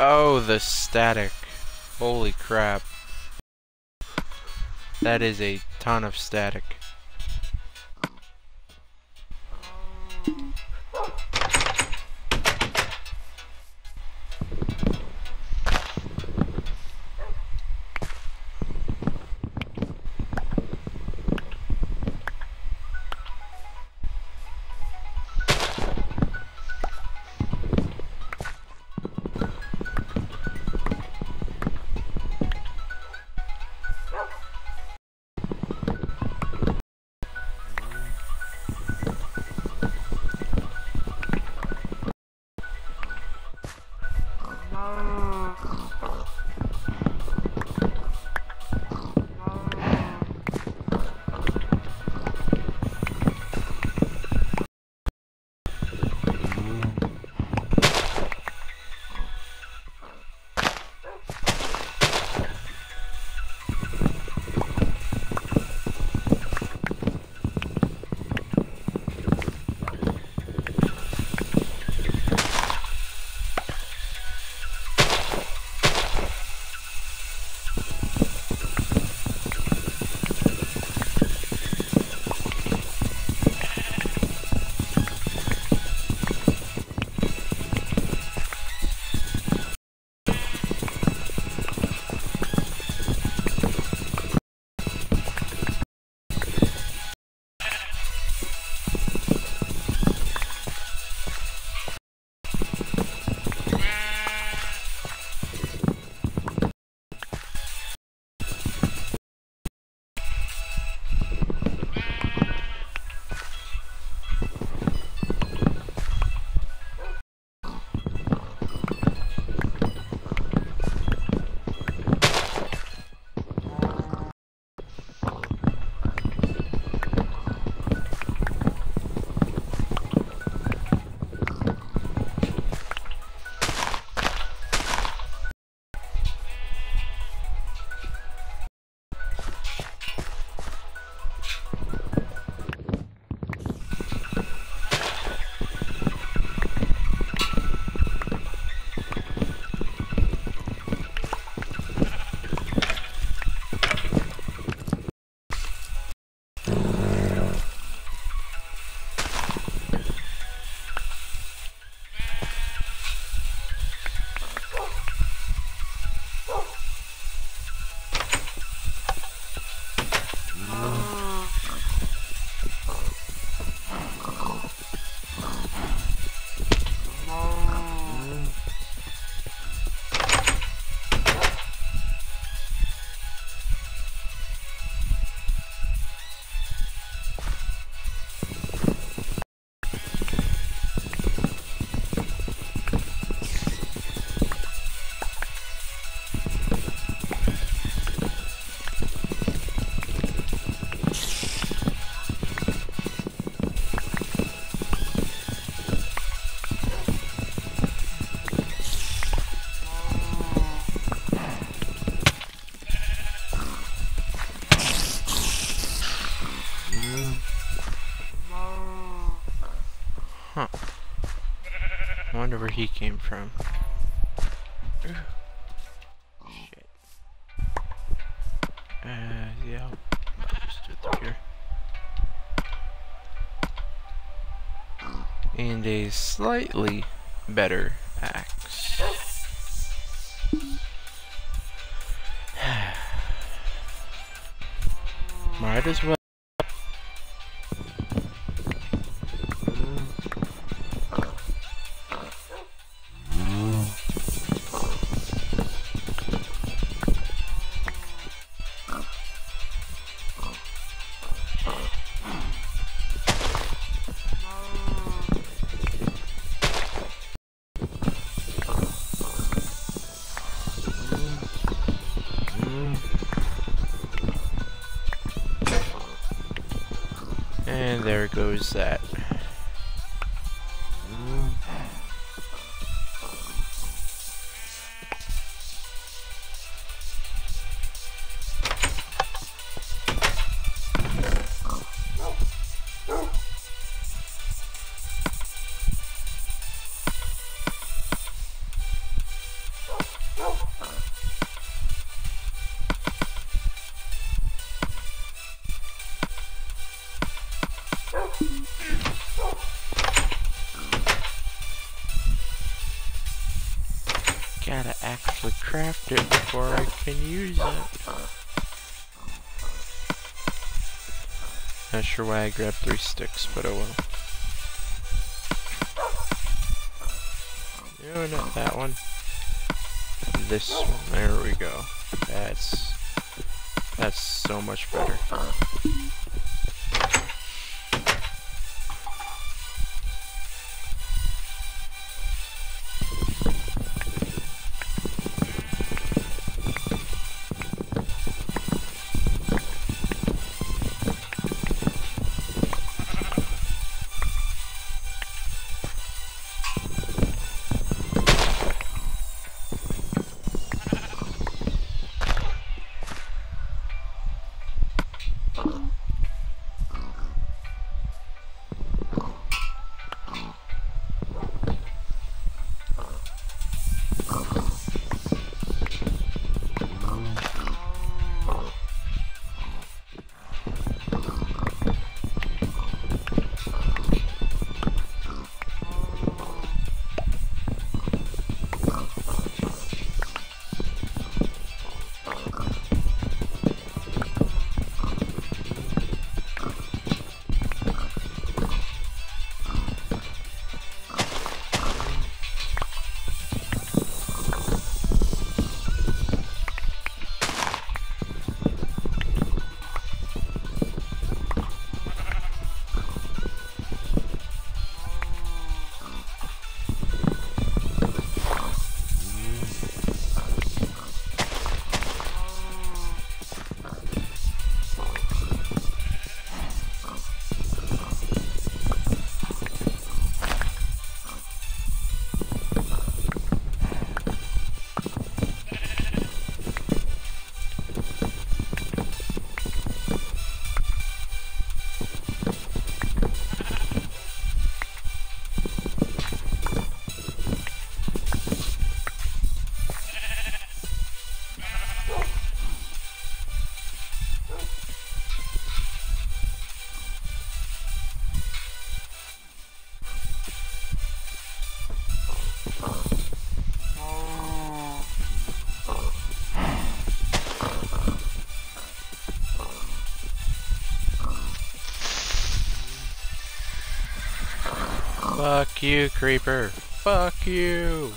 Oh, the static. Holy crap. That is a ton of static. He came from. Shit. Uh, yeah, I'll just do it here. And a slightly better axe. Might as well. Goes that. It before I can use it. Not sure why I grabbed three sticks, but oh well. No, not that one. This one. There we go. That's that's so much better. Fuck you, creeper. Fuck you.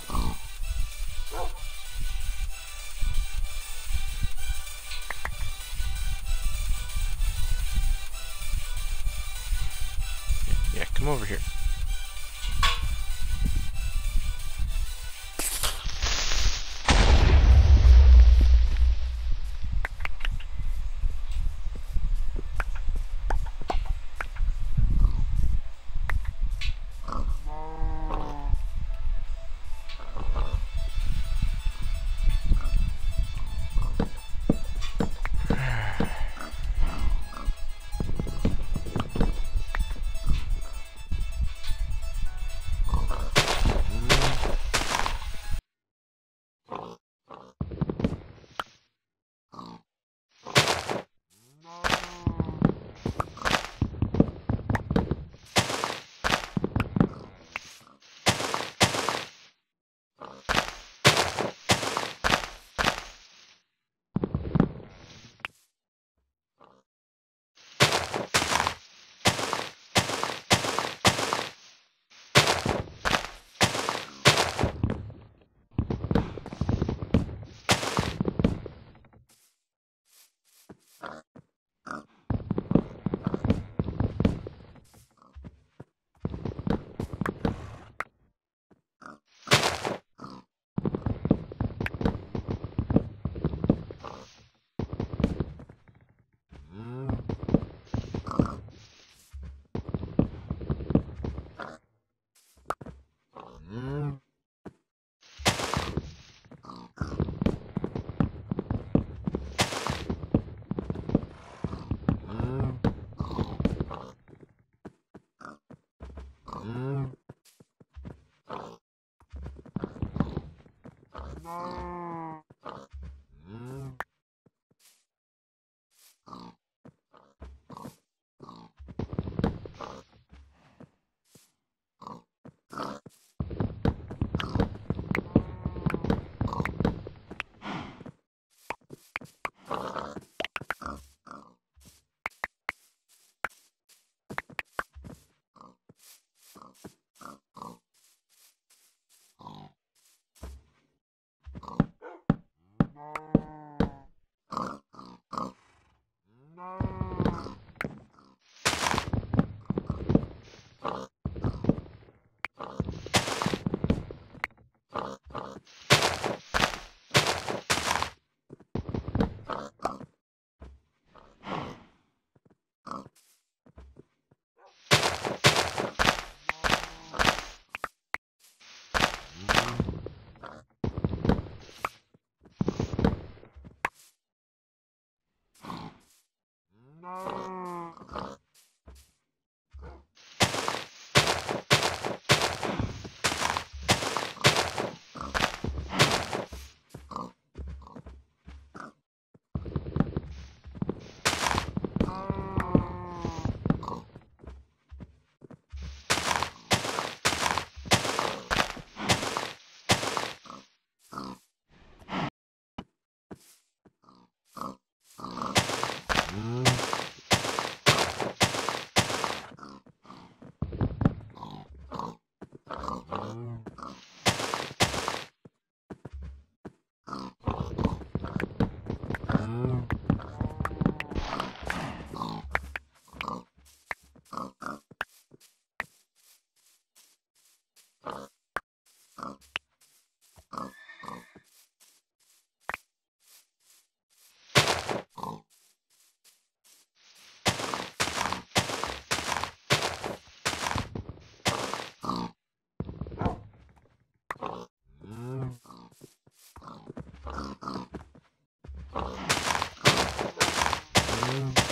Mm-hmm. room.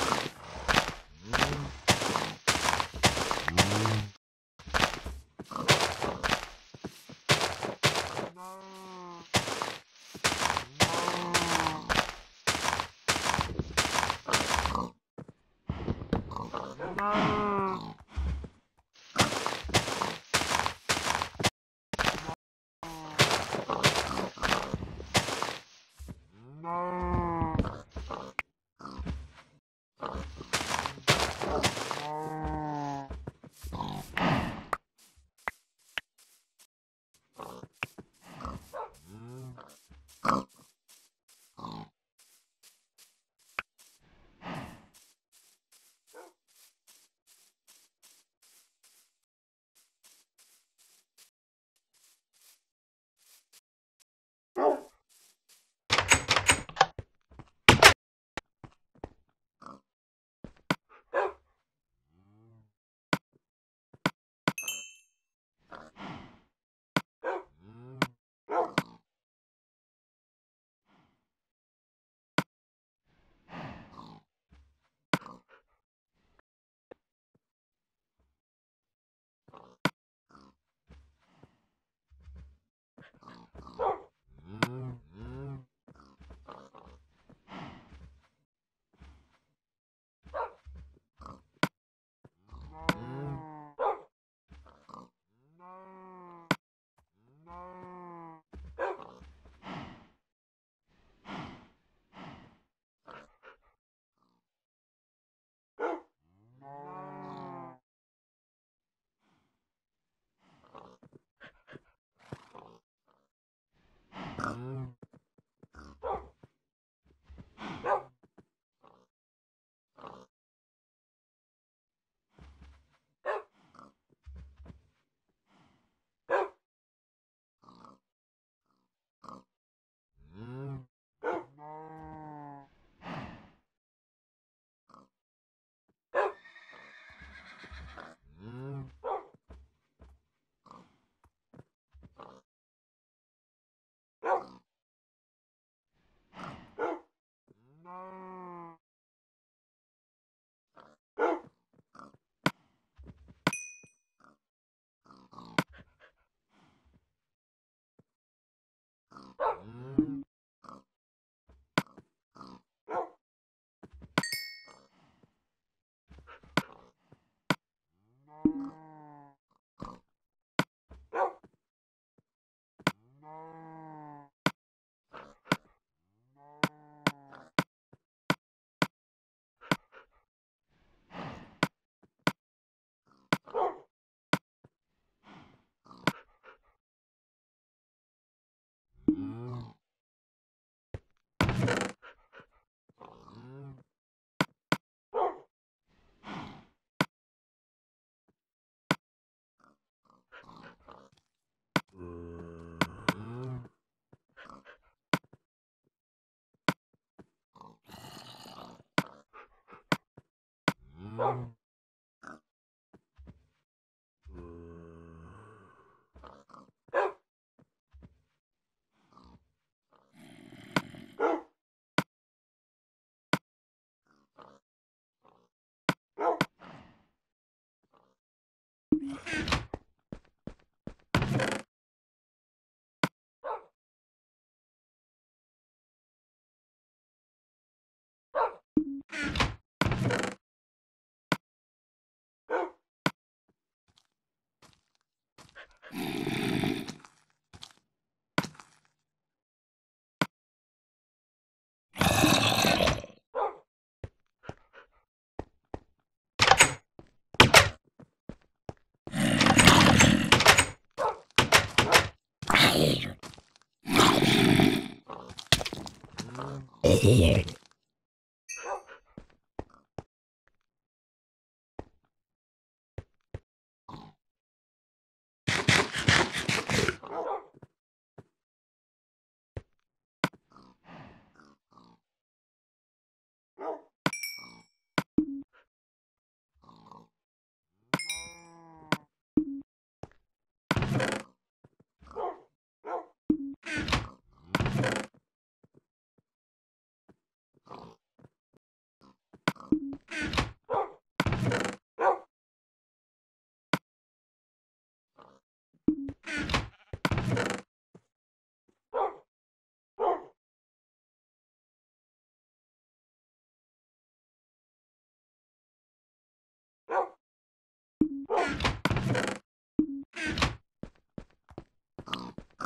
Here.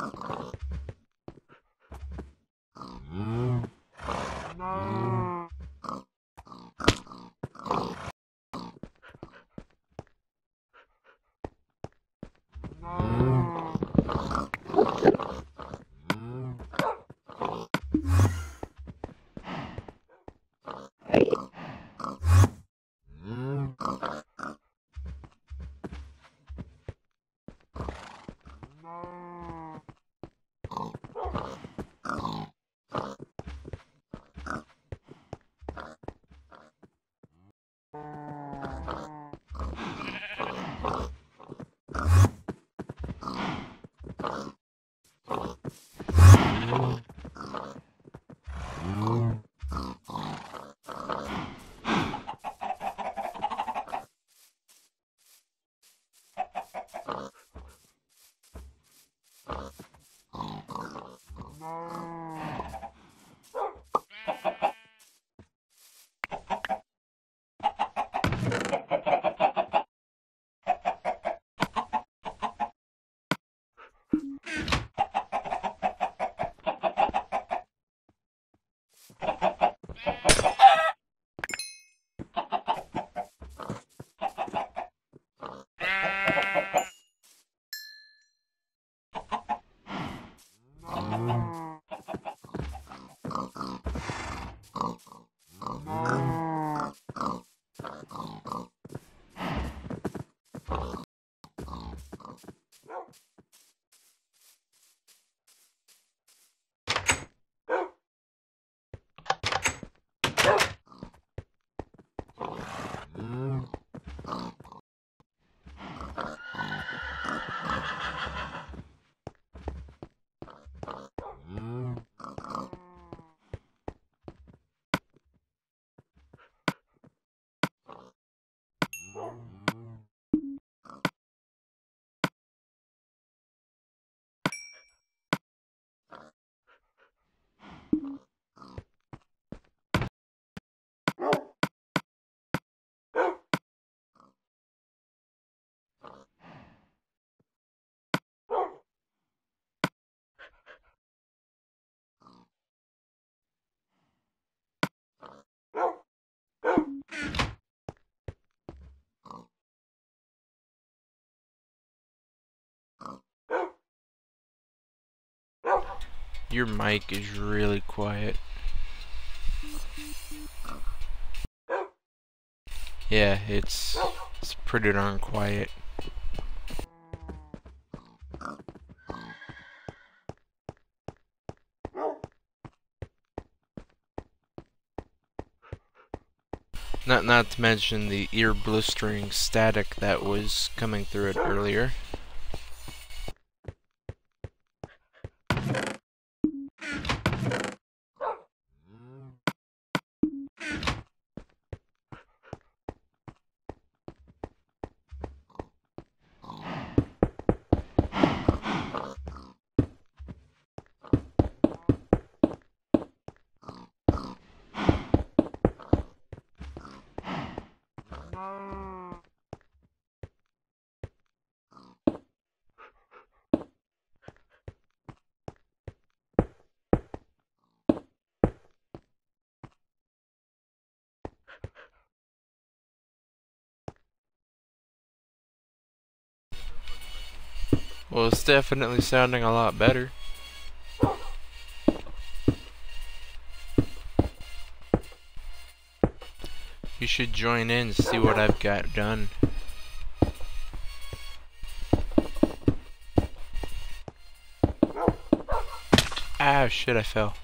Oh. No. Your mic is really quiet. Yeah, it's it's pretty darn quiet. Not to mention the ear blistering static that was coming through it earlier. Well, definitely sounding a lot better. You should join in to see what I've got done. Ah, shit, I fell.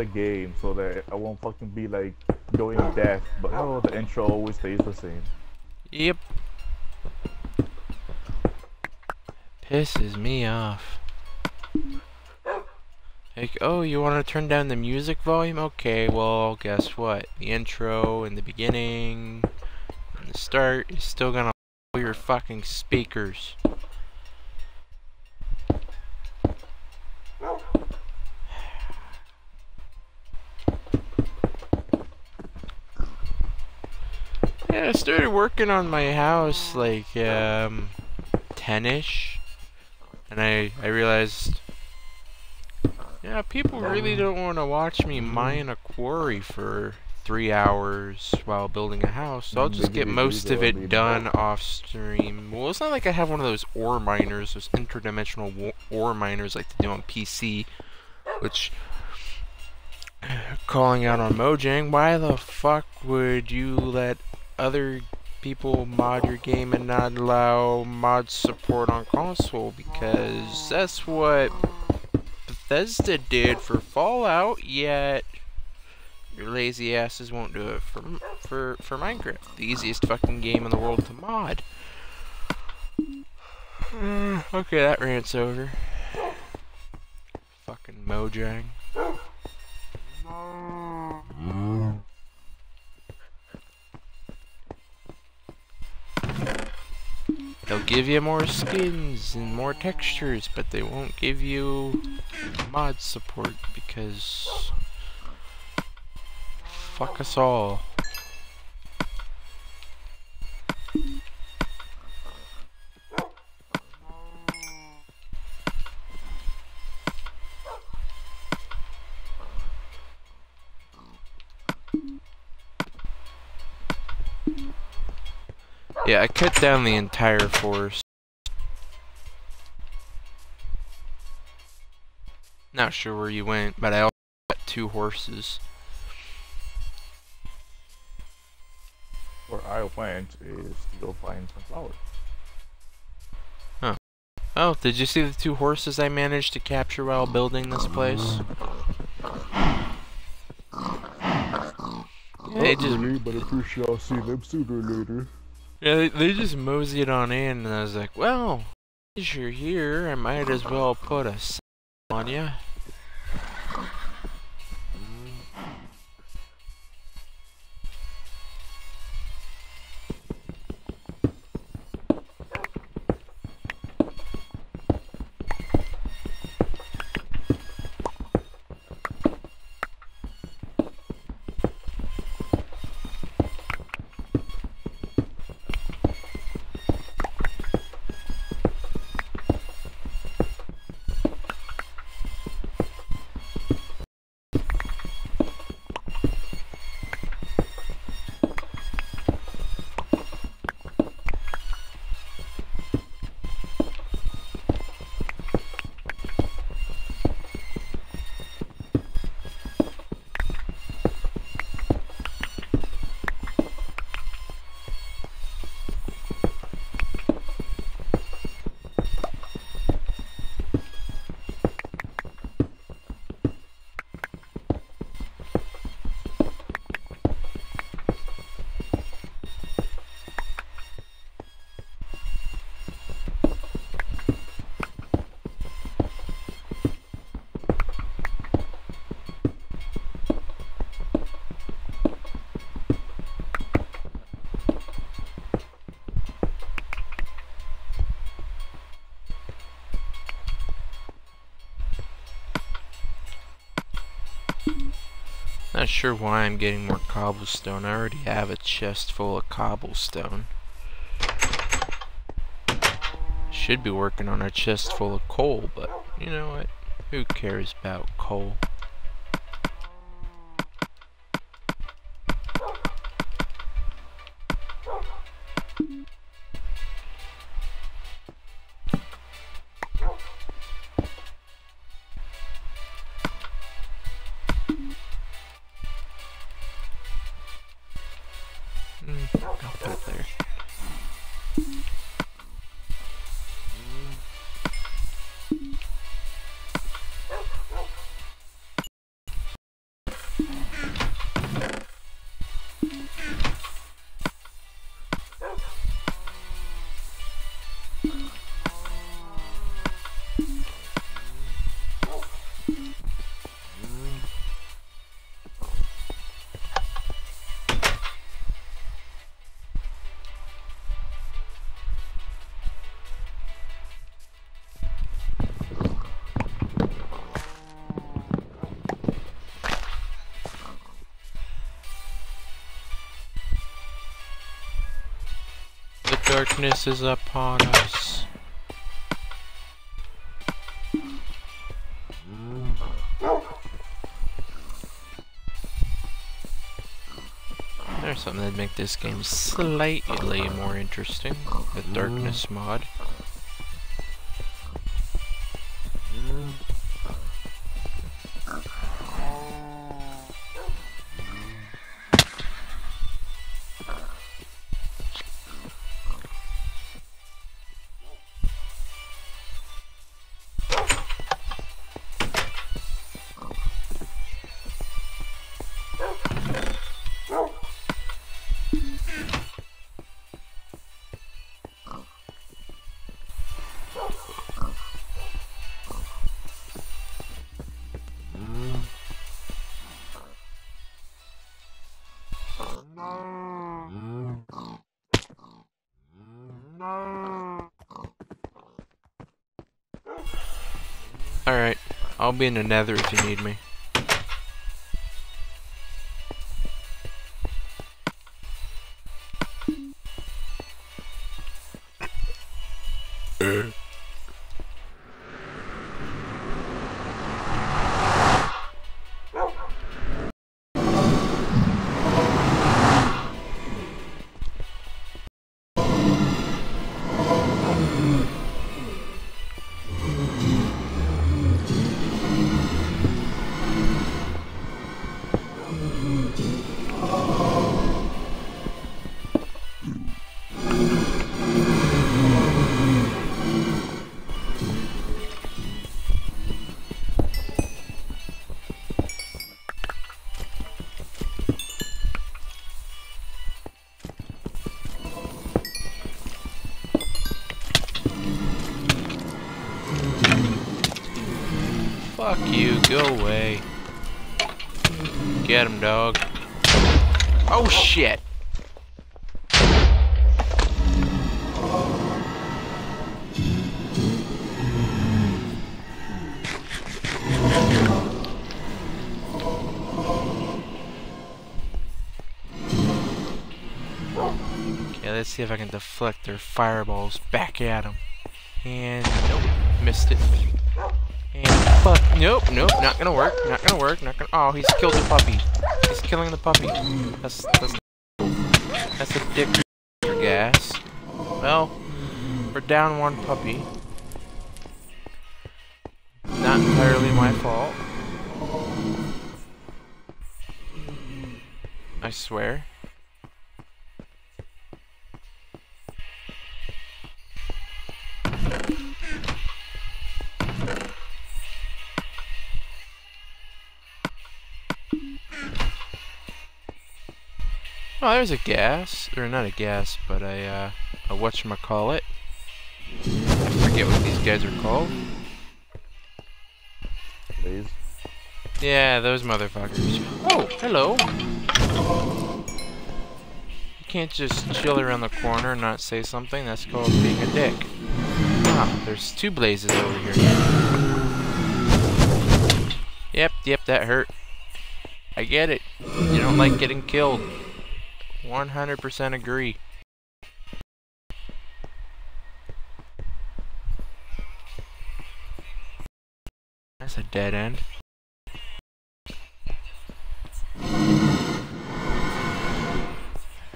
The game so that I won't fucking be like going deaf, but oh, the intro always stays the same. Yep. Pisses me off. Like, oh, you want to turn down the music volume? Okay, well, guess what? The intro and the beginning and the start is still gonna your fucking speakers. Yeah, I started working on my house like um 10ish and I I realized yeah, people really don't want to watch me mine a quarry for 3 hours while building a house. So I'll just get most of it done off stream. Well, it's not like I have one of those ore miners, those interdimensional ore miners like they do on PC, which calling out on Mojang, why the fuck would you let other people mod your game and not allow mod support on console because that's what Bethesda did for Fallout, yet your lazy asses won't do it for for for Minecraft, the easiest fucking game in the world to mod. okay, that rant's over. Fucking Mojang. They'll give you more skins and more textures, but they won't give you mod support because fuck us all. Yeah, I cut down the entire forest. Not sure where you went, but I also got two horses. Where I went is to go find some flowers. Huh. Oh, did you see the two horses I managed to capture while building this place? They just, really, but I'm sure I'll see them sooner or later. Yeah, they, they just moseyed on in, and I was like, well, since you're here, I might as well put a on you. Not sure why I'm getting more cobblestone. I already have a chest full of cobblestone. Should be working on a chest full of coal, but you know what? Who cares about coal? Darkness is upon us. There's something that'd make this game slightly more interesting. The darkness mod. I'll be in the nether if you need me. Go away. Get him, dog. Oh shit! Okay, let's see if I can deflect their fireballs back at him. And nope, missed it. Fuck, nope, nope, not gonna work, not gonna work, not gonna. Oh, he's killed the puppy. He's killing the puppy. That's that's that's a dick ghast. Well, we're down one puppy. There's a ghast. Or not a ghast, but a, uh, a whatchamacallit. I forget what these guys are called. Please. Yeah, those motherfuckers. Oh, hello. You can't just chill around the corner and not say something. That's called being a dick. Wow, there's two blazes over here. Yep, yep, that hurt. I get it. You don't like getting killed. 100% agree. That's a dead end.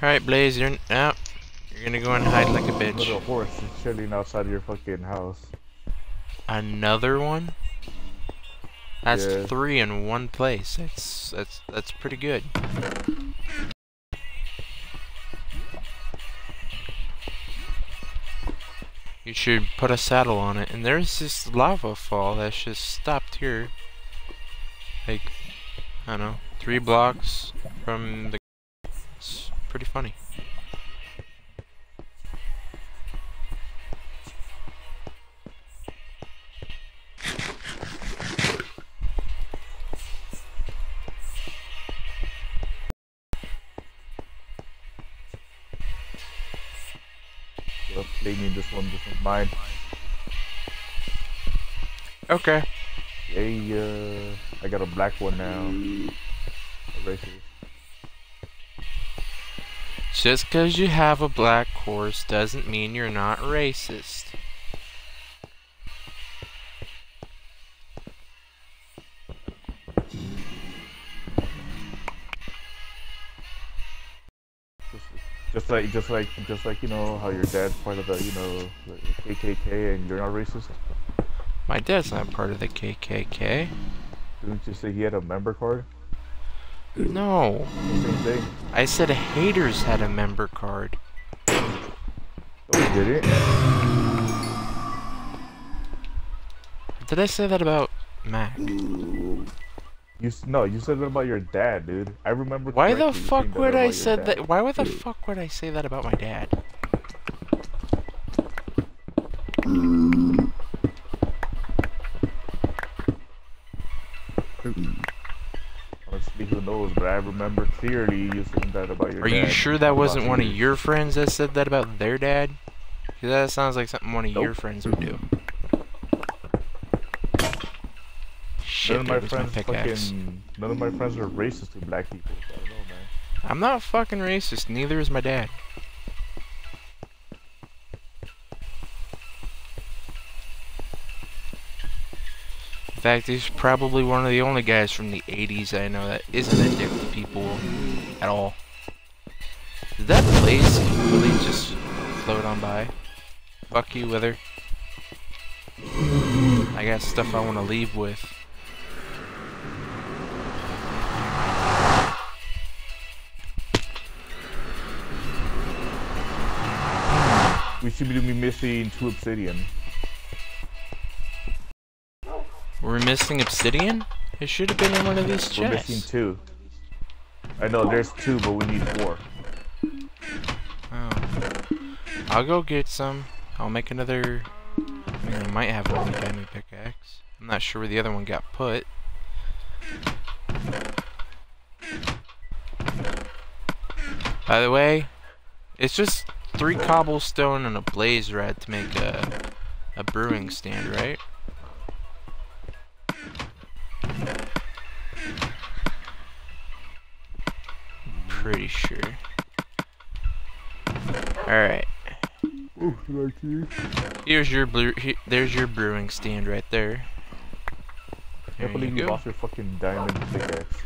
Alright, Blaze, you're out. Oh, you're gonna go and hide like a bitch. Little horse is chilling outside of your fucking house. Another one? That's Yeah. three in one place. That's that's that's pretty good. Should put a saddle on it. And there's this lava fall that's just stopped here. Like, I don't know, three blocks from the. It's pretty funny. Mine. Okay. Hey, uh, I got a black one now. Racist. Just because you have a black horse doesn't mean you're not racist. Just like, just like, just like you know how your dad's part of the, you know, the KKK, and you're not racist. My dad's not part of the KKK. Didn't you say he had a member card? No. Same thing. I said haters had a member card. No, he didn't. Did I say that about Mac? You no, you said that about your dad, dude. I remember. Why the correctly you saying fuck would I said that? Why would the fuck would I say that about my dad? Honestly, who knows? But I remember clearly you saying that about your Are dad. you sure that wasn't one of your friends that said that about their dad? 'Cause that sounds like something one of your friends would do. Shit, None of my goes my friends fucking. None of my friends are racist to black people. So I don't know, man. I'm not fucking racist, neither is my dad. In fact, he's probably one of the only guys from the 80s I know that isn't a dick to people at all. Did that blaze really just float on by? Fuck you, Wither. I got stuff I want to leave with. We should be missing two obsidian. We're missing obsidian? It should have been in one of these chests. We're missing two. I know there's two, but we need four. Oh. I'll go get some. I'll make another. I mean, I might have one diamond pickaxe. I'm not sure where the other one got put. By the way, it's just three cobblestone and a blaze rod to make a a brewing stand, right? Pretty sure. Alright. Here's your blue. He, there's your brewing stand right there. I can't believe you you lost your fucking diamond pickaxe.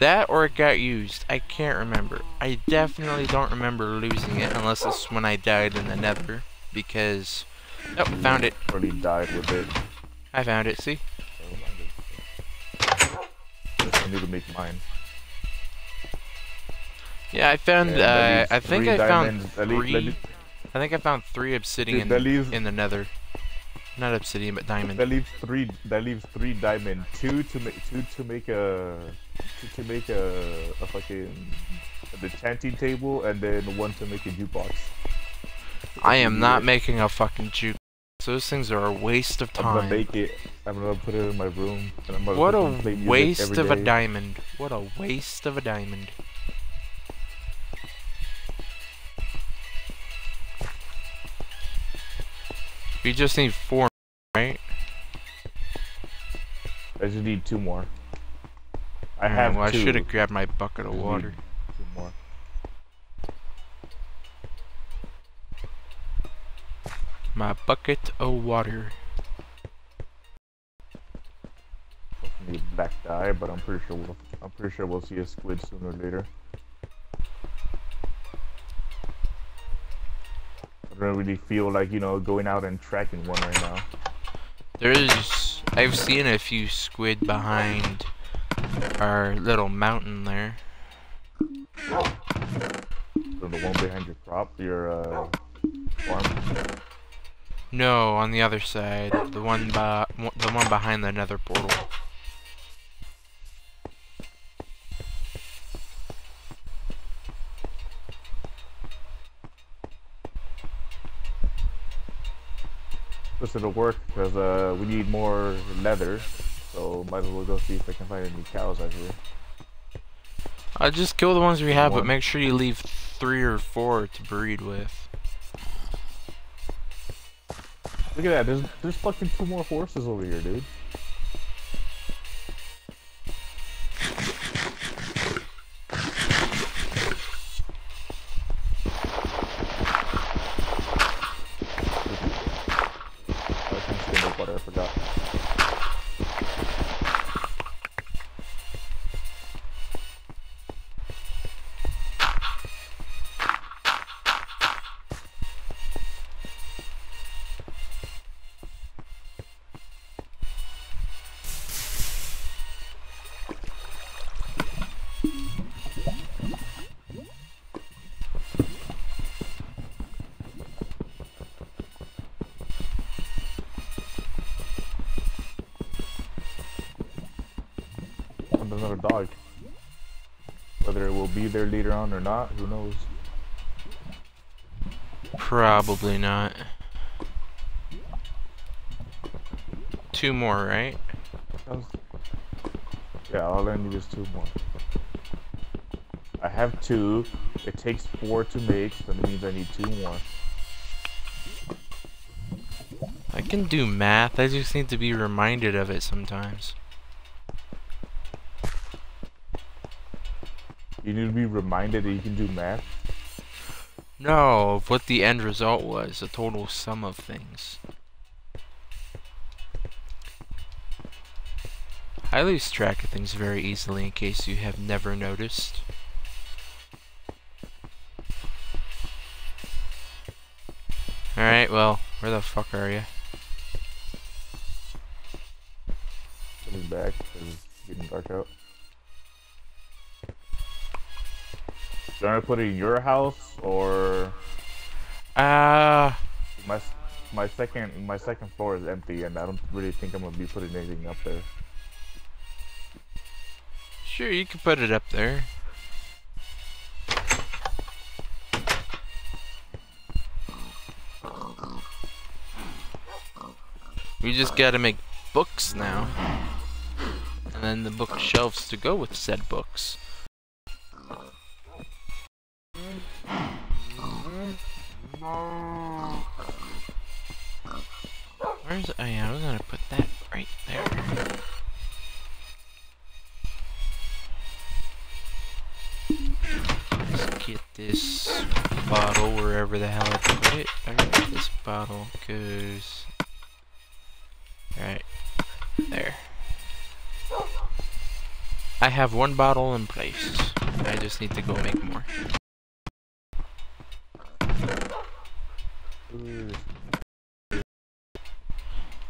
That or it got used. I can't remember. I definitely don't remember losing it unless it's when I died in the Nether. Because oh, found it. Already died with it. I found it. See? I need to make mine. Yeah, I found. Uh, I think I found diamonds. That leaves- that three. I think I found three obsidian that leaves- in the Nether. Not obsidian, but diamond. That leaves three. That leaves three diamond. Two to make. Two to make a. To make a, a fucking. The chanting table, and then one to make a jukebox. I am not making a fucking juke. Those things are a waste of time. I'm gonna make it. I'm gonna put it in my room. And I'm gonna What a fucking play music waste of a diamond. What a waste of a diamond. We just need four, right? I just need two more. I mm, have well, I should have grabbed my bucket of water. Two more. My bucket of water. Need black dye, but I'm pretty sure we'll I'm pretty sure we'll see a squid sooner or later. I don't really feel like, you know, going out and tracking one right now. There's, I've seen a few squid behind our little mountain there. So the one behind your crop, your uh, farm. No, on the other side, the one by, the one behind the nether portal. This it'll work because uh, we need more leather. So might as well go see if I can find any cows out here. I'll just kill the ones we have, but make sure you leave three or four to breed with. Look at that. There's there's fucking two more horses over here, dude. There later on or not, who knows? Probably not. Two more, right? Yeah, all I need is two more. I have two. It takes four to make, so that means I need two more. I can do math, I just need to be reminded of it sometimes. You need to be reminded that you can do math. No, of what the end result was, the total sum of things. I lose track of things very easily in case you have never noticed. Alright, well, where the fuck are you? Coming back it's getting dark out. Do I put it in your house or Ah, my my second my second floor is empty and I don't really think I'm gonna be putting anything up there. sure, you can put it up there. We just gotta make books now. And then the bookshelves to go with said books. Where's oh yeah, we're gonna put that right there. Let's get this bottle wherever the hell I put it. I this bottle goes Alright. There. I have one bottle in place. I just need to go make more.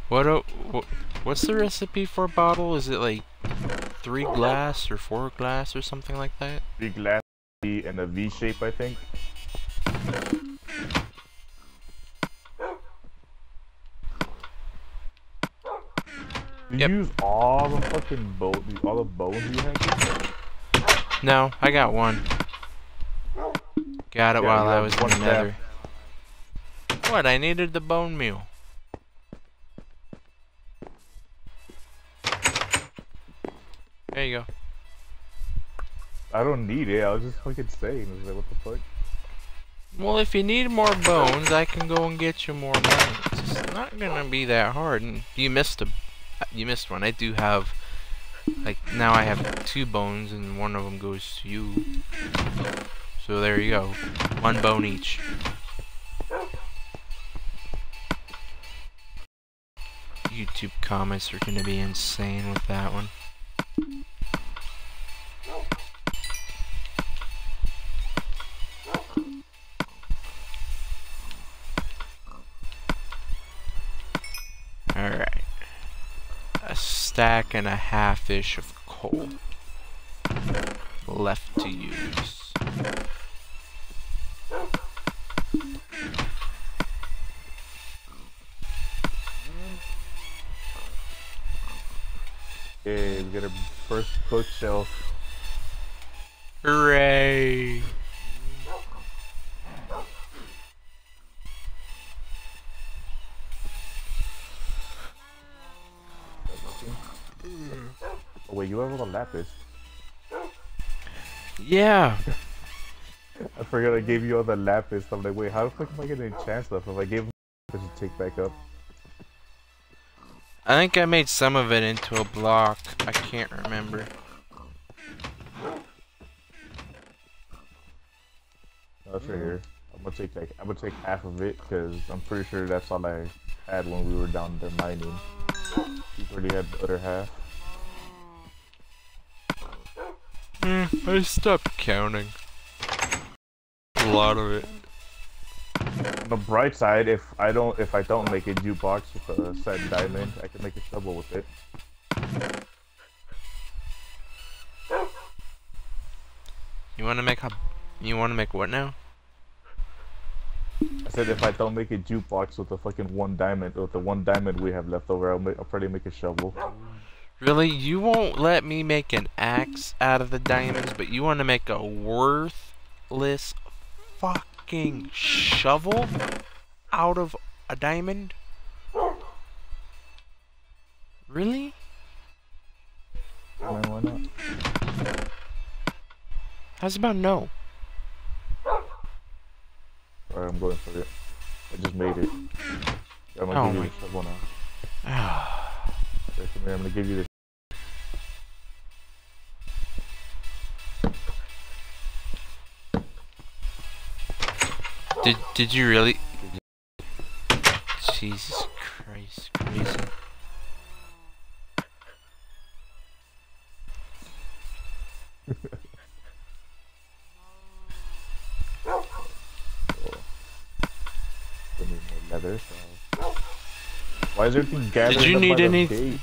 What wh- what's the recipe for a bottle? Is it like three glass or four glass or something like that? Three glass and a V shape, I think. You Yep. use all the fucking bone, all the bones you have. No, I got one. Got it Yeah, while I was in left. nether. What? I needed the bone meal. There you go. I don't need it. I was just fucking saying. I was like, what the fuck? Well, if you need more bones, I can go and get you more bones. It's not gonna be that hard. And you missed a, you missed one. I do have Like, now I have two bones and one of them goes to you. So there you go. One bone each. YouTube comments are gonna be insane with that one. Alright. A stack and a half-ish of coal left to use. Okay, we get our first bookshelf. Hooray! Oh wait, you have all the lapis. Yeah. I forgot I gave you all the lapis. I'm like, wait, how the fuck am I getting chance stuff if I gave him lapis to take back up? I think I made some of it into a block. I can't remember. It's right here. I'm gonna take like I'm gonna take half of it because I'm pretty sure that's all I had when we were down there mining. You already had the other half. Hmm, I stopped counting. A lot of it. The bright side, if I don't if I don't make a jukebox with a set diamond, I can make a shovel with it. You wanna make a you wanna make what now? I said if I don't make a jukebox with the fucking one diamond, with the one diamond we have left over, I'll, make, I'll probably make a shovel. Really? You won't let me make an axe out of the diamonds, but you wanna make a worthless fucking shovel out of a diamond? Really? Why not? How's about no? Alright, I'm going for it. I just made it. I'm gonna Oh give you my- the shovel now. Okay, come here, I'm gonna give you the Did did you really? Jesus Christ, crazy. give me more leather. So. Why is everything gathered you up need the any-? Did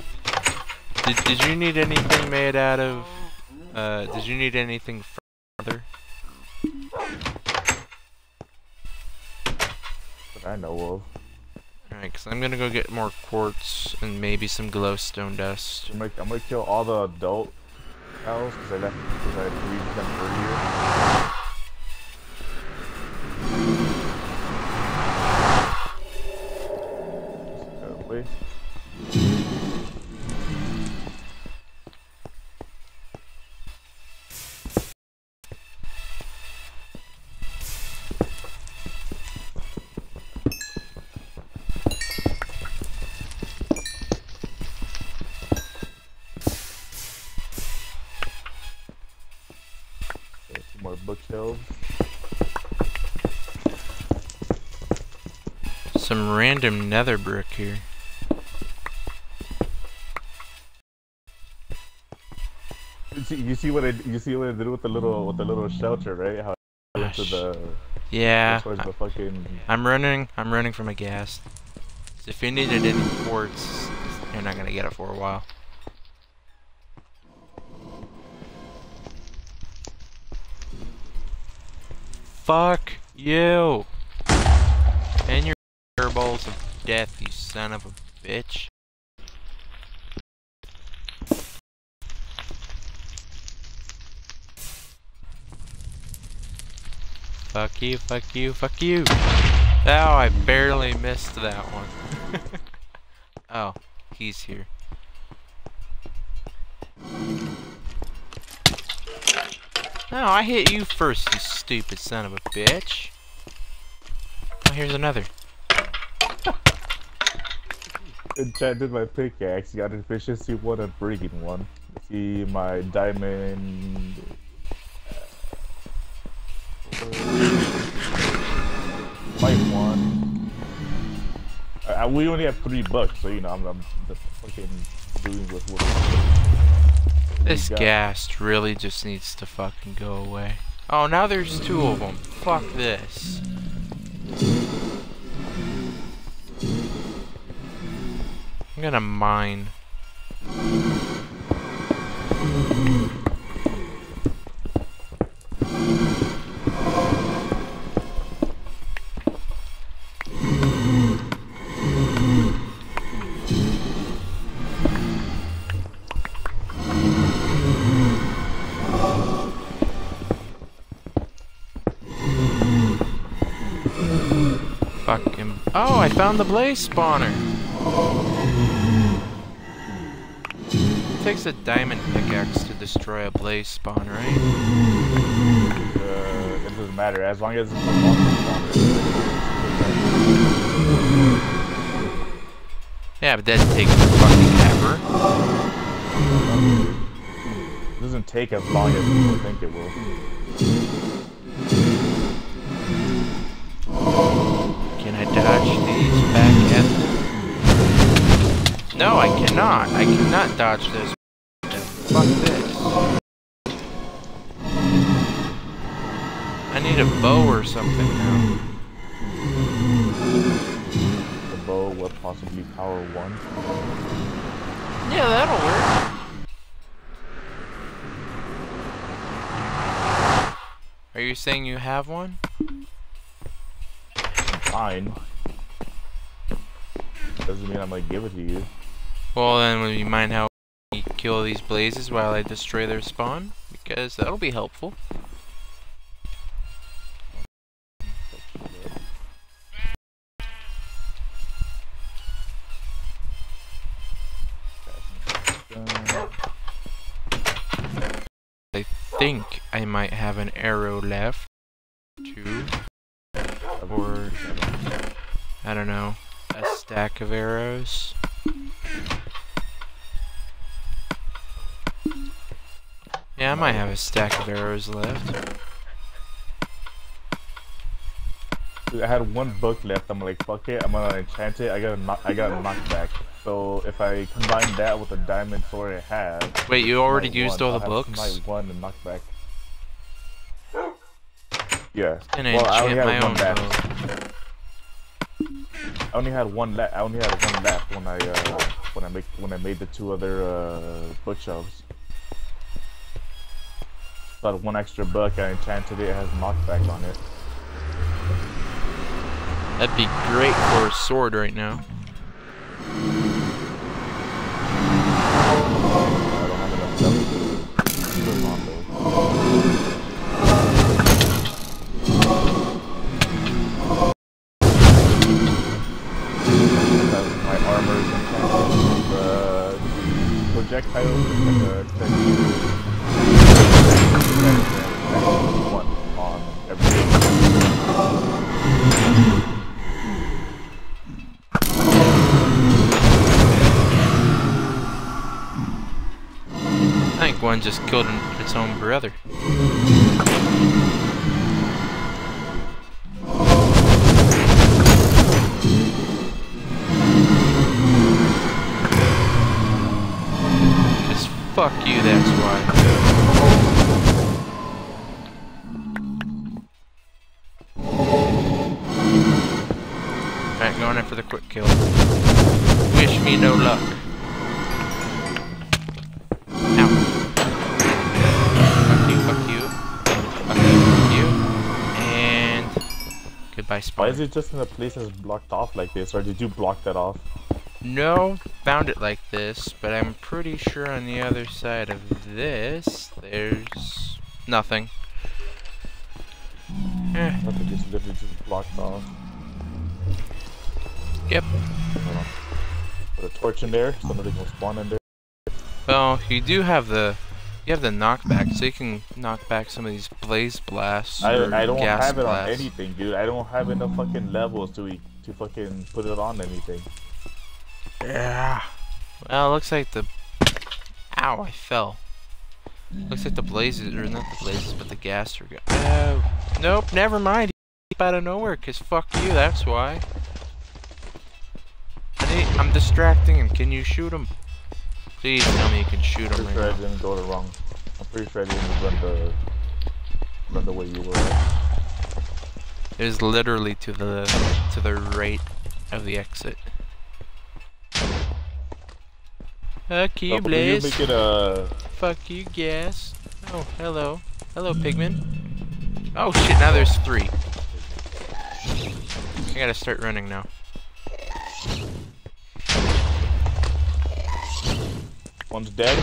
did you need anything made out of? Uh, did you need anything further? I know of. Alright, cause I'm gonna go get more quartz and maybe some glowstone dust. I'm gonna, I'm gonna kill all the adult cows because I left because I breeded them earlier. Random nether brick here. You see, what I you see what I did with the little with the little shelter, right? How I went to the Yeah, the fucking I'm running. I'm running from a ghast. So if you needed any quartz, you're not gonna get it for a while. Fuck you! And your fireballs of death, you son of a bitch. Fuck you, fuck you, fuck you! Oh, I barely missed that one. oh, he's here. No, I hit you first, you stupid son of a bitch. Oh, here's another. Enchanted my pickaxe. Got efficiency one and breaking one. See my diamond. Fight one. Uh, uh, we only have three bucks, so you know I'm, I'm just fucking doing with what. This ghast really just needs to fucking go away. Oh, now there's two of them. Fuck this. I'm gonna mine. Fucking. Oh, I found the blaze spawner. It takes a diamond pickaxe to destroy a blaze spawn, right? Uh, it doesn't matter as long as it's a monster spawner. Yeah, but that takes fucking ever. It doesn't take as long as people think it will. Can I dodge these back at? No, I cannot. I cannot dodge those. Fuck this. I need a bow or something now. The bow will possibly power one. Yeah, that'll work. Are you saying you have one? Fine. Doesn't mean I'm gonna give it to you. Well, then would you mind how we kill these blazes while I destroy their spawn? Because that'll be helpful. I think I might have an arrow left. Two. Or, I don't know, a stack of arrows. Yeah, I might have a stack of arrows left. Dude, I had one book left. I'm like, fuck it. I'm gonna enchant it. I got a knock. I got a knockback. So if I combine that with the diamond sword I have, Wait, you already used one, all the I'll books? Smite one and knockback. Yeah. Gonna well, I only had own one left. I only had one left. I only had one left when I uh, when I make when I made the two other uh, bookshelves. Had one extra book. I enchanted it. It has knockback on it. That'd be great for a sword right now. I don't have enough Think one just killed its own brother. Just fuck you, that's why. Alright, going in for the quick kill. Wish me no luck. Why spawn. is it just in a place that's blocked off like this, or did you block that off? No, found it like this, but I'm pretty sure on the other side of this, there's nothing. Eh, I think it's literally just blocked off. yep. Put a torch in there, somebody can spawn in there. Well, you do have the, you have the knockback, so you can knock back some of these blaze blasts or I, I don't gas have it blasts. on anything, dude. I don't have enough fucking levels to to fucking put it on anything. Yeah. Well, it looks like the. Ow. Ow, I fell. Looks like the blazes, or not the blazes, but the ghast are going. Oh, nope, never mind. He out of nowhere, cause fuck you, that's why. I I'm distracting him. Can you shoot him? Please tell me you can shoot him right sure I didn't go the wrong. I'm pretty sure I didn't run the run the way you were. It is literally to the to the right of the exit. Fuck you, Oh, can you Blaze. make it a Fuck you, ghast. Oh, hello. Hello, Pigman. Oh shit, now there's oh. three. I gotta start running now. One's dead.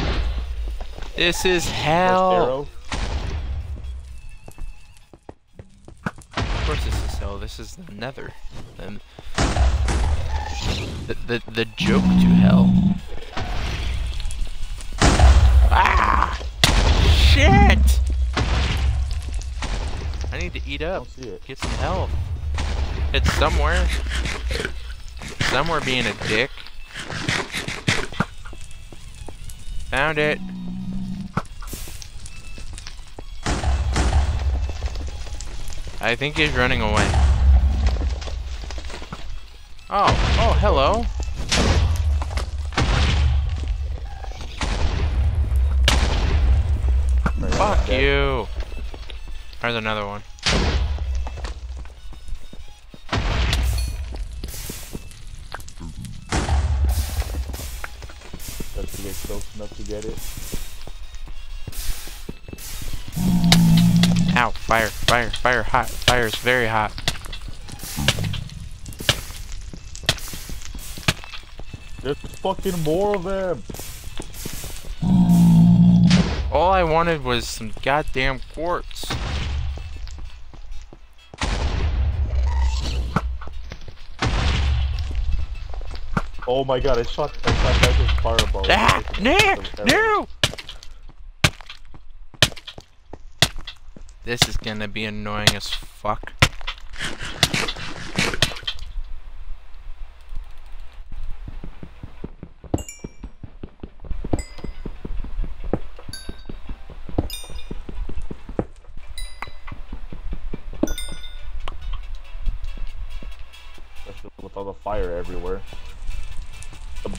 This is hell. Of course this is hell. This is the nether. Um, the, the, the joke to hell. Ah! Shit! I need to eat up. don't see it. Get some health. It's somewhere. Somewhere being a dick. Found it. I think he's running away. Oh, oh, hello. Fuck you. There's another one. Close enough to get it. Ow, fire, fire, fire, hot. Fire is very hot. There's fucking more of them. All I wanted was some goddamn quartz. Oh my god! I shot. I shot back with fireball. Ah, no, no! This is gonna be annoying as fuck.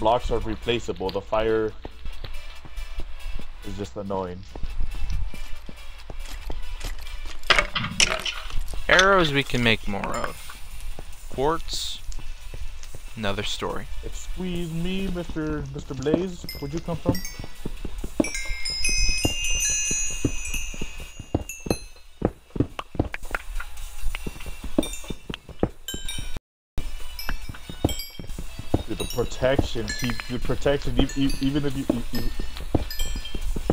Blocks are replaceable. The fire is just annoying. Arrows we can make more of. Quartz, another story. Excuse me, Mr. Mr. Blaze. Where'd you come from? Protection keep the protection even if you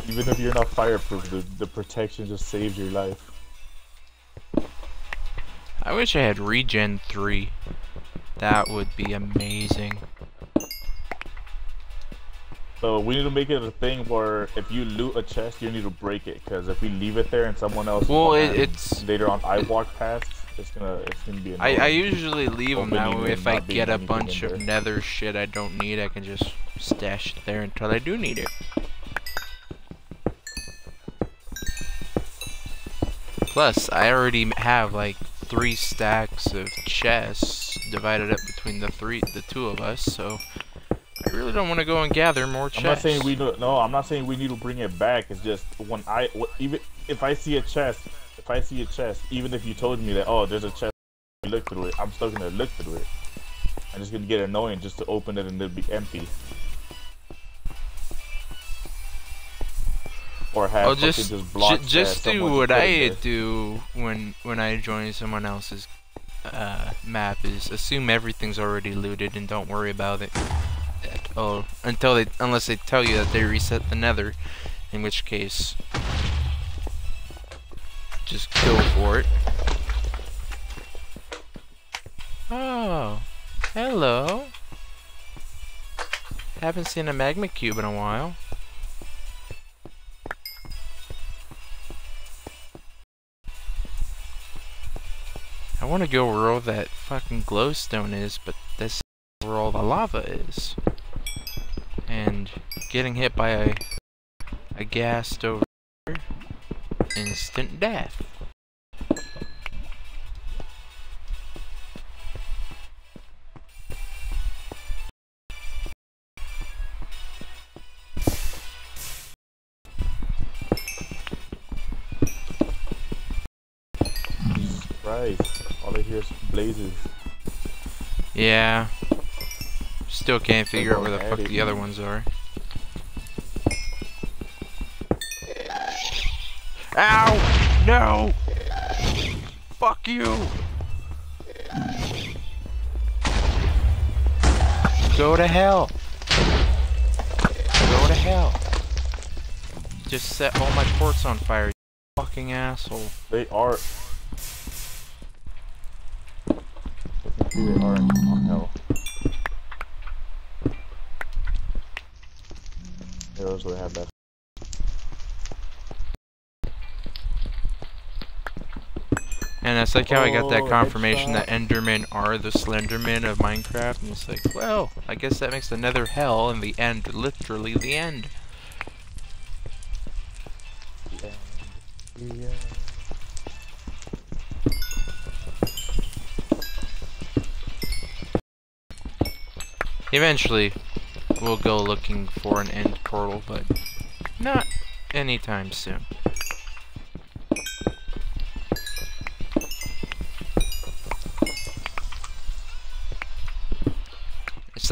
even if you're not fireproof, the, the protection just saves your life. I wish I had regen 3. That would be amazing. So we need to make it a thing where if you loot a chest, you need to break it. Because if we leave it there and someone else Well, it, it's later on I walk past, it's gonna it's gonna be I. I usually leave them that way. If I get a bunch of nether shit I don't need, I can just stash it there until I do need it. Plus, I already have like three stacks of chests divided up between the three, the two of us. So I really don't want to go and gather more chests. I'm not saying we do, no. I'm not saying we need to bring it back. It's just when I even if I see a chest, if I see a chest, even if you told me that oh there's a chest, we look through it. I'm still gonna look through it. I'm just gonna get annoying just to open it and it'll be empty. Or have I'll just just ju- block just do what I do when when I join someone else's uh, map is assume everything's already looted and don't worry about it at all until they unless they tell you that they reset the nether, in which case just go for it. Oh, hello. Haven't seen a magma cube in a while. I want to go where all that fucking glowstone is, but that's where all the lava is. And getting hit by a a gas stove, instant death. Christ. All I hear is blazes. Yeah. Still can't figure out where the fuck the other ones are. Ow! No! Fuck you! Go to hell! Go to hell! Just set all my ports on fire, you fucking asshole. They are. They are on hell. Heroes would have that. And that's like how I got that Oh, confirmation that. Endermen are the Slendermen of Minecraft, and it's like, well, I guess that makes the Nether hell and the end literally the end. Eventually, we'll go looking for an end portal, but not anytime soon.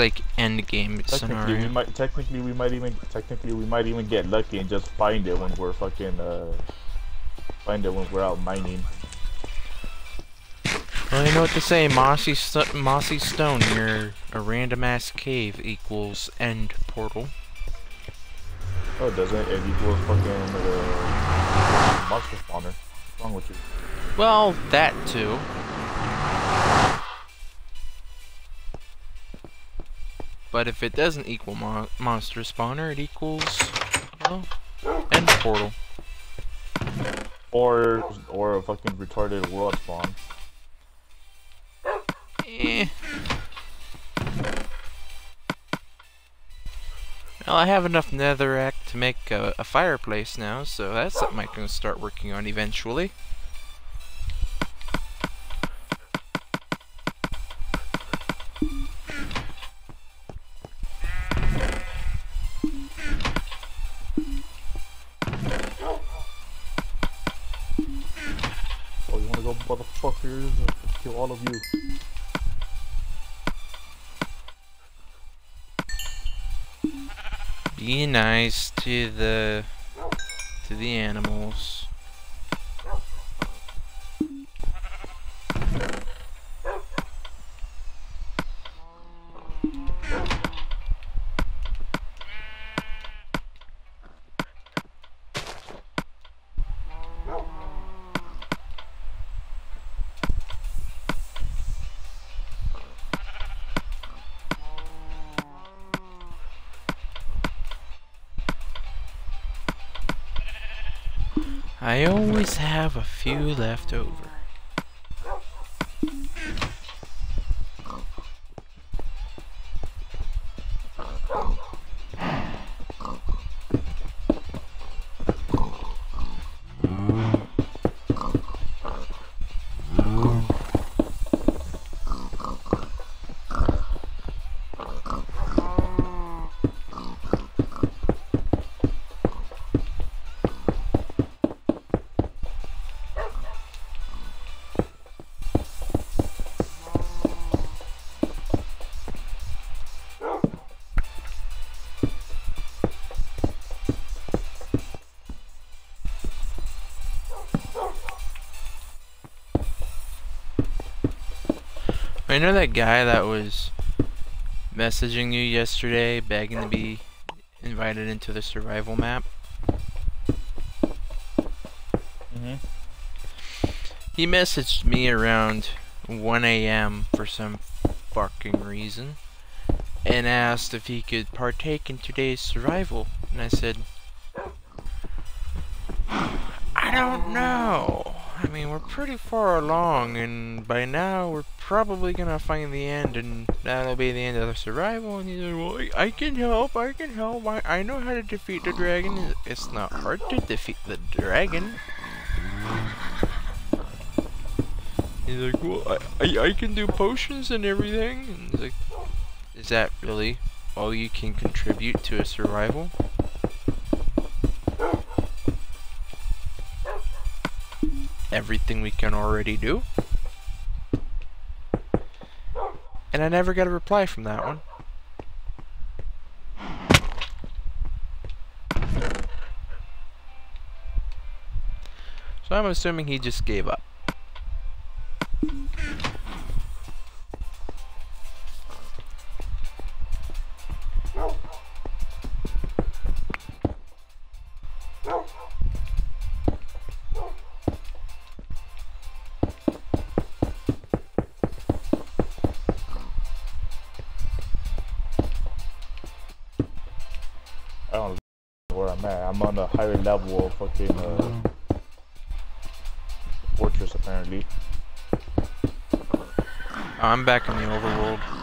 Like end game Technically, we scenario. might. Technically, we might even. Technically, we might even get lucky and just find it when we're fucking. Uh, find it when we're out mining. Well, you know what to say, mossy, sto mossy stone near a random ass cave equals end portal. Oh, it doesn't. It equals fucking uh, monster spawner. What's wrong with you? Well, that too. But if it doesn't equal mo monster spawner, it equals, well, end portal. Or or a fucking retarded world spawn. Eh. Well, I have enough netherrack to make a, a fireplace now, so that's something I can start working on eventually. Kill all of you. Be nice to the to the animals. Have a few left over. Know that guy that was messaging you yesterday, begging to be invited into the survival map. Mm-hmm. He messaged me around 1 a.m. for some fucking reason and asked if he could partake in today's survival. And I said, I don't know. I mean, we're pretty far along, and by now we're probably gonna find the end, and that'll be the end of the survival. And he's like, well, I- can help, I can help, I, I know how to defeat the dragon. It's not hard to defeat the dragon. He's like, well, I, I, I can do potions and everything. And he's like, is that really all you can contribute to a survival? Everything we can already do? And I never got a reply from that one. So I'm assuming he just gave up. I'm on a higher level of fucking uh, fortress apparently. I'm back in the overworld.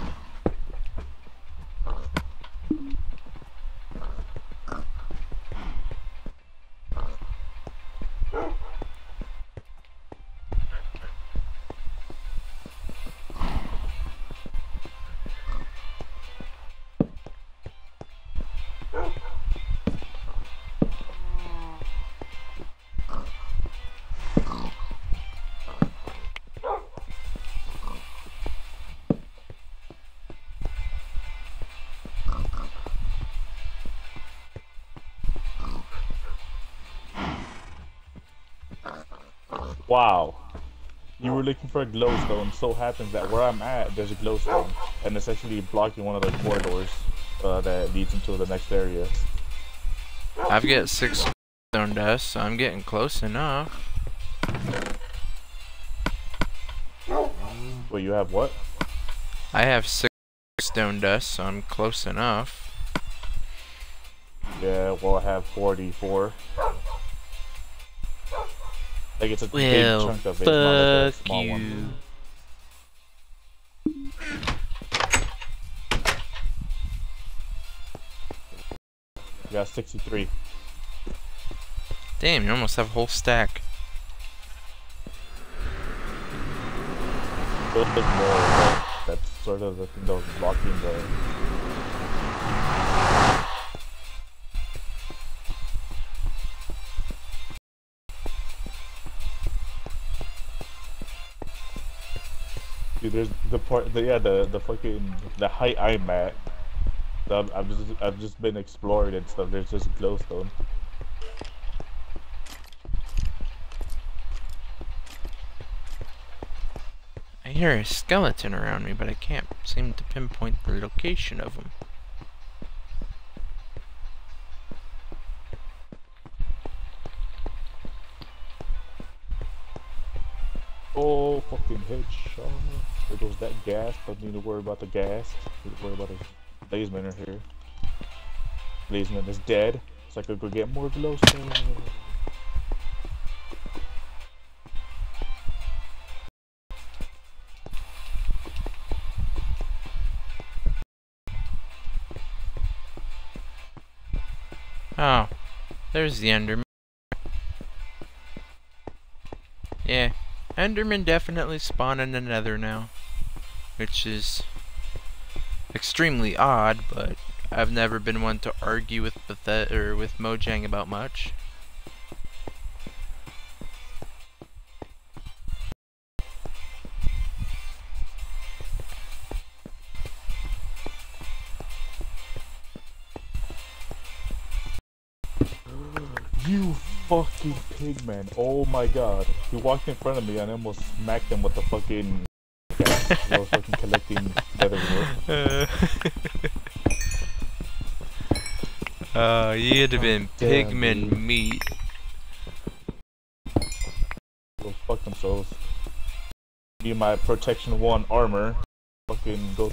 Wow. You were looking for a glowstone. So happens that where I'm at, there's a glowstone, and it's actually blocking one of the corridors uh, that leads into the next area. I've got six stone dust, so I'm getting close enough. Wait, you have what? I have six stone dust, so I'm close enough. Yeah, well, I have 44. Like it's a big Well, chunk of it, not like a small you. one. You got 63. Damn, you almost have a whole stack. A little bit more, but that's sort of the thing that was blocking the. There's the part, the, yeah, the the fucking the height I'm at. I've, I've just I've just been exploring and stuff. There's just glowstone. I hear a skeleton around me, but I can't seem to pinpoint the location of him. Oh, fucking headshot. There goes that ghast. Don't need to worry about the ghast. Need to worry about the a Blazeman here. Blazeman is dead. So I could go get more glowstone. Oh, there's the Enderman. Yeah, Enderman definitely spawn in the Nether now, which is extremely odd, but I've never been one to argue with Bethe or with Mojang about much. You fucking pigman. Oh my god. He walked in front of me and I almost smacked him with the fucking was fucking collecting nether wart. Uh, you'd have been Damn, pigman dude. meat. Go fuck themselves. Be my protection one armor. Fucking go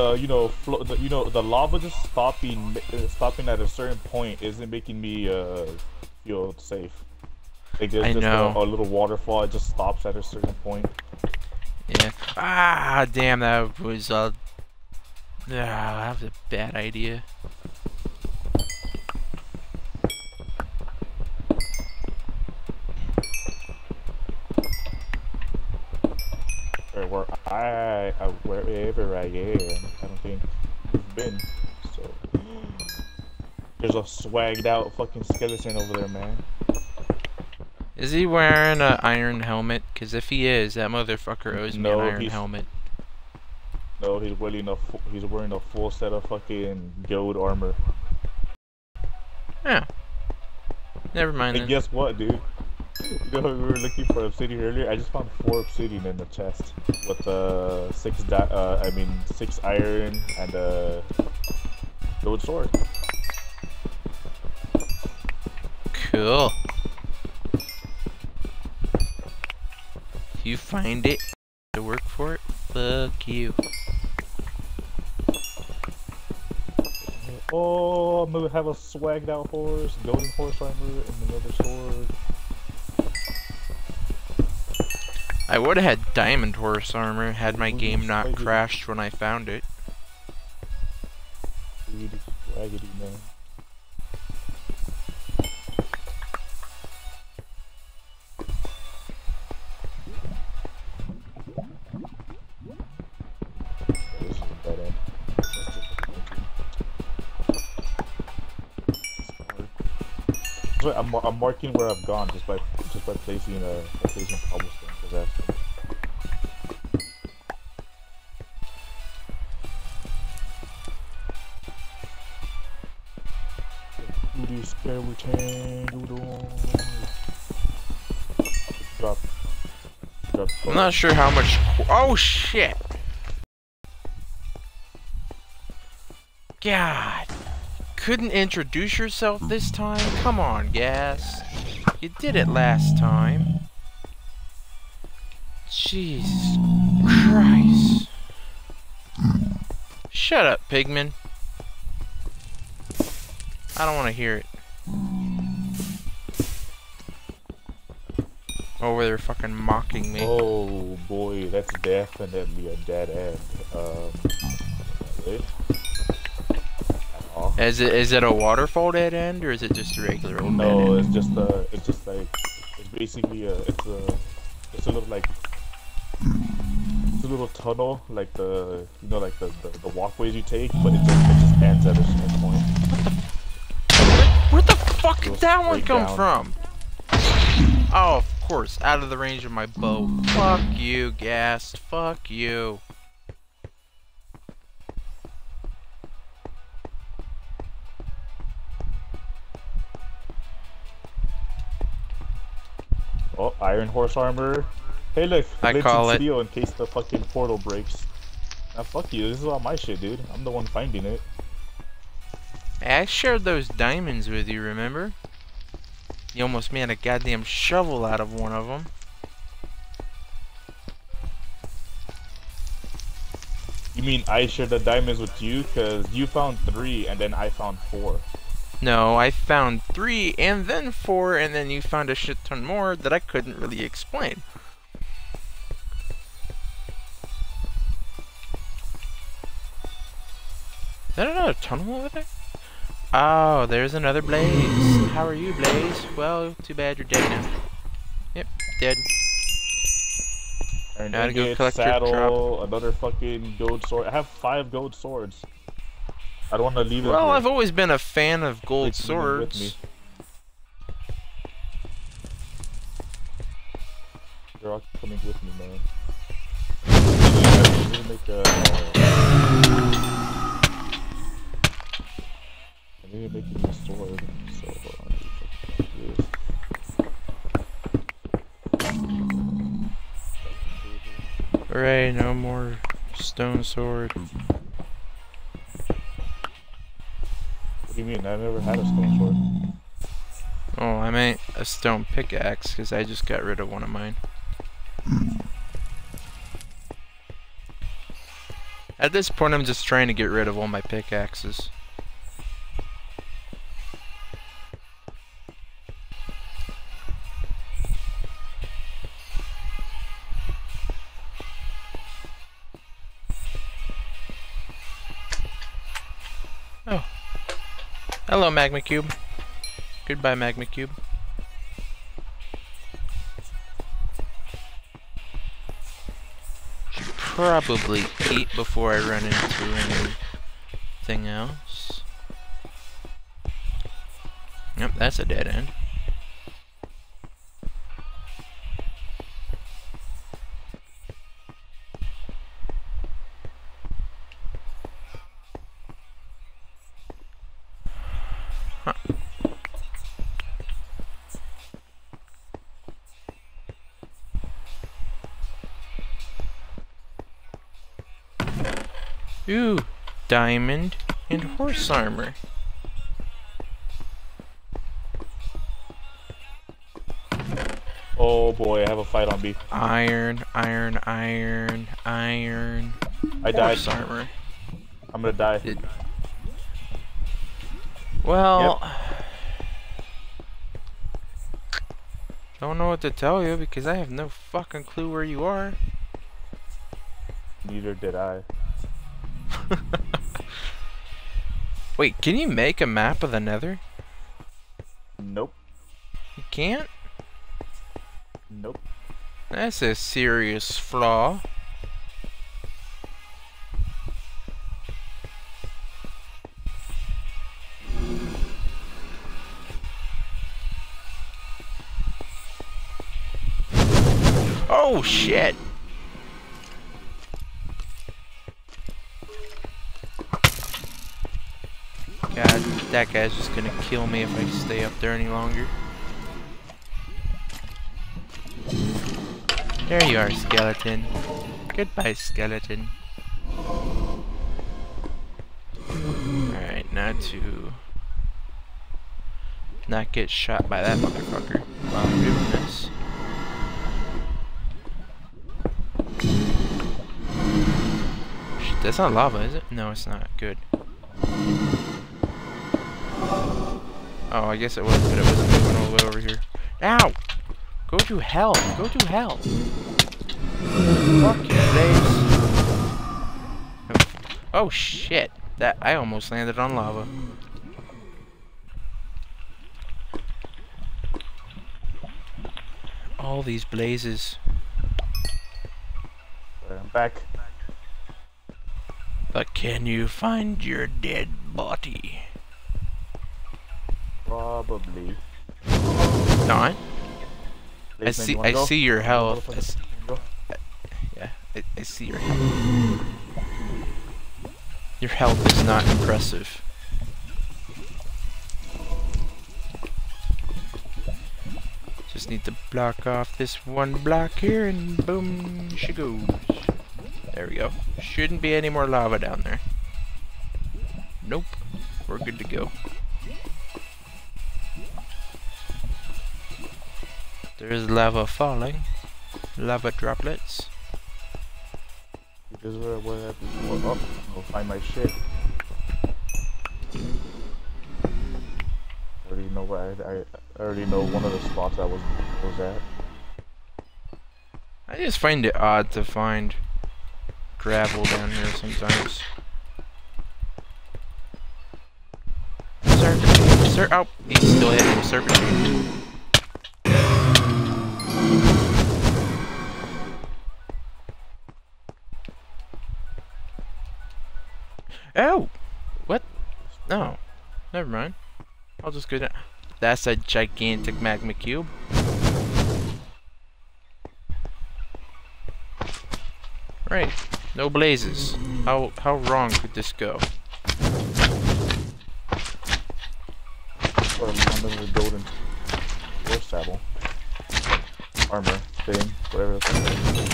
the you know flo- the, you know the lava just stopping uh, stopping at a certain point isn't making me uh feel safe. Like there's I just know. A, a little waterfall. It just stops at a certain point. Yeah. Ah, damn, that was uh. Yeah, that was a bad idea. Or where I, uh, wherever I am, I don't think we've been. So there's a swagged out fucking skeleton over there, man. Is he wearing an iron helmet? Because if he is, that motherfucker owes me No, an iron helmet. No, he's wearing a he's wearing a full set of fucking gold armor. Yeah. Never mind And then. guess what, dude? You know, we were looking for obsidian earlier. I just found four obsidian in the chest with uh six di- uh I mean six iron and uh gold sword. Cool. You find it to work for it? Fuck you. Oh, I'm gonna have a swagged out horse, golden horse armor, and another sword. I would have had diamond horse armor had my game not crashed when I found it. A I'm, I'm marking where I've gone just by just by placing uh by placing cobblestone because that's Voodoo skeleton doodle. Drop. Drop. I'm not sure how much. Oh shit! God. Couldn't introduce yourself this time? Come on, Ghast. You did it last time. Jesus Christ. Shut up, Pigman. I don't want to hear it. Over there fucking mocking me. Oh boy, that's definitely a dead end. Um. Is it is it a waterfall dead end or is it just a regular old No, it's just uh, it's just like it's basically a it's a it's a little like it's a little tunnel like the you know like the the, the walkways you take, but it just it just ends at a certain point. Where the fuck did that one come down. from? Oh, of course, out of the range of my bow. Fuck you, Ghast. Fuck you. Oh, iron horse armor. Hey, look, I call it- steel in case the fucking portal breaks. Now fuck you. This is all my shit, dude. I'm the one finding it. I shared those diamonds with you, remember? You almost made a goddamn shovel out of one of them. You mean I shared the diamonds with you? Cause you found three and then I found four. No, I found three and then four, and then you found a shit ton more that I couldn't really explain. Is that another tunnel over there? Oh, there's another Blaze. How are you, Blaze? Well, too bad you're dead now. Yep, dead. Iron Gotta go ingot, collect your saddle, another fucking gold sword. I have five gold swords. I don't want to leave it. Well. I've always been a fan of gold Like, leave it with me. swords. You're all coming with me, man. I need to make a. I need to sword. So hold on. let me check this. Hooray, no more stone sword. What do you mean? I've never had a stone sword. Oh, I meant a stone pickaxe because I just got rid of one of mine. At this point, I'm just trying to get rid of all my pickaxes. Oh. Hello, Magma Cube. Goodbye, Magma Cube. Should probably eat before I run into anything else. Yep, that's a dead end. Diamond and horse armor. Oh boy, I have a fight on B. Iron, iron, iron, iron. I died. Horse armor. I'm gonna die. Did- Well, don't know what to tell you because I have no fucking clue where you are. Neither did I. Wait, can you make a map of the Nether? Nope. You can't. Nope. That's a serious flaw. That guy's just gonna kill me if I stay up there any longer. There you are, skeleton. Goodbye, skeleton. Alright, now to not get shot by that motherfucker while I'm doing this. Shit, that's not lava, is it? No, it's not. Good. Oh, I guess it was, but it wasn't all the way over here. Ow! Go to hell! Go to hell! Fuck you, Blaze. Oh, oh shit! That I almost landed on lava. All these blazes. Uh, I'm back. But can you find your dead body? Probably. Not. I see. I see your health. go? I s- yeah, I, I see your health. Your health is not impressive. Just need to block off this one block here, and boom, she goes. There we go. Shouldn't be any more lava down there. Nope. We're good to go. There's lava falling. Lava droplets. This is where, I have to go up. Go find my shit. I already know where I, I, already know one of the spots I was was at. I just find it odd to find gravel down here sometimes. Serpentine, sir. Oh, he's still hitting serpentine. Oh, what? No, never mind. I'll just go down. That's a gigantic magma cube. Right. No blazes. How how wrong could this go? Or I'm under the golden horse saddle. Armor thing, whatever the fuck it is.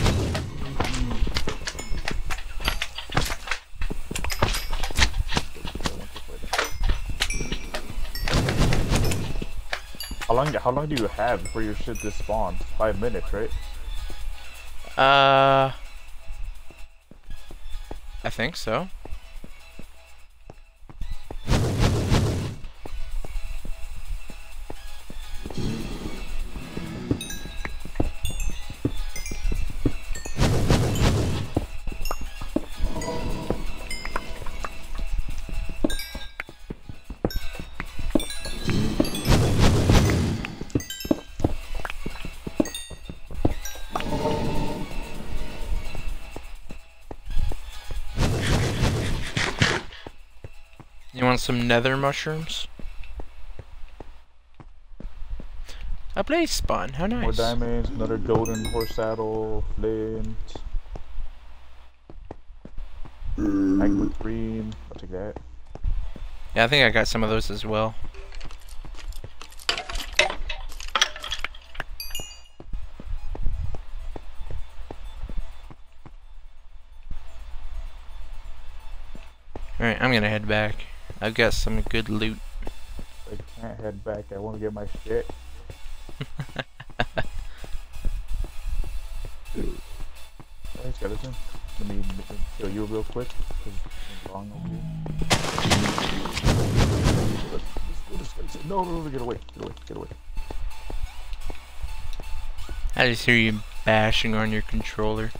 How long? How long do you have before your shit just spawns? Five minutes, right? Uh I think so. Some nether mushrooms? A blaze spawn, how nice. More diamonds, another golden horse saddle, flint. Magma cream. I'll take that. Yeah, I think I got some of those as well. Alright, I'm gonna head back. I've got some good loot. I can't head back. I want to get my shit. Hey, skeleton. Let me let me kill you real quick. long over here. Let's- let's go to skeleton. No, no, no, get away, get away, get away. I just hear you bashing on your controller.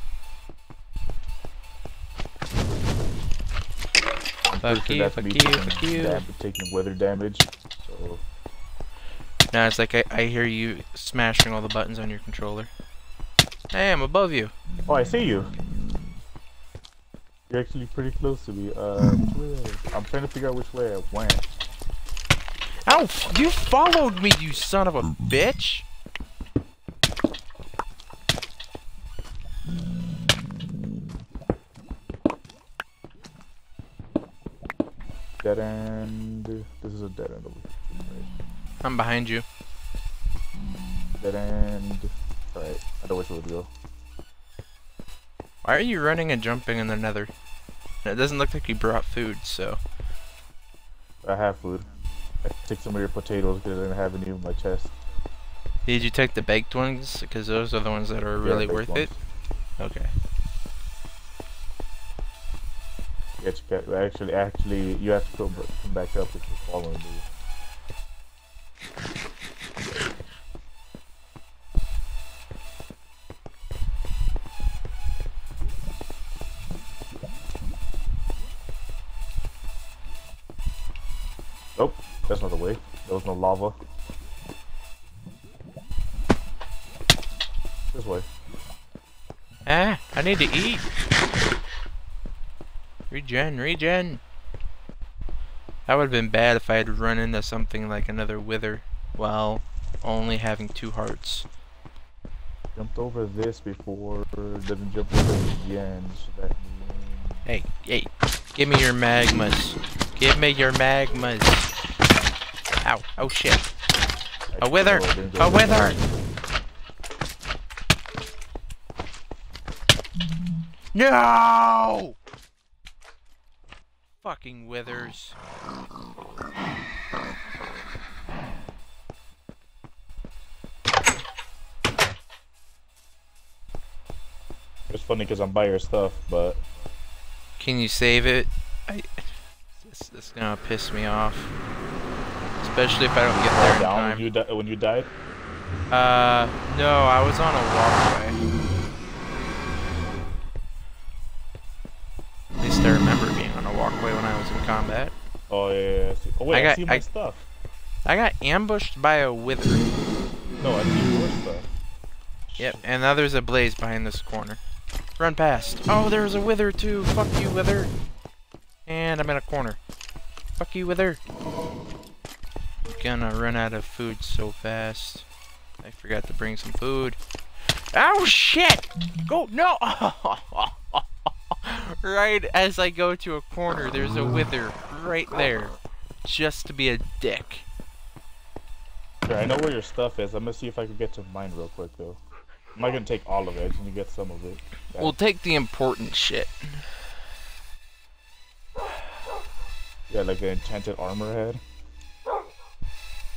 Fuck you, that's me you, taking you. taking wither damage. So No, it's like I, I hear you smashing all the buttons on your controller. Hey, I'm above you. Oh, I see you. You're actually pretty close to me. Uh. I'm trying to figure out which way I went. Ow! You followed me, you son of a bitch! Dead end. This is a dead end over here. I'm behind you. Dead end. Alright, I don't know which way to go. Why are you running and jumping in the nether? It doesn't look like you brought food, so. I have food. I took some of your potatoes because I didn't have any in my chest. Did you take the baked ones? Because those are the ones that are Yeah, really worth it. Okay. Actually, actually, you have to come, come back up if you're following me. Nope, that's not the way. There was no lava. This way. Ah, I need to eat. Regen, regen. That would have been bad if I had run into something like another wither while only having two hearts. Jumped over this before, didn't jump over again, so that means... Hey, hey, give me your magmas. Give me your magmas. Ow, oh shit. A wither! A wither! No! Fucking withers. It's funny because I'm by your stuff, but Can you save it? I, this, this is gonna piss me off. Especially if I don't get there in down when time. you di- when you died. Uh, no, I was on a walkway. At least I remember being away when I was in combat. Oh yeah. yeah, I. Oh wait, I I, got- see my I- stuff. I got ambushed by a wither. No, I see your stuff. Yep, and now there's a blaze behind this corner. Run past. Oh, there's a wither too. Fuck you, wither. And I'm in a corner. Fuck you, wither. I'm gonna run out of food so fast. I forgot to bring some food. Oh shit! Go no! right as I go to a corner, there's a wither right there, just to be a dick. I know where your stuff is. I'm gonna see if I can get to mine real quick though. I'm not gonna take all of it. I just need to get some of it. back. We'll take the important shit. yeah, like the enchanted armor head.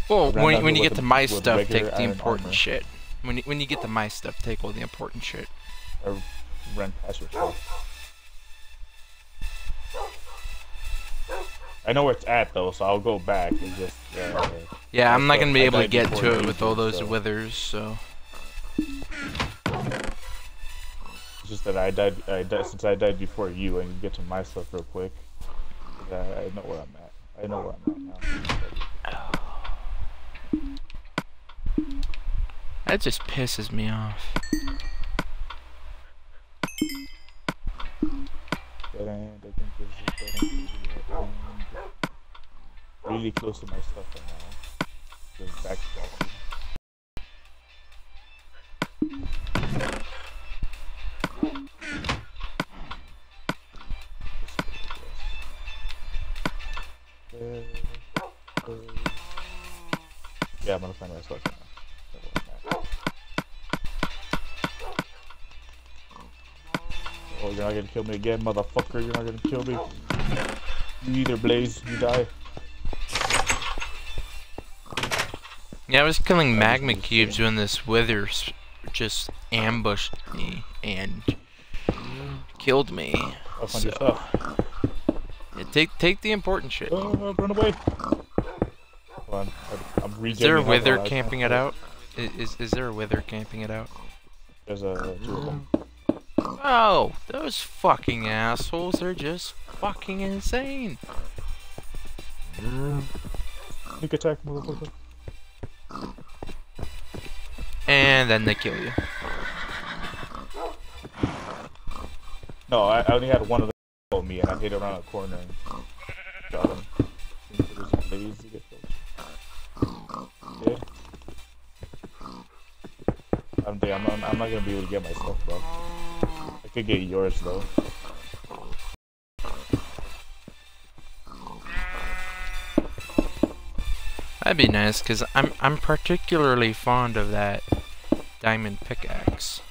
Well, when, when you get to my stuff, take the important armor. shit. When you, when you get to my stuff, take all the important shit. I ran past your stuff. I know where it's at though, so I'll go back. It's just. Uh, Yeah, I'm not gonna be able to get to it with all those so- withers, so. It's just that I died. I died since I died before you, and get to my stuff real quick. I, I know where I'm at. I know where I'm at now. That just pisses me off. Dead end, I think this is dead end, dead end. Really close to my stuff right now. Just uh, Yeah, I'm gonna find my stuff now. Oh, you're not gonna kill me again, motherfucker. You're not gonna kill me. You either blaze, you die. Yeah, I was killing magma cubes when this wither just ambushed me and killed me. So, yeah, take take the important shit. Oh, run away. On, Is there a wither camping it out? I- Is is there a wither camping it out? There's a two of them. Oh, those fucking assholes are just fucking insane. Sneak attack, motherfucker. And then they kill you. No, I, I only had one of them follow me, and I hit around a corner and got him. I'm, I'm, not, I'm not gonna be able to get my stuff, bro. I could get yours though. That'd be nice, cause I'm I'm particularly fond of that diamond pickaxe.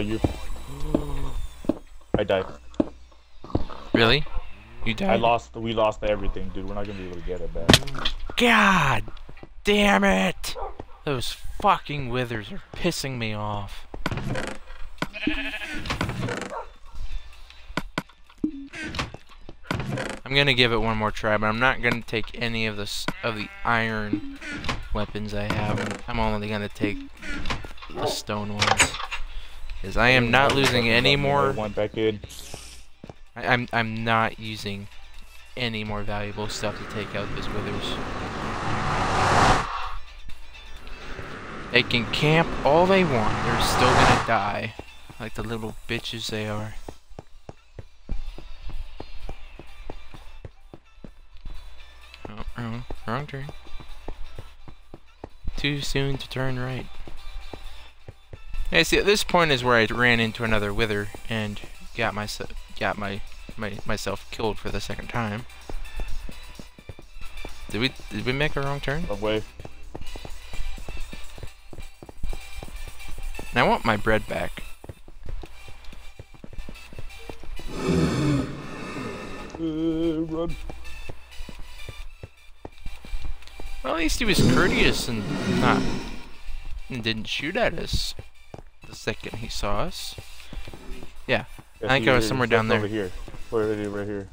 Oh, you. I died. Really? You died? I lost. We lost everything, dude. We're not gonna be able to get it back. God damn it! Those fucking withers are pissing me off. I'm gonna give it one more try, but I'm not gonna take any of the of the iron weapons I have. I'm only gonna take the stone ones, because I am not losing any more. Went back in. I'm I'm not using any more valuable stuff to take out those withers. They can camp all they want. They're still gonna die, like the little bitches they are. Oh, wrong, wrong turn. Too soon to turn right. Yeah, see, at this point is where I ran into another wither and got myself got my, my myself killed for the second time. Did we did we make a wrong turn? Wrong way. And I want my bread back. Uh, run. Well, at least he was courteous and not and didn't shoot at us the second he saw us. Yeah, I think I was somewhere down there. Over here. Is, right here.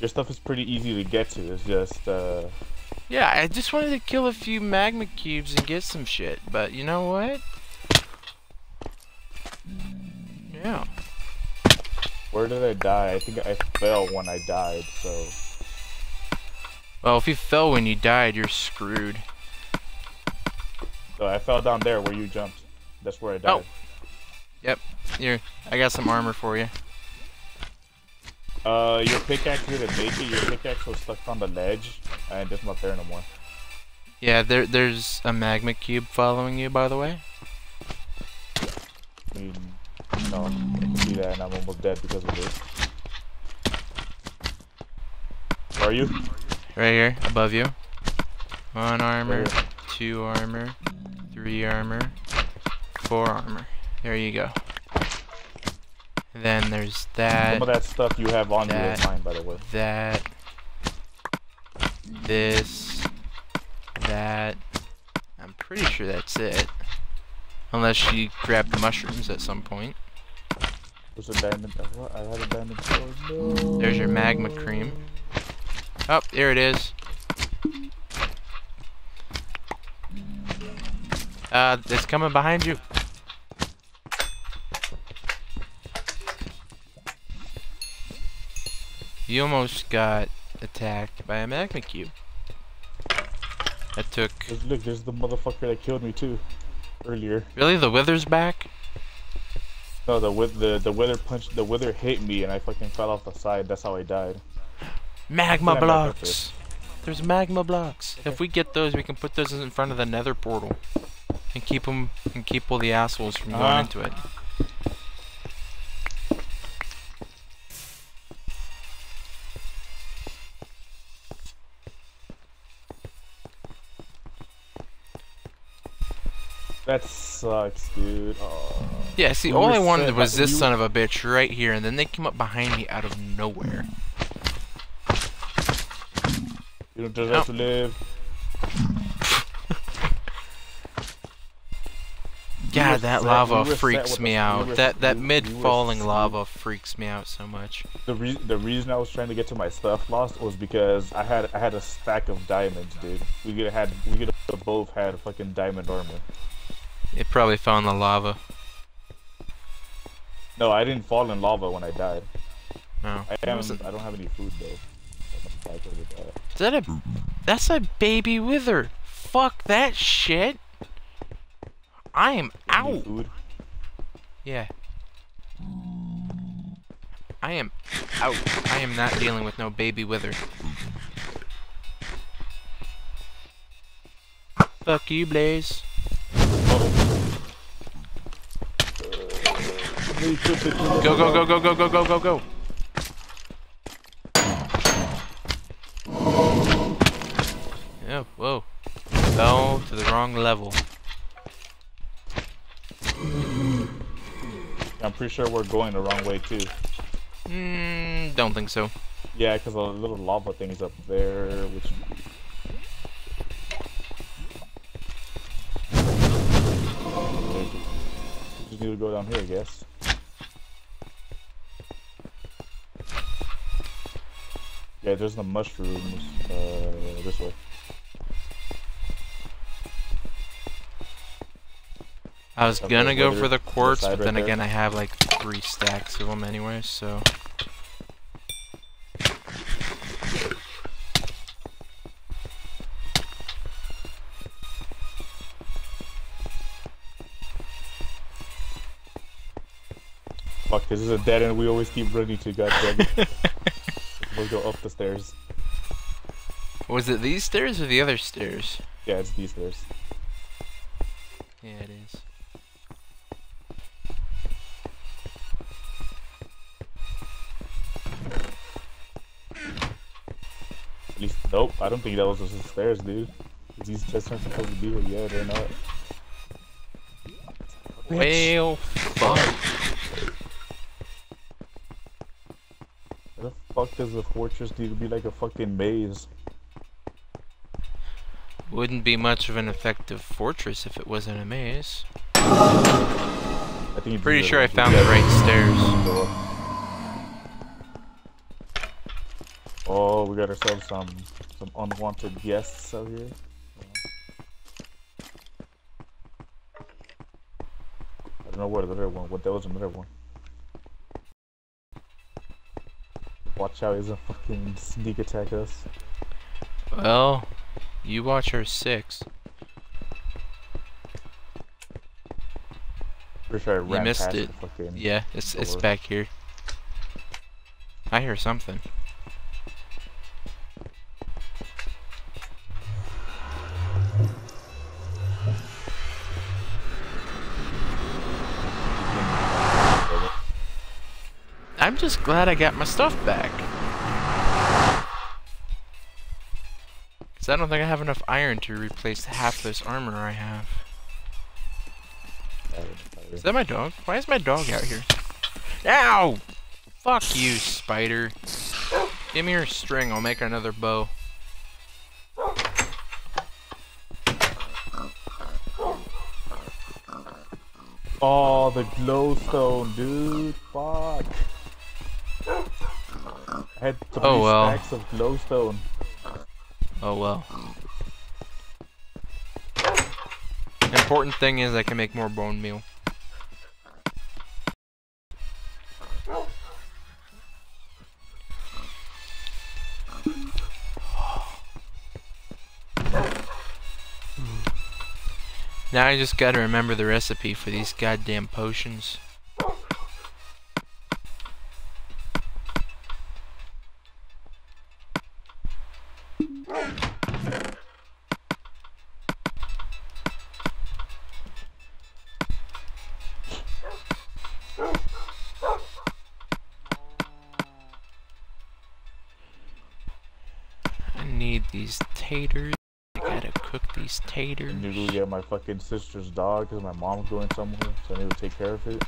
Your stuff is pretty easy to get to. It's just, uh, Yeah, I just wanted to kill a few magma cubes and get some shit, but you know what? Yeah. where did I die? I think I fell when I died, so. Well, if you fell when you died, you're screwed. So I fell down there where you jumped. That's where I died. Oh. Here, I got some armor for you. Uh, your pickaxe didn't make it. Your pickaxe was stuck on the ledge, and it's not there no more. Yeah, there there's a magma cube following you, by the way. I mean, no, I can see that, and I'm almost dead because of this. Where are you? Right here, above you. One armor, two armor. Three armor, four armor. There you go. Then there's that, Some of that stuff you have on you is that- mine, by the way. that, this, that. I'm pretty sure that's it. Unless she grabbed mushrooms at some point. There's a diamond. uh, I had a diamond sword. No. There's your magma cream. Oh, there it is. Uh, it's coming behind you. You almost got attacked by a magma cube. That took... Look, there's the motherfucker that killed me too. Earlier. Really? The wither's back? No, the with the the wither punched The wither hit me, and I fucking fell off the side. That's how I died. Magma blocks! There's magma blocks. If we get those, we can put those in front of the nether portal. And keep them, and keep all the assholes from going Uh-huh. into it. That sucks, dude. Oh. Yeah, see, all I wanted was this son of a bitch right here, and then they came up behind me out of nowhere. You don't deserve to live. God, that set- lava we were set freaks me out. were- that that we- we mid were falling lava freaks me out so much. The re- the reason I was trying to get to my stuff lost was because I had I had a stack of diamonds, dude. We could have had we could have both had fucking diamond armor. It probably fell in the lava. No, I didn't fall in lava when I died. No, I it I don't have any food though. I'm gonna die 'cause of that. Is that a? That's a baby wither. Fuck that shit. I am out. Yeah. I am out. I am not dealing with no baby wither. Fuck you, Blaze. Oh. Go, go, go, go, go, go, go, go, go. Yeah, whoa. Fell to the wrong level. I'm pretty sure we're going the wrong way too. Hmm, don't think so. Yeah, because the little lava thing is up there, which. We just need to go down here, I guess. Yeah, there's the mushrooms uh, this way. I was gonna go for the the quartz, side but right then there. again, I have like three stacks of them anyway, so. Fuck, this is a dead end we always keep running to, goddammit. we'll go up the stairs. Was it these stairs or the other stairs? Yeah, it's these stairs. Yeah, it is. At least, nope, I don't think that was just the stairs, dude. These chests aren't supposed to be here. Yeah, they're not. Well, fuck. The fuck does the fortress need to be like a fucking maze? Wouldn't be much of an effective fortress if it wasn't a maze. I think Pretty sure I found the right stairs. Oh, we got ourselves some some unwanted guests out here. I don't know where the other one. What that was another one. Watch out! He's a fucking sneak attack us. Well, you watch our six. Pretty sure I ran missed it. Yeah, it's it's back here. I hear something. Just glad I got my stuff back. Cause I don't think I have enough iron to replace half this armor I have. Is that my dog? Why is my dog out here? Ow! Fuck you, spider. Give me your string, I'll make another bow. Oh, the glowstone, dude. Fuck. I had three Oh, well. stacks of glowstone. Oh well. Important thing is I can make more bone meal. Now I just gotta remember the recipe for these goddamn potions. Taters. I need to go get my fucking sister's dog because my mom's going somewhere, so I need to take care of it.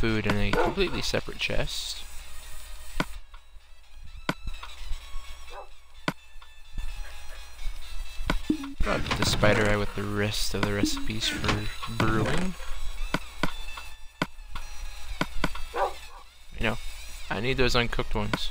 Food in a completely separate chest. I'll the spider eye with the rest of the recipes for brewing. You know, I need those uncooked ones.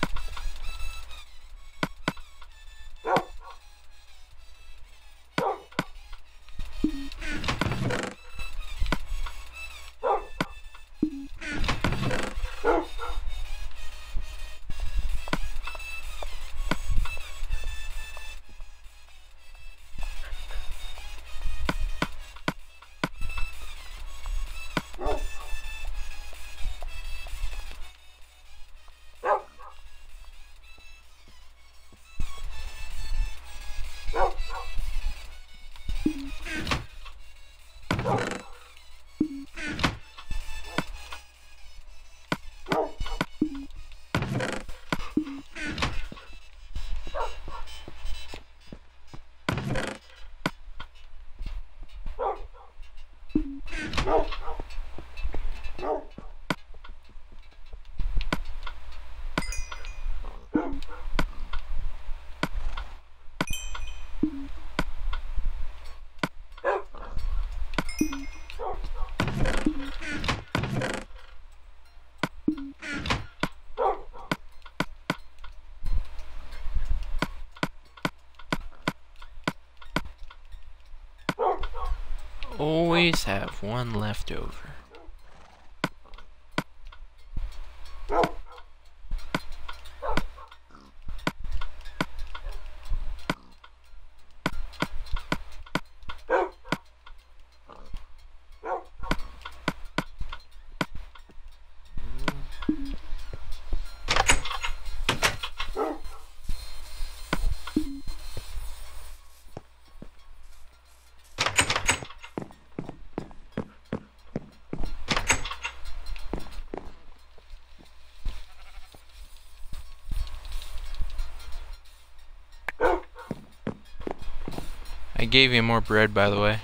Always have one left over. Gave you more bread, by the way.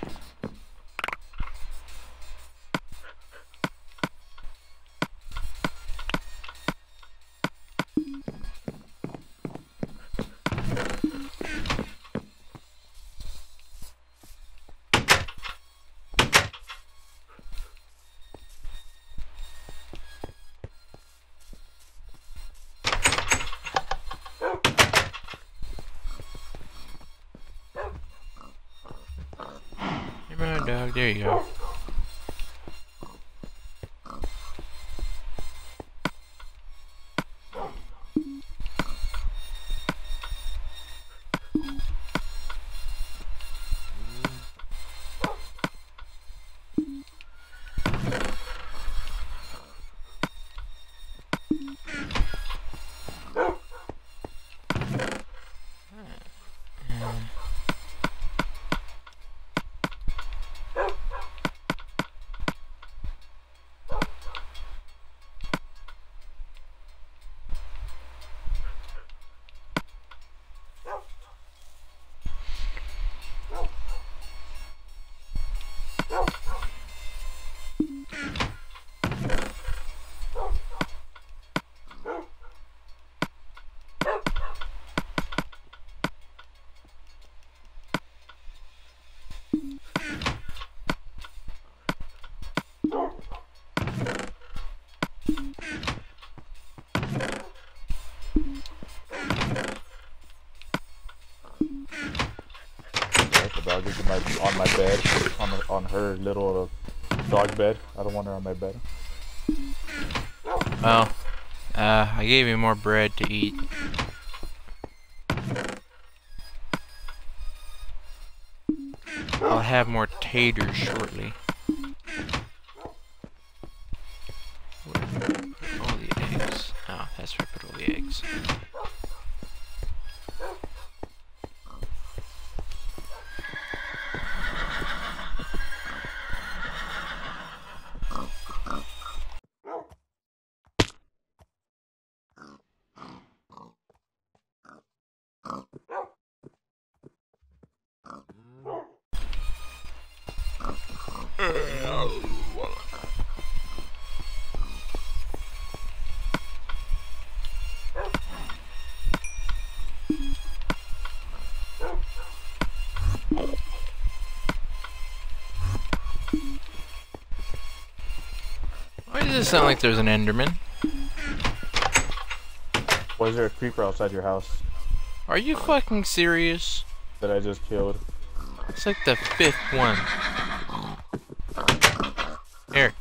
My, on my bed, on, the, on her little uh, dog bed. I don't want her on my bed. Well, uh, I gave you more bread to eat. I'll have more taters shortly. Why does it sound like there's an Enderman? Why is there a creeper outside your house Are you fucking serious? that I just killed? It's like the fifth one. Here.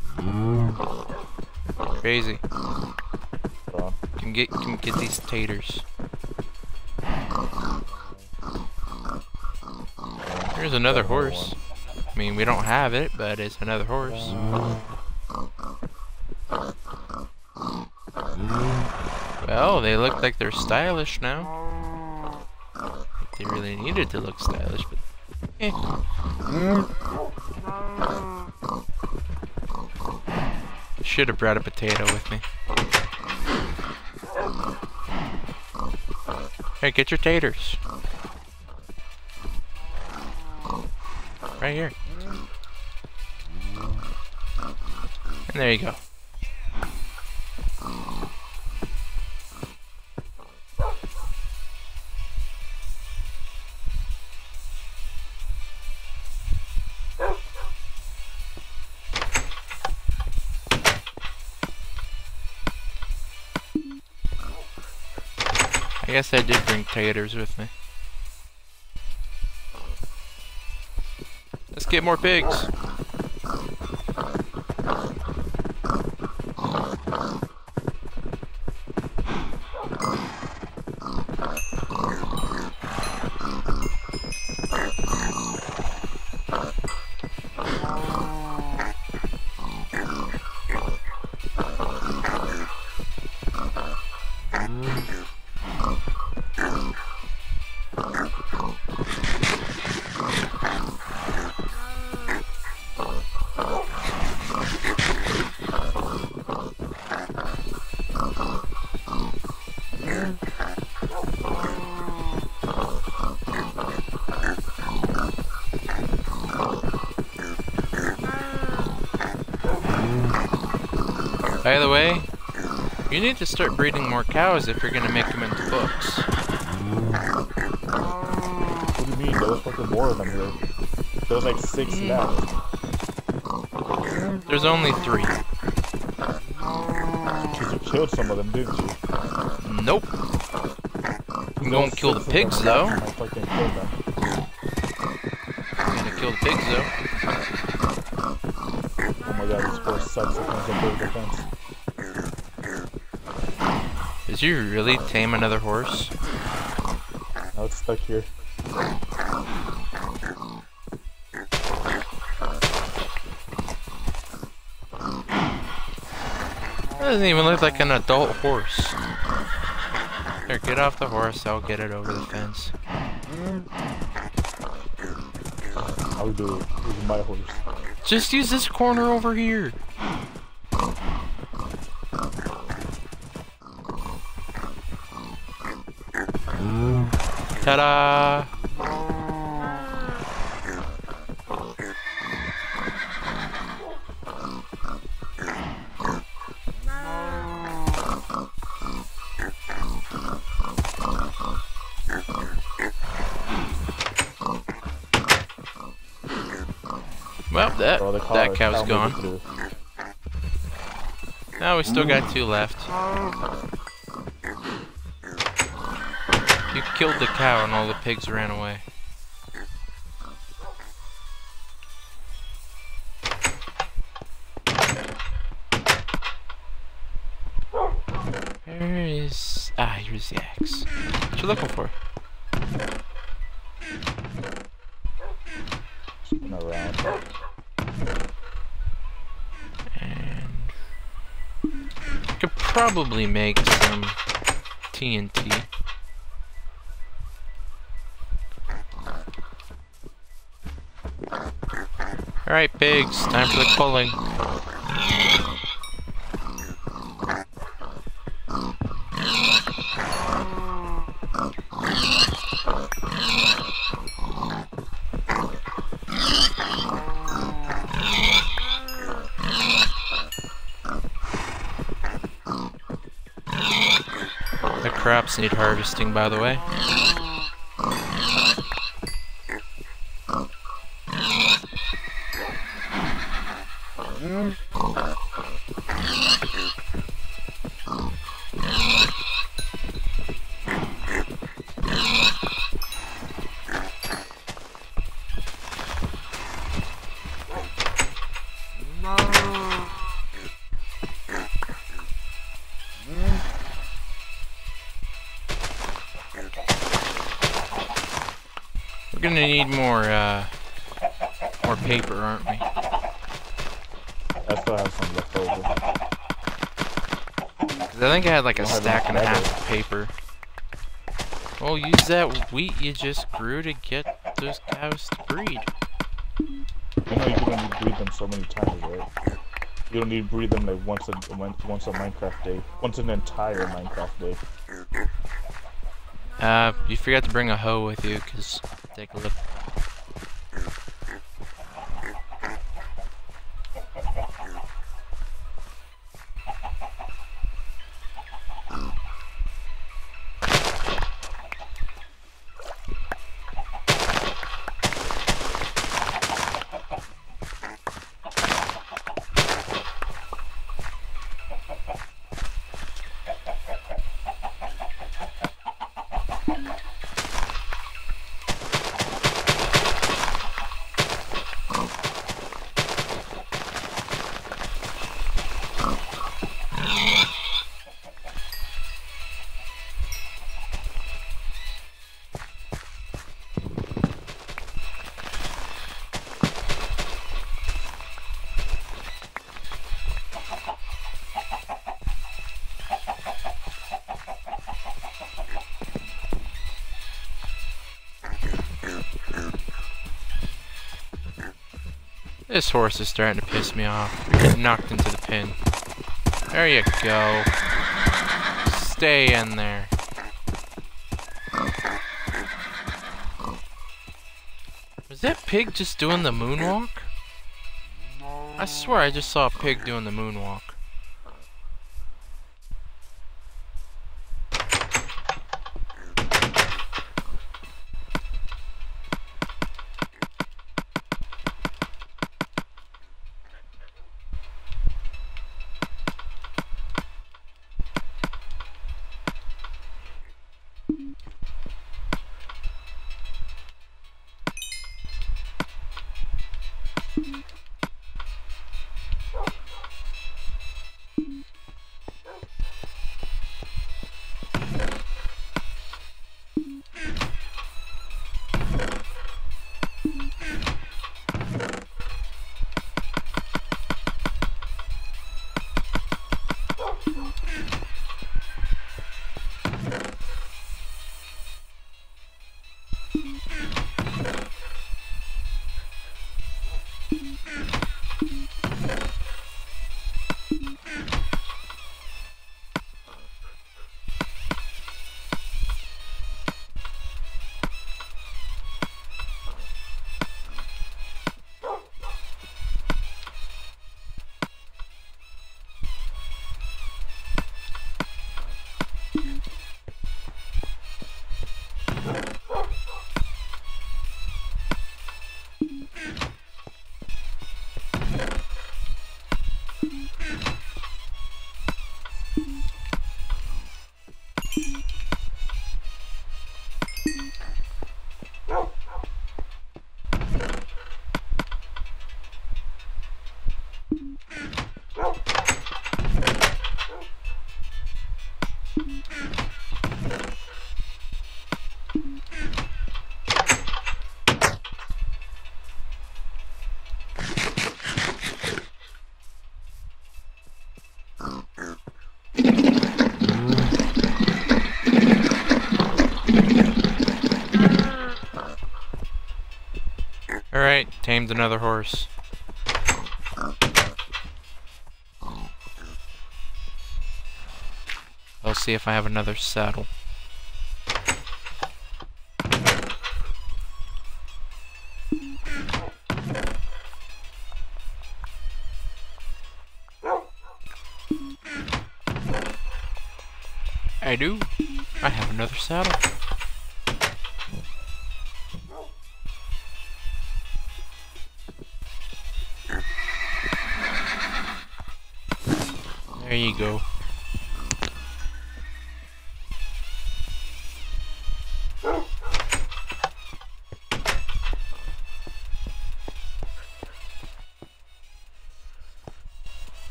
Crazy. Can get can get these taters. Here's another horse. I mean, we don't have it, but it's another horse. Well, they look like they're stylish now. They really needed to look stylish, but eh. Should have brought a potato with me. Hey, get your taters. Right here. And there you go. Guess I did bring taters with me. Let's get more pigs. Way, you need to start breeding more cows if you're gonna make them into books. What do you mean? There was fucking more of them here. There was like six hmm. left. There's only three. Because you killed some of them, didn't you? Nope. I'm going to kill the pigs though. I fucking killed them. I'm gonna kill the pigs though. Oh my god, this horse sucks. It comes in big defense. Did you really tame another horse? Now it's stuck here. That doesn't even look like an adult horse. Here, get off the horse. I'll get it over the fence. I'll do it. This is my horse. Just use this corner over here. Ta-da! Well, that that is gone. Now we still got two left. killed the cow and all the pigs ran away. Where is... Ah, here's the axe. What you looking for? around. And... Could probably make some TNT pigs, time for the culling. The crops need harvesting, by the way. More, uh, more paper, aren't we? I still have some left over. 'Cause I think I had like a stack and a half of paper. Well, use that wheat you just grew to get those cows to breed. You know you can only breed them so many times, right? You don't need to breed them like once a once once a Minecraft day, once an entire Minecraft day. Uh, you forgot to bring a hoe with you, cause This horse is starting to piss me off. Knocked into the pin. There you go. Stay in there. Was that pig just doing the moonwalk? I swear I just saw a pig doing the moonwalk. Tamed another horse. I'll see if I have another saddle. I do. I have another saddle.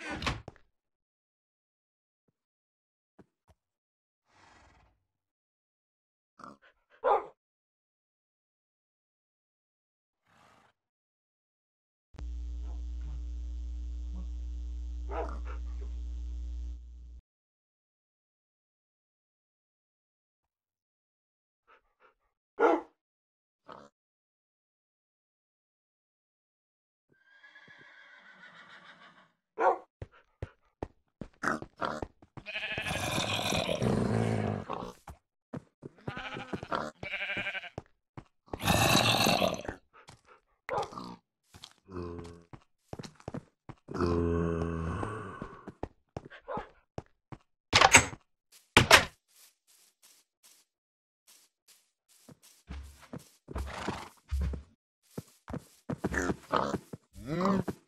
you Mm.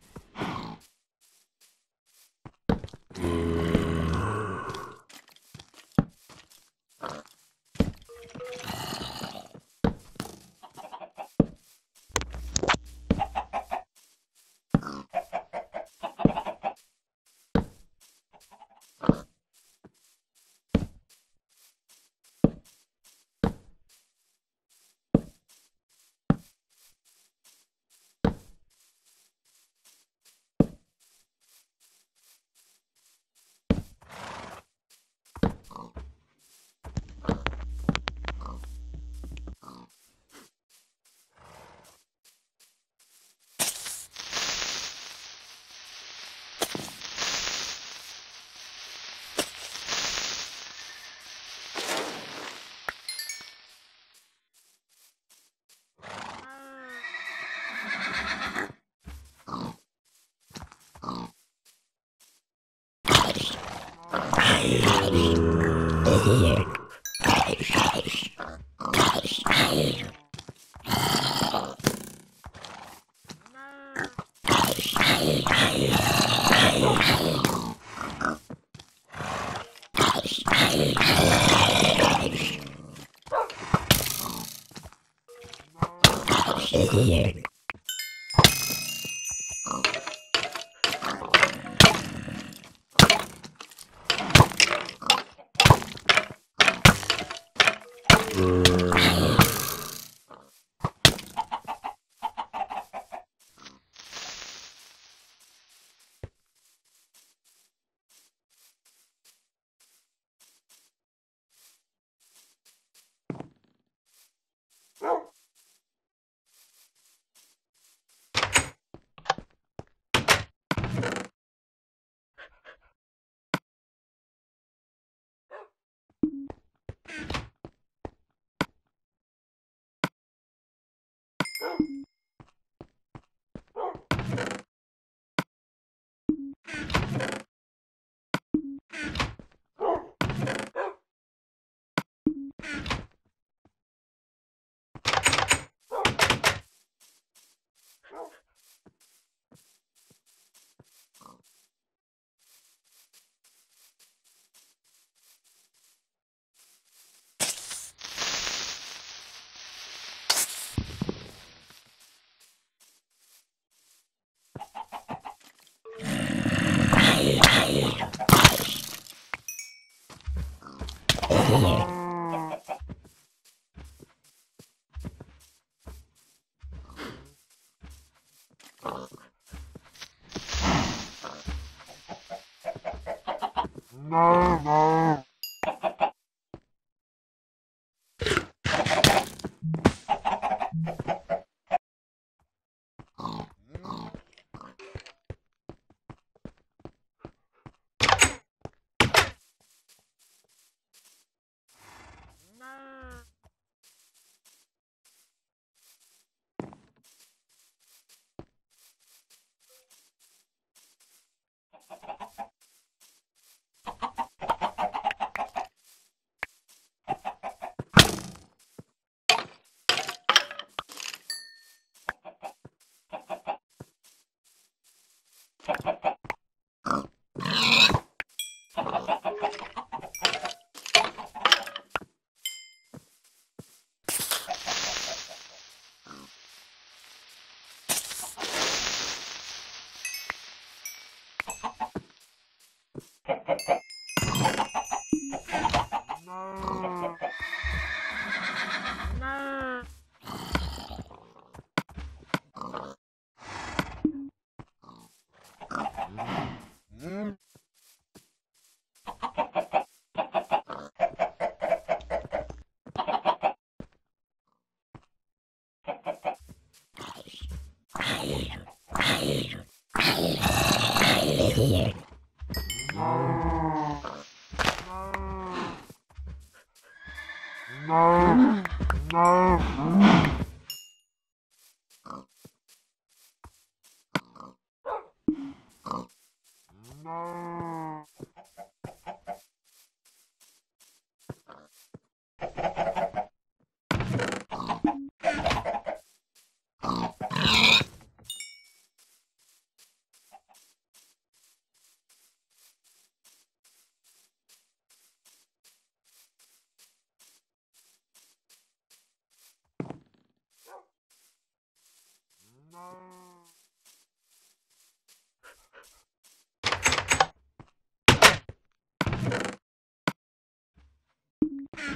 Hello.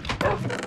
Perfect.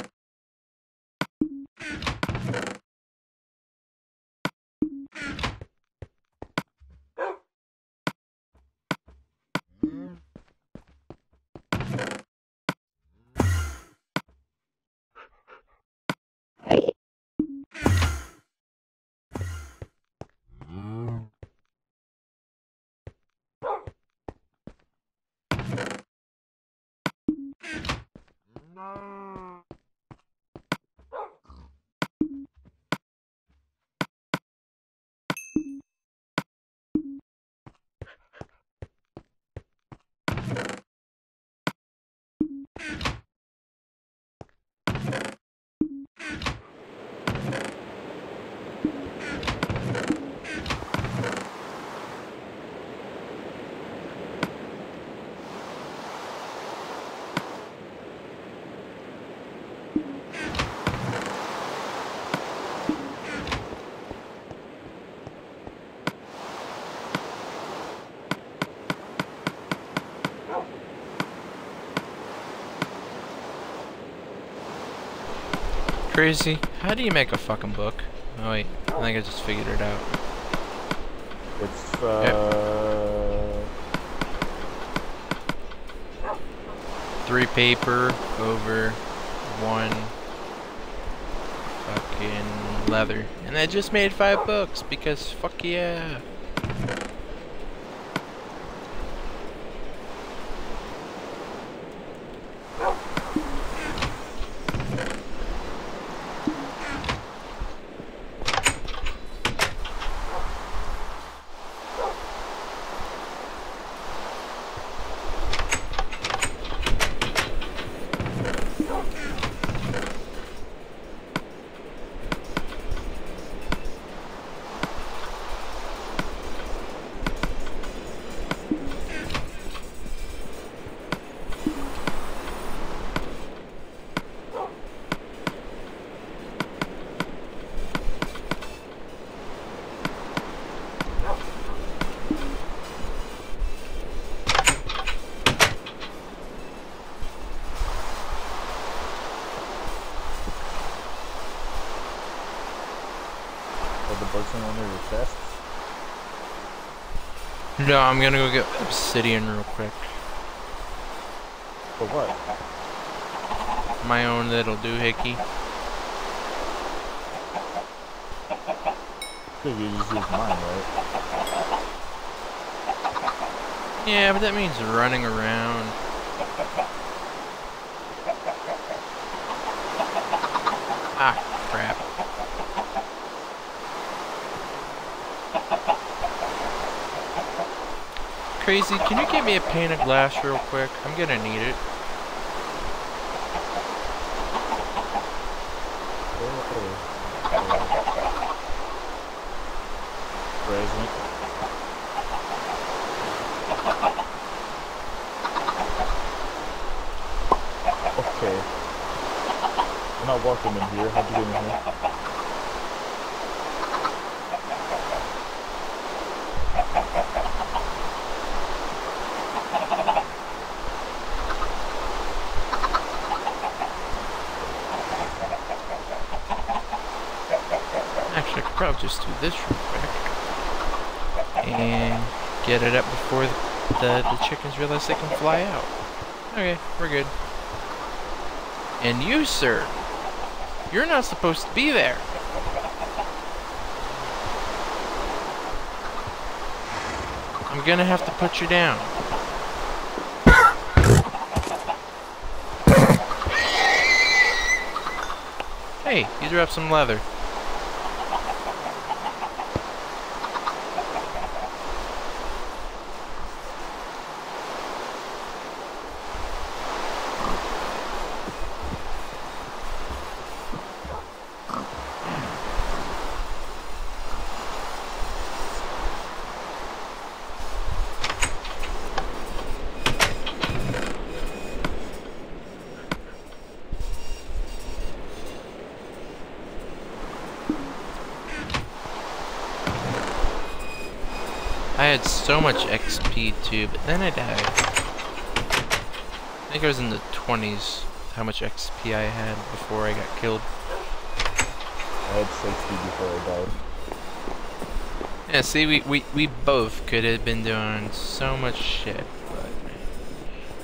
Crazy. How do you make a fucking book? Oh wait, I think I just figured it out. It's uh. Three paper over one fucking leather. And I just made five books because fuck yeah. No, I'm gonna go get obsidian real quick. For what? My own little doohickey. I think you just use mine, right? Yeah, but that means running around. Ah, crap. Crazy, can you get me a pane of glass real quick? I'm gonna need it. Present. Okay. You're not welcome in here. How'd you get in here? Actually, I could probably just do this real quick. And get it up before the, the chickens realize they can fly out. Okay, we're good. And you, sir, you're not supposed to be there. I'm gonna have to put you down. Hey, you dropped some leather. I had so much XP too, but then I died. I think I was in the 20s how much XP I had before I got killed. I had 60 before I died. Yeah, see, we, we, we both could have been doing so much shit, but...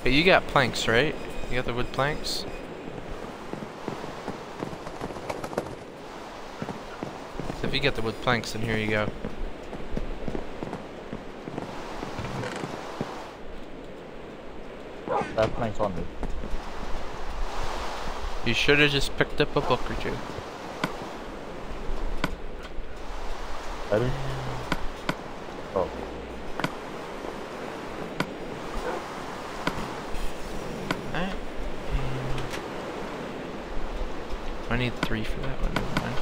But you got planks, right? You got the wood planks? So if you get the wood planks, then here you go. That plank's on me. You should have just picked up a book or two. Oh. I didn't. Oh. Alright. I need three for that one. Never mind.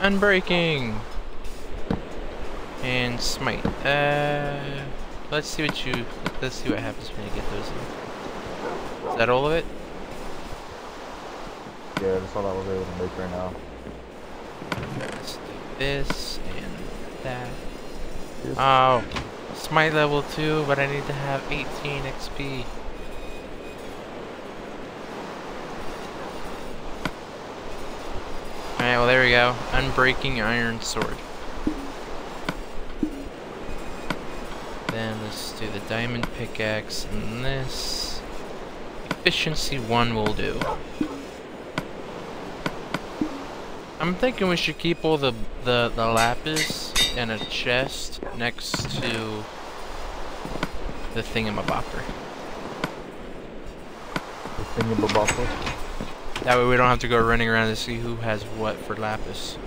Unbreaking! And smite. Uh, let's see what you. Let's see what happens when you get those in. Is that all of it? Yeah, that's all I was able to make right now. Let's do this and that. Oh, smite level 2, but I need to have 18 XP. Alright, well there we go. Unbreaking Iron Sword. Diamond Pickaxe and this. Efficiency 1 will do. I'm thinking we should keep all the, the, the lapis in a chest next to the thingamabopper. The thingamabopper? That way we don't have to go running around to see who has what for lapis.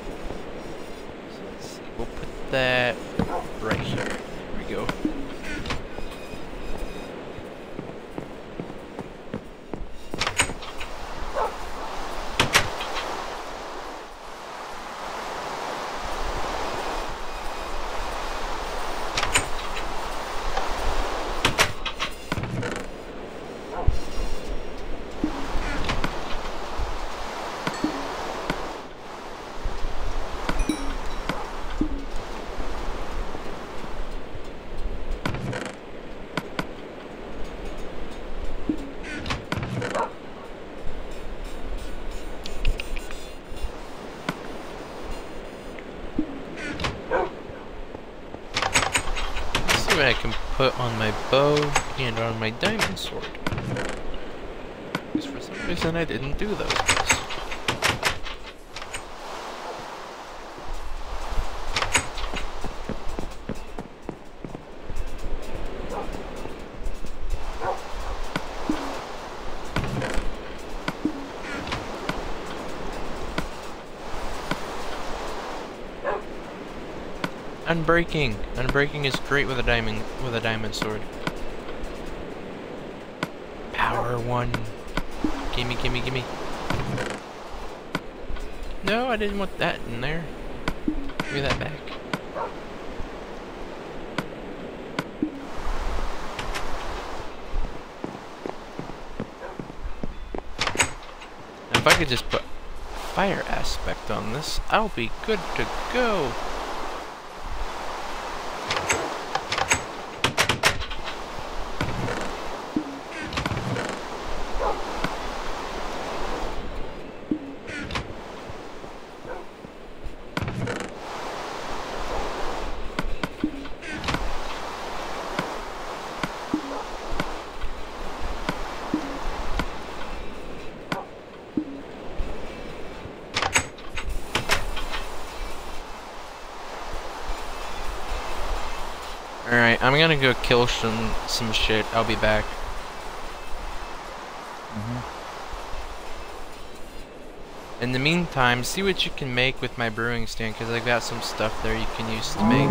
So let's see, we'll put that Unbreaking. Unbreaking is great with a diamond with a diamond sword. Power one. Gimme, gimme, gimme. No, I didn't want that in there. Give that back. If I could just put fire aspect on this, I'll be good to go. Alright, I'm gonna go kill some some shit. I'll be back. Mm-hmm. In the meantime, see what you can make with my brewing stand, because I've got some stuff there you can use to make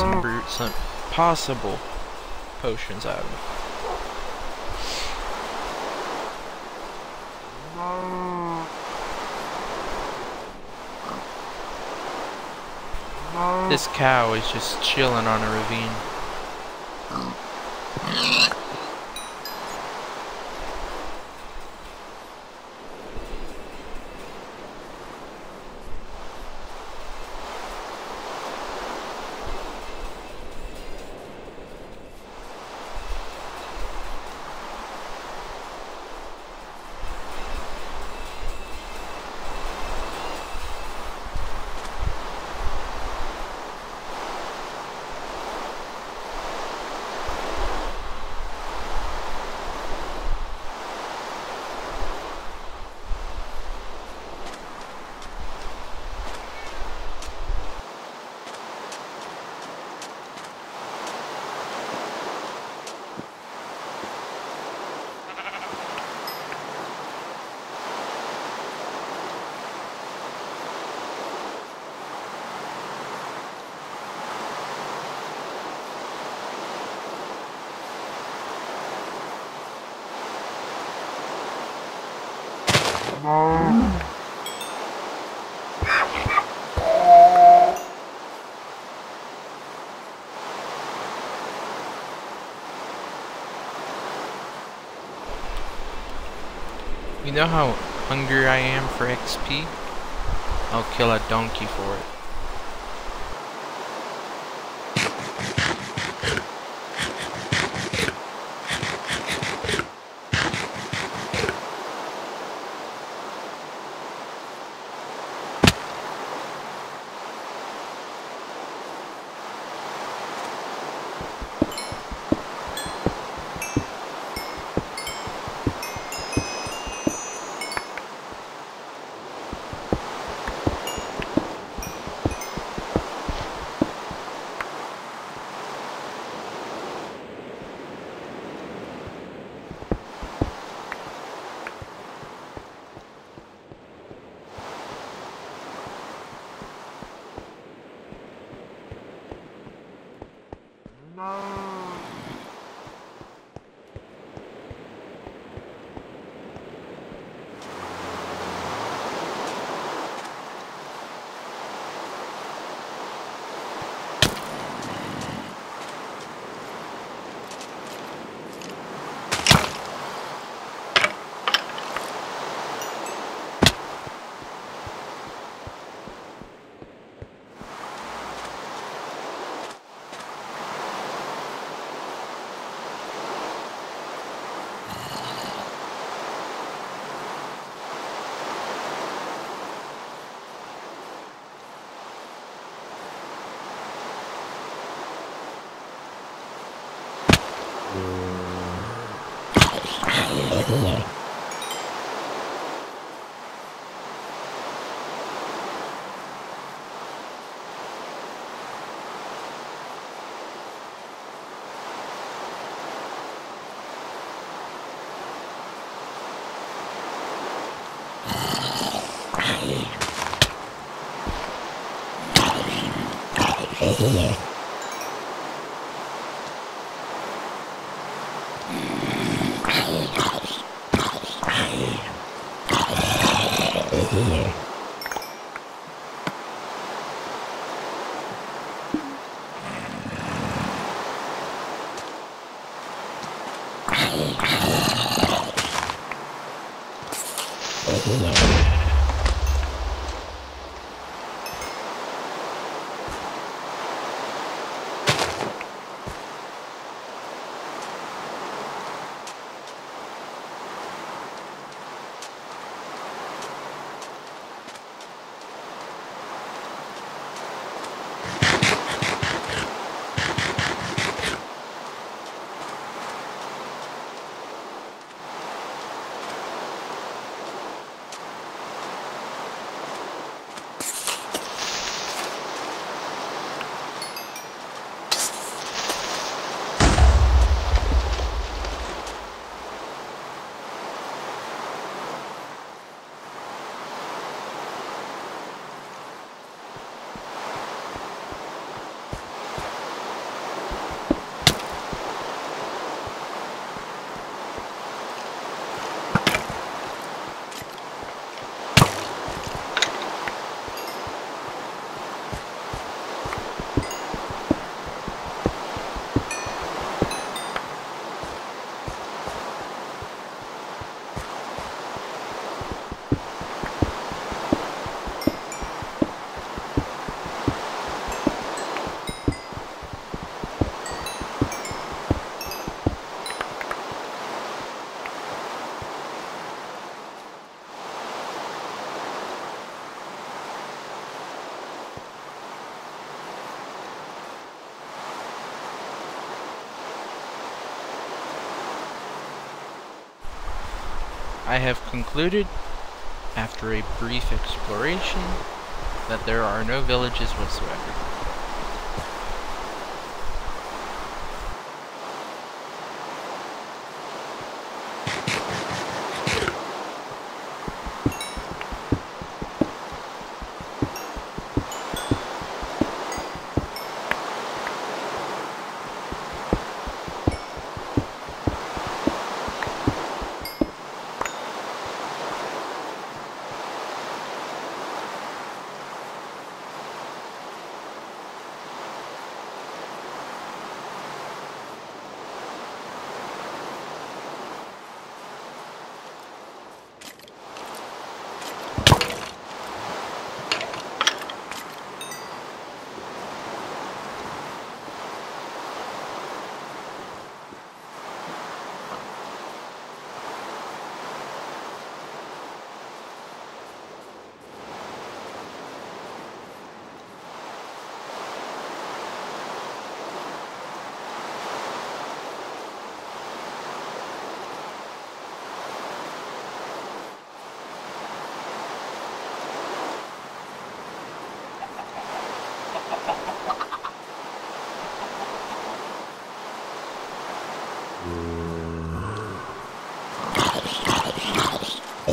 some brew some possible potions out of. This cow is just chilling on a ravine. Yeah. You know how hungry I am for XP? I'll kill a donkey for it. here. here. I have concluded, after a brief exploration, that there are no villages whatsoever.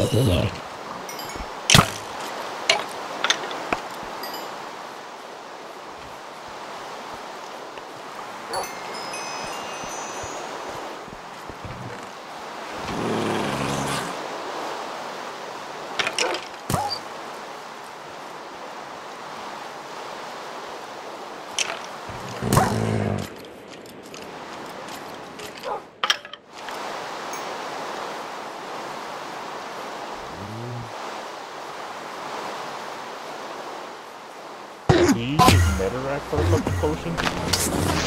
Can you use Netherrack for a couple potions?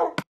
no.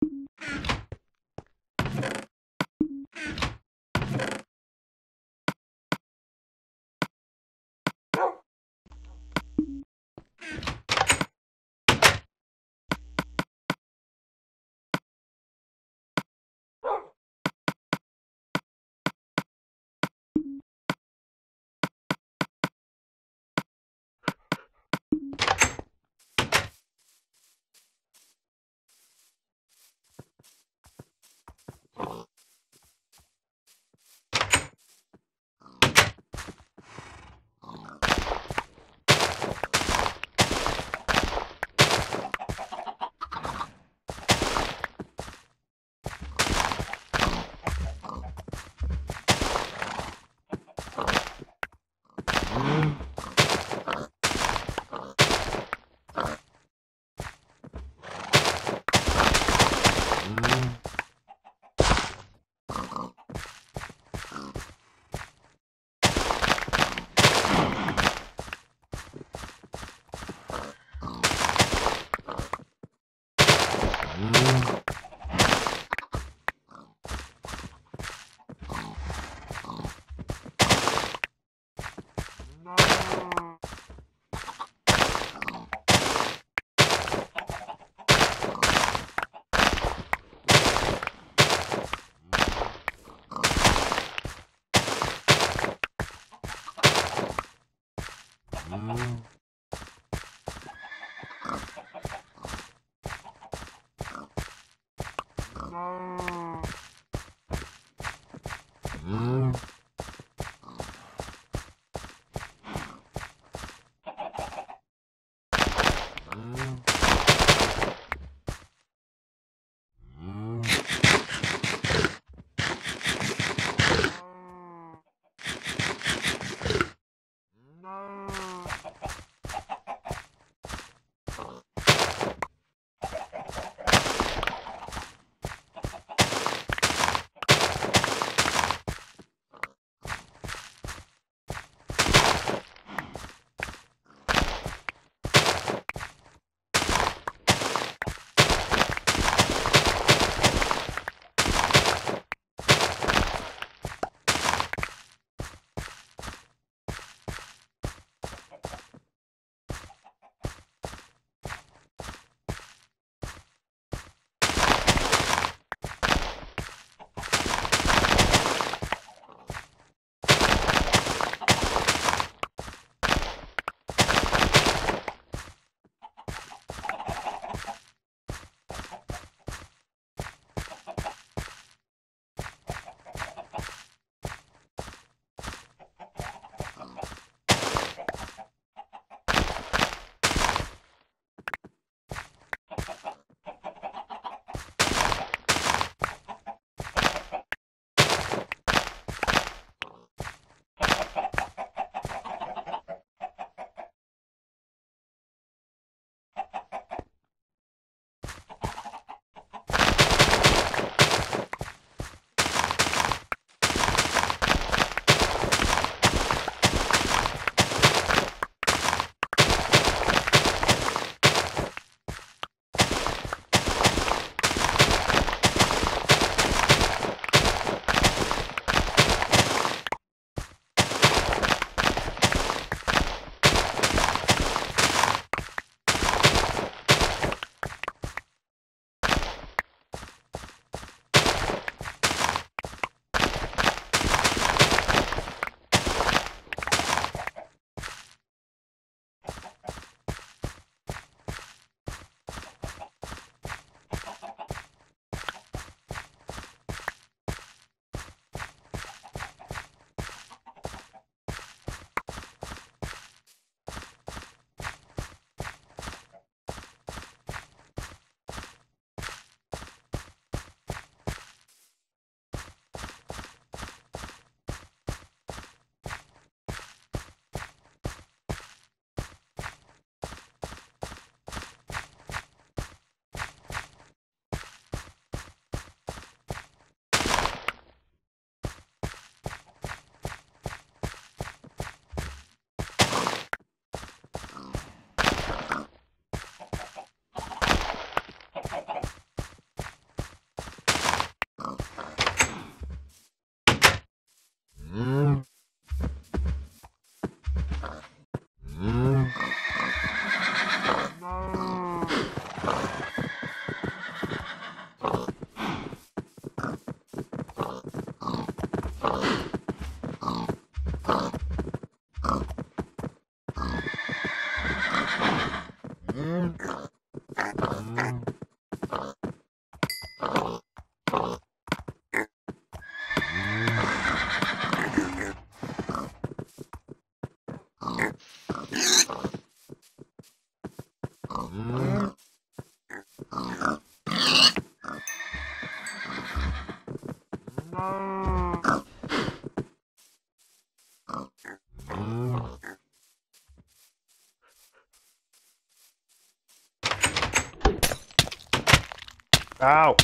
Ow!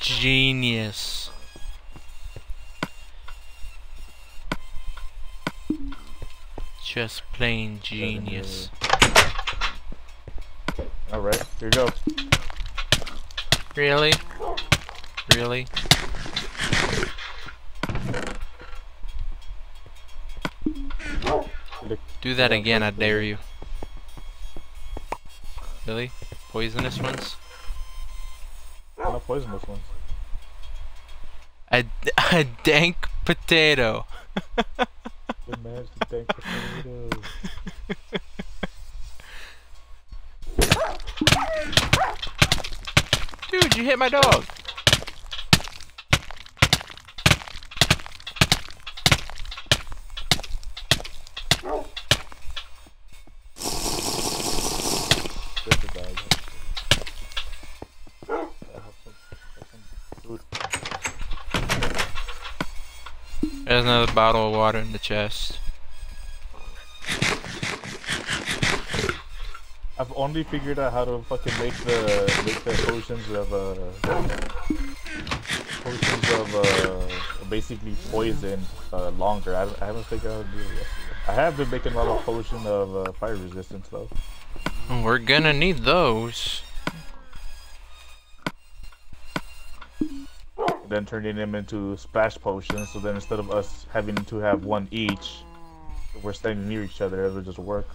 Genius. Just plain genius. Alright, here you go. Really? Really? Do that again, I dare you. Really? Poisonous ones? Not poisonous ones. A, a dank potato. Good man's the dank potato. Dude, you hit my dog. Bottle of water in the chest. I've only figured out how to fucking make the make the potions of uh potions of uh basically poison uh longer. I, haven't- I haven't figured out how to do it yet. I have been making a lot of potion of uh, fire resistance though. We're gonna need those. Then turning them into splash potions. So then instead of us having to have one each, if we're standing near each other. It'll just work.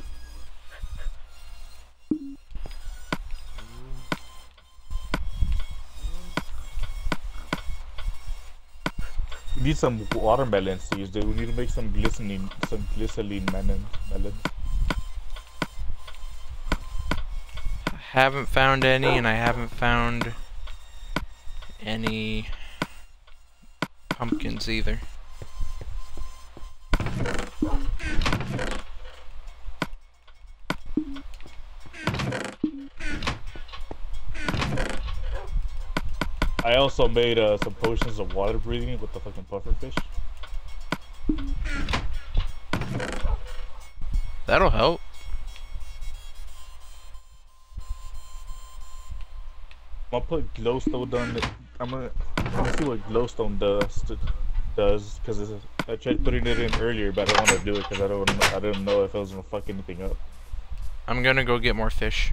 We need some watermelon seeds, dude. We need to make some glistening, some glistering melon. melon. I haven't found any, and I haven't found any pumpkins either. I also made uh, some potions of water breathing with the fucking puffer fish. That'll help. I'm gonna put glowstone on it. I'm gonna see what glowstone does does because I tried putting it in earlier, but I don't want to do it because I don't I didn't know if I was gonna fuck anything up. I'm gonna go get more fish.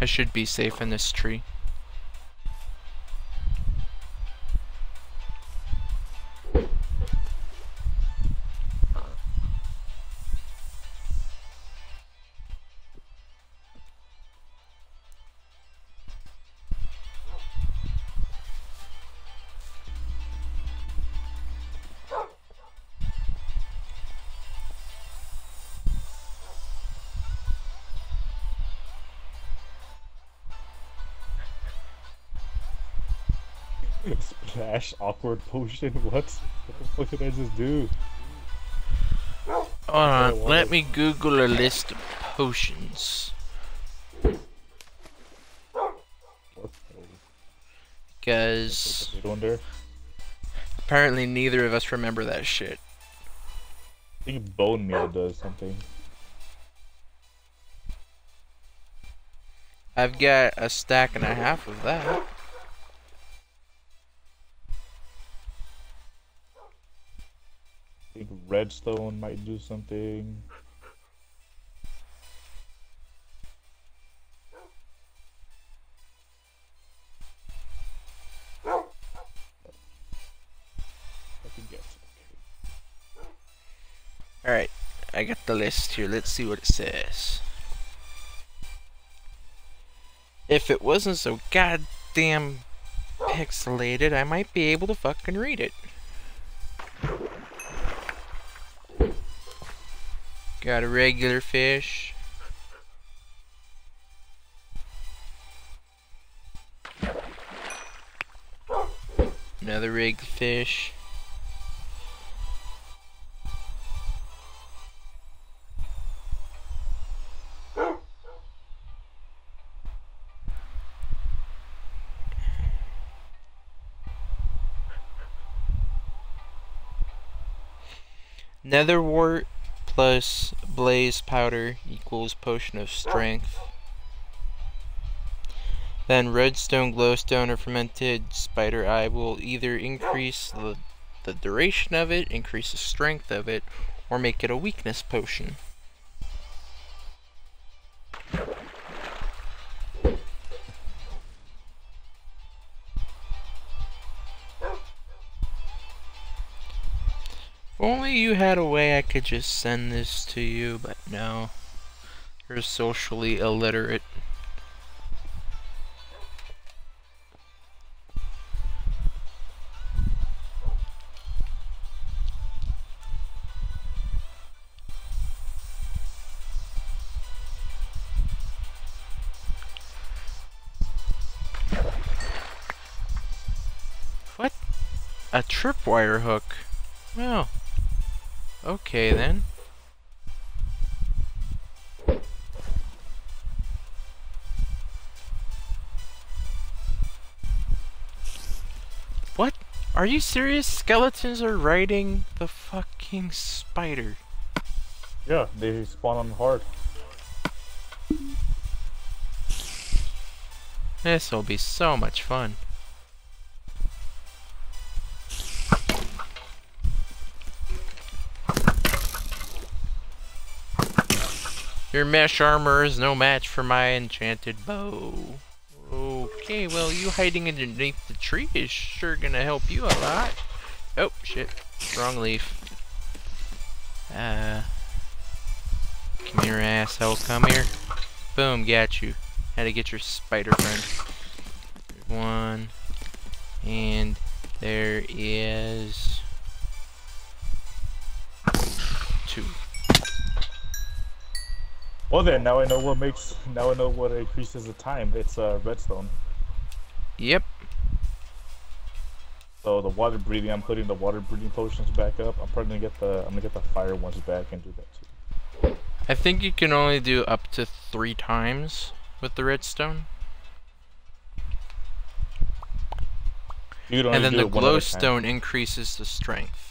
I should be safe in this tree. Splash awkward potion. What? What the fuck did I just do? Hold on, let me Google a list of potions. Because potato in there. apparently neither of us remember that shit. I think bone meal does something. I've got a stack and a half of that. Think redstone might do something. Alright, I got the list here. Let's see what it says. If it wasn't so goddamn pixelated, I might be able to fucking read it. Got a regular fish. Another rig fish. Nether wart plus blaze powder equals potion of strength. Then redstone, glowstone, or fermented spider eye will either increase the, the duration of it, increase the strength of it, or make it a weakness potion. Only you had a way I could just send this to you, but no. You're socially illiterate. What? A tripwire hook? Well, okay then. What? Are you serious? Skeletons are riding the fucking spider. Yeah, they spawn on hard. This'll be so much fun. Your mesh armor is no match for my enchanted bow. Okay, well, you hiding underneath the tree is sure gonna help you a lot. Oh, shit. Wrong leaf. Uh, come here, asshole. Come here. Boom, got you. Had to get your spider friend. One. And there is Well then, now I know what makes. Now I know what increases the time. It's uh, redstone. Yep. So the water breathing, I'm putting the water breathing potions back up. I'm probably gonna get the. I'm gonna get the fire ones back and do that too. I think you can only do up to three times with the redstone. You can only And then do the it one at a time. glowstone increases the strength.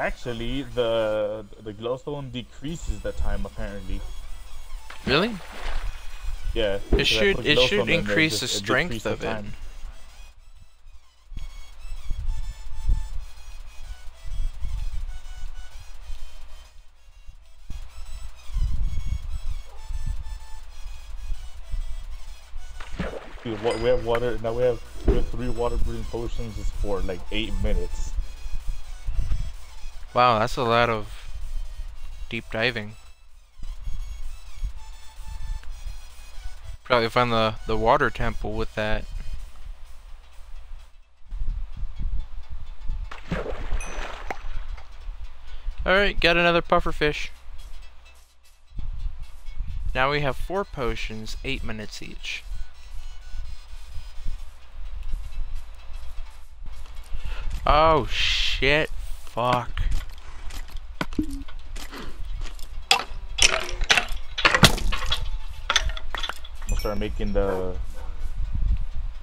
Actually, the the glowstone decreases the time apparently. Really? Yeah. It should it should increase the just- strength decreased the of it. Dude, what we have water now. We have we have three water breathing potions is for like eight minutes. Wow, that's a lot of deep diving. Probably find the the water temple with that. Alright, got another puffer fish. Now we have four potions, eight minutes each. Oh shit. Fuck. I'll start making the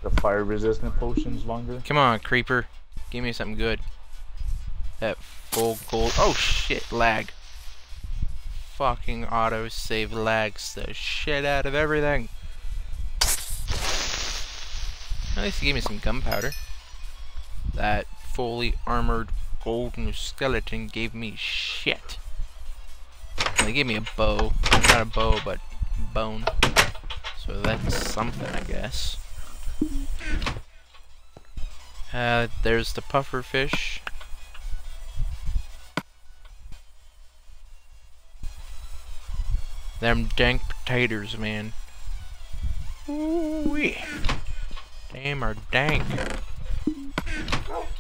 the fire resistant potions longer. Come on, creeper. Give me something good. That full gold. Oh shit, lag. Fucking auto save lags the shit out of everything. At least he gave me some gunpowder. That fully armored golden skeleton gave me shit. They gave me a bow. Not a bow, but bone. So that's something, I guess. Uh, there's the puffer fish. Them dank potatoes, man. Ooh, -wee. Damn, are dank.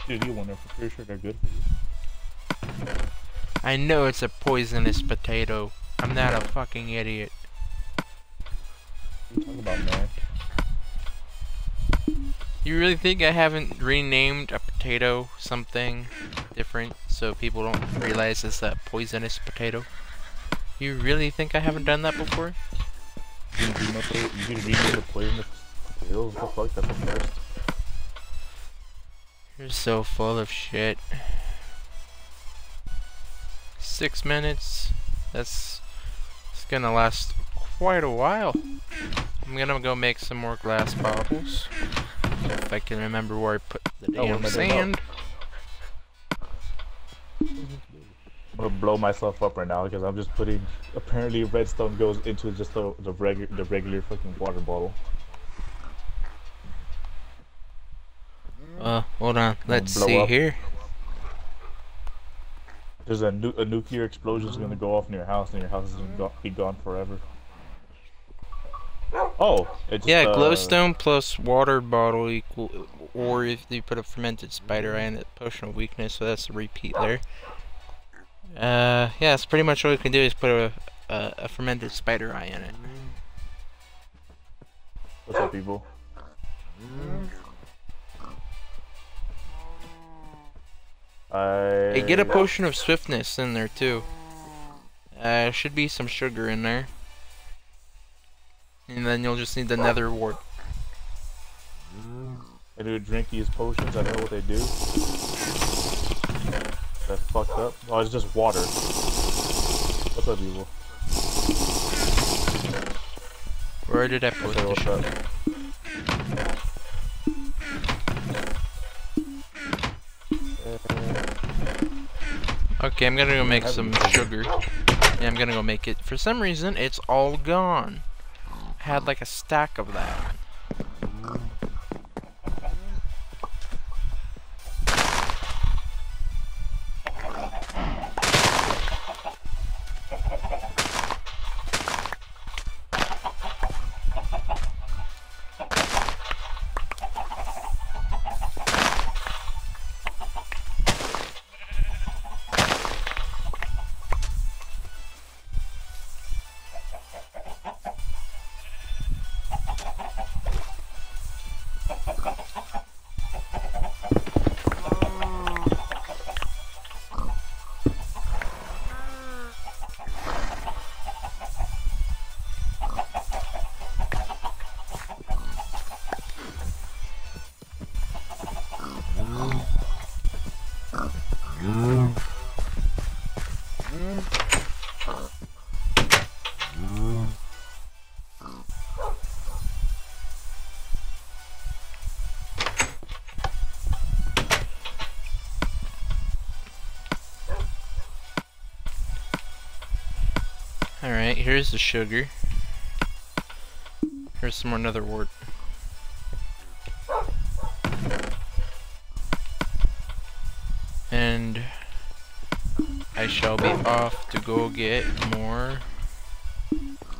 Dude, you wonder for pretty sure they're good for you. I know it's a poisonous potato. I'm not a fucking idiot. What are you talking about, man? You really think I haven't renamed a potato something different so people don't realize it's a poisonous potato? You really think I haven't done that before? You can rename it. You can rename the poisonous potatoes. What the fuck? That's the first. You're so full of shit. Six minutes. That's it's gonna last quite a while. I'm gonna go make some more glass bottles. If I can remember where I put the Oh, damn we're sand. I'm gonna blow myself up right now because I'm just putting. Apparently, redstone goes into just the the regular the regular fucking water bottle. Uh, hold on. Let's see up. here. There's a, nu- a nuclear explosion is gonna go off in your house, and your house is gonna go- be gone forever. Oh, it's Yeah, uh, glowstone plus water bottle equal, or if you put a fermented spider eye in it, potion of weakness, so that's a repeat there. Uh, yeah, that's pretty much all you can do is put a, a, a fermented spider eye in it. What's up, people? I Hey, get a potion of swiftness in there too. Uh, should be some sugar in there. And then you'll just need the nether wart. I do drink these potions. I know what they do. That's fucked up. Oh, it's just water. What's up, people? Where did I I put the sugar? Okay, I'm gonna go make some sugar. Yeah, I'm gonna go make it. For some reason, it's all gone. I had like a stack of that. Here's the sugar. Here's some more nether wart. And I shall be off to go get more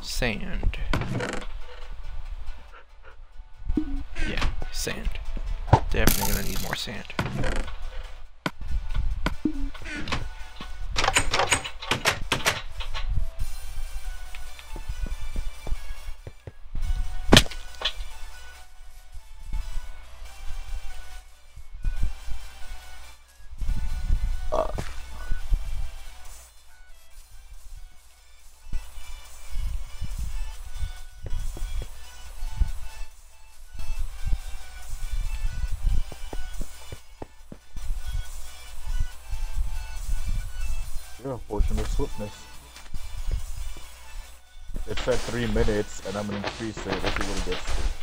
sand. Swiftness. It said three minutes, and I'm gonna increase it. Let's see what it gets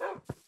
Oh.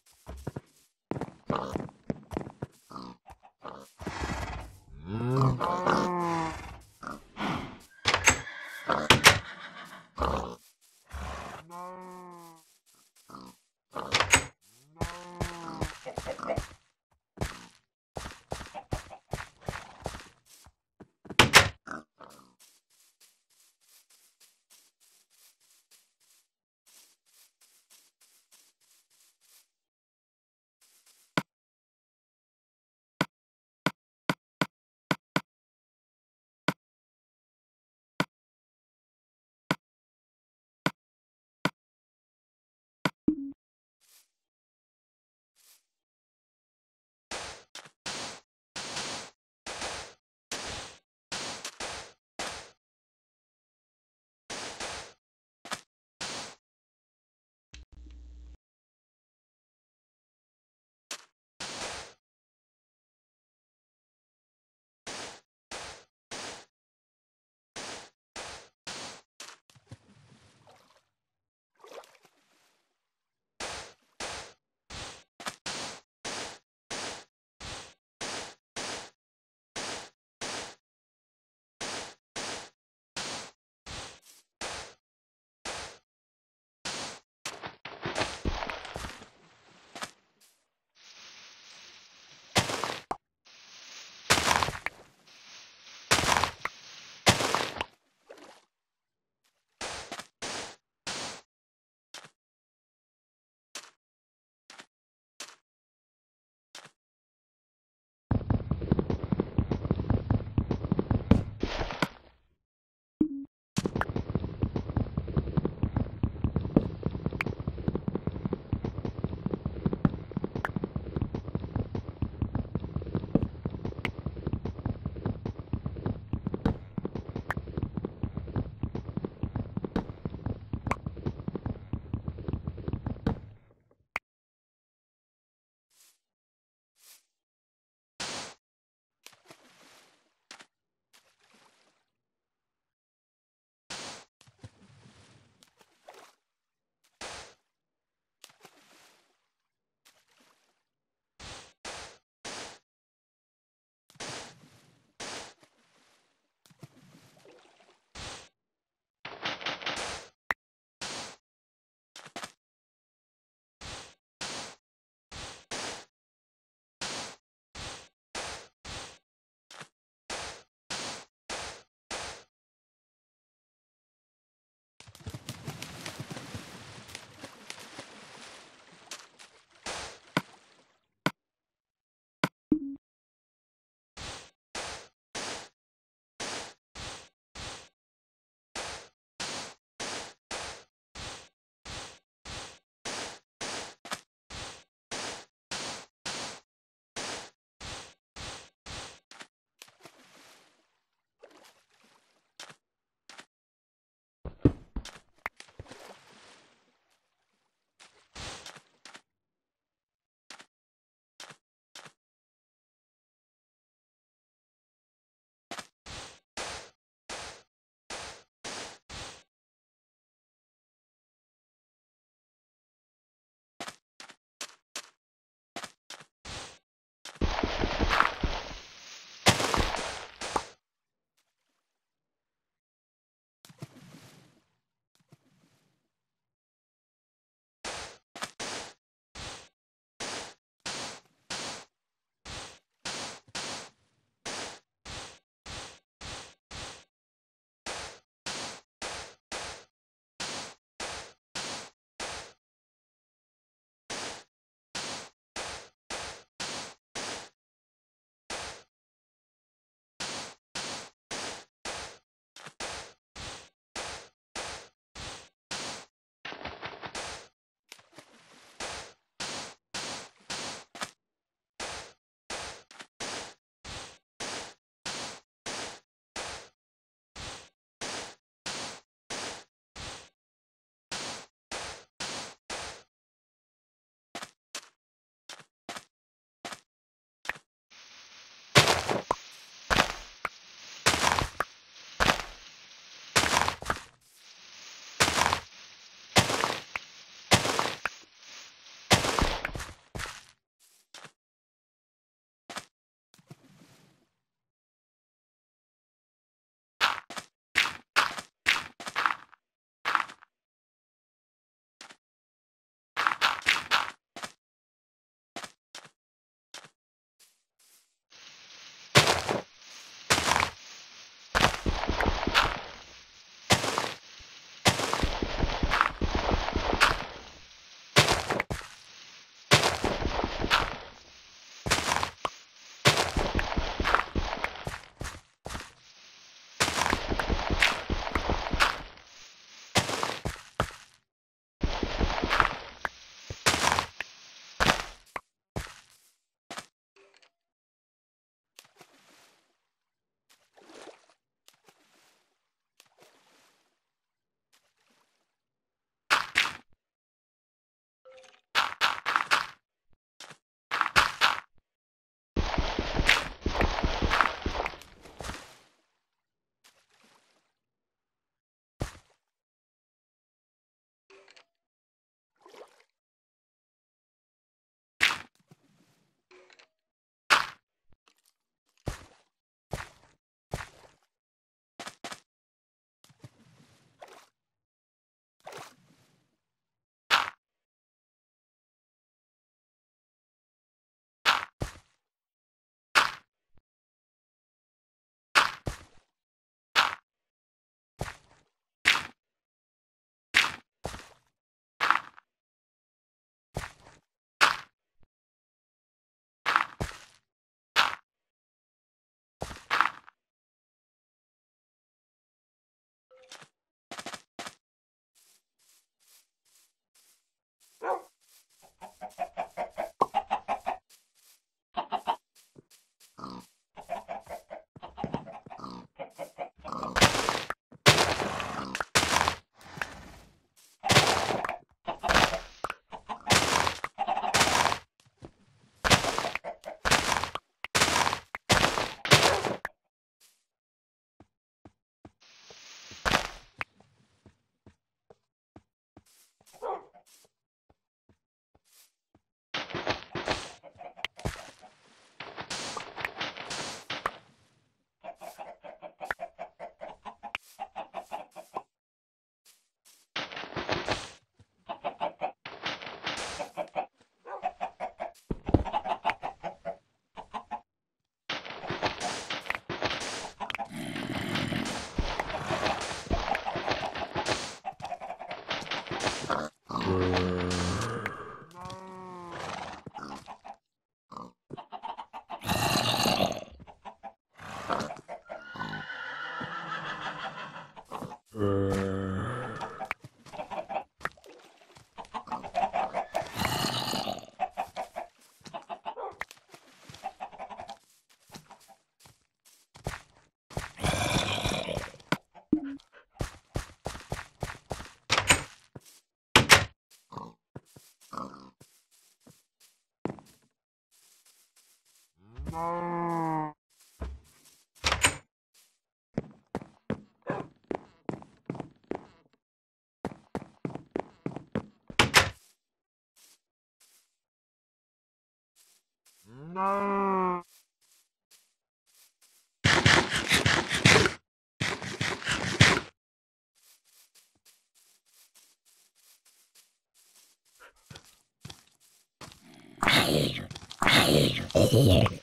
idiot.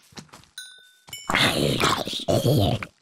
I love idiot.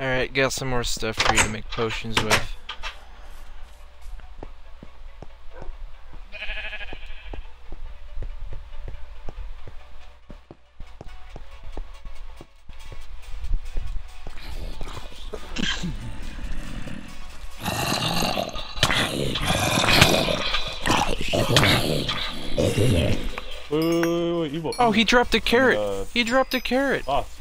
Alright, got some more stuff for you to make potions with. Oh, he dropped a carrot! Uh, He dropped a carrot! boss.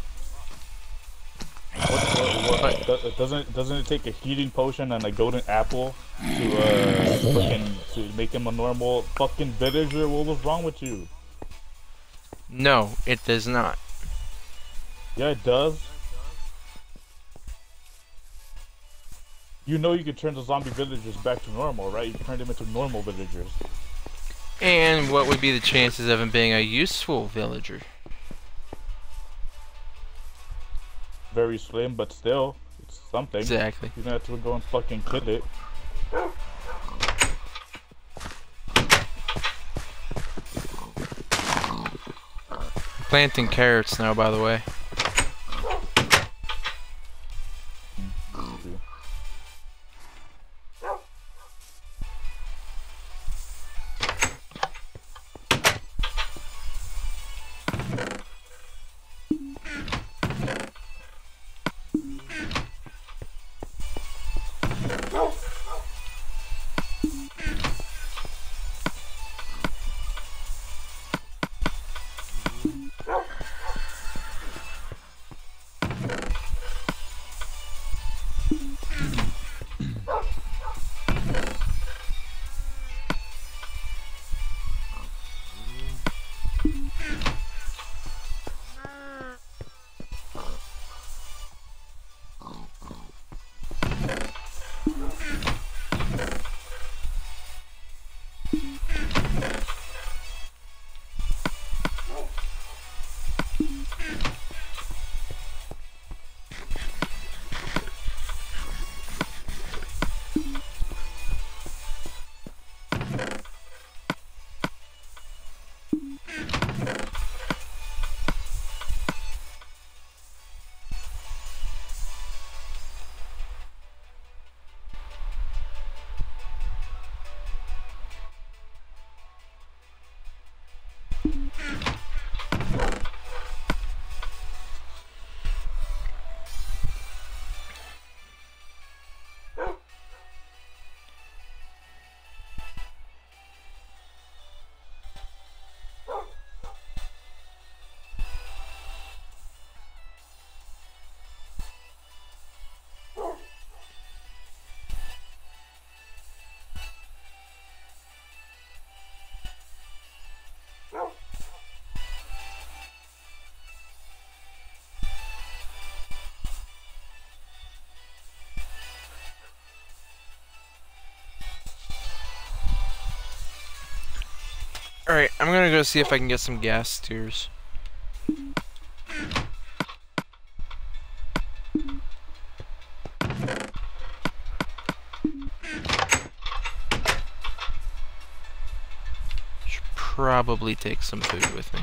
Doesn't doesn't it take a healing potion and a golden apple to uh fucking to make him a normal fucking villager? What was wrong with you? No, it does not. Yeah, it does. You know you can turn the zombie villagers back to normal, right? You can turn them into normal villagers. And what would be the chances of him being a useful villager? Very slim, but still, something. Exactly. You don't have to go and fucking kill it. Planting carrots now, by the way. Alright, I'm gonna go see if I can get some ghast tears. Should probably take some food with me.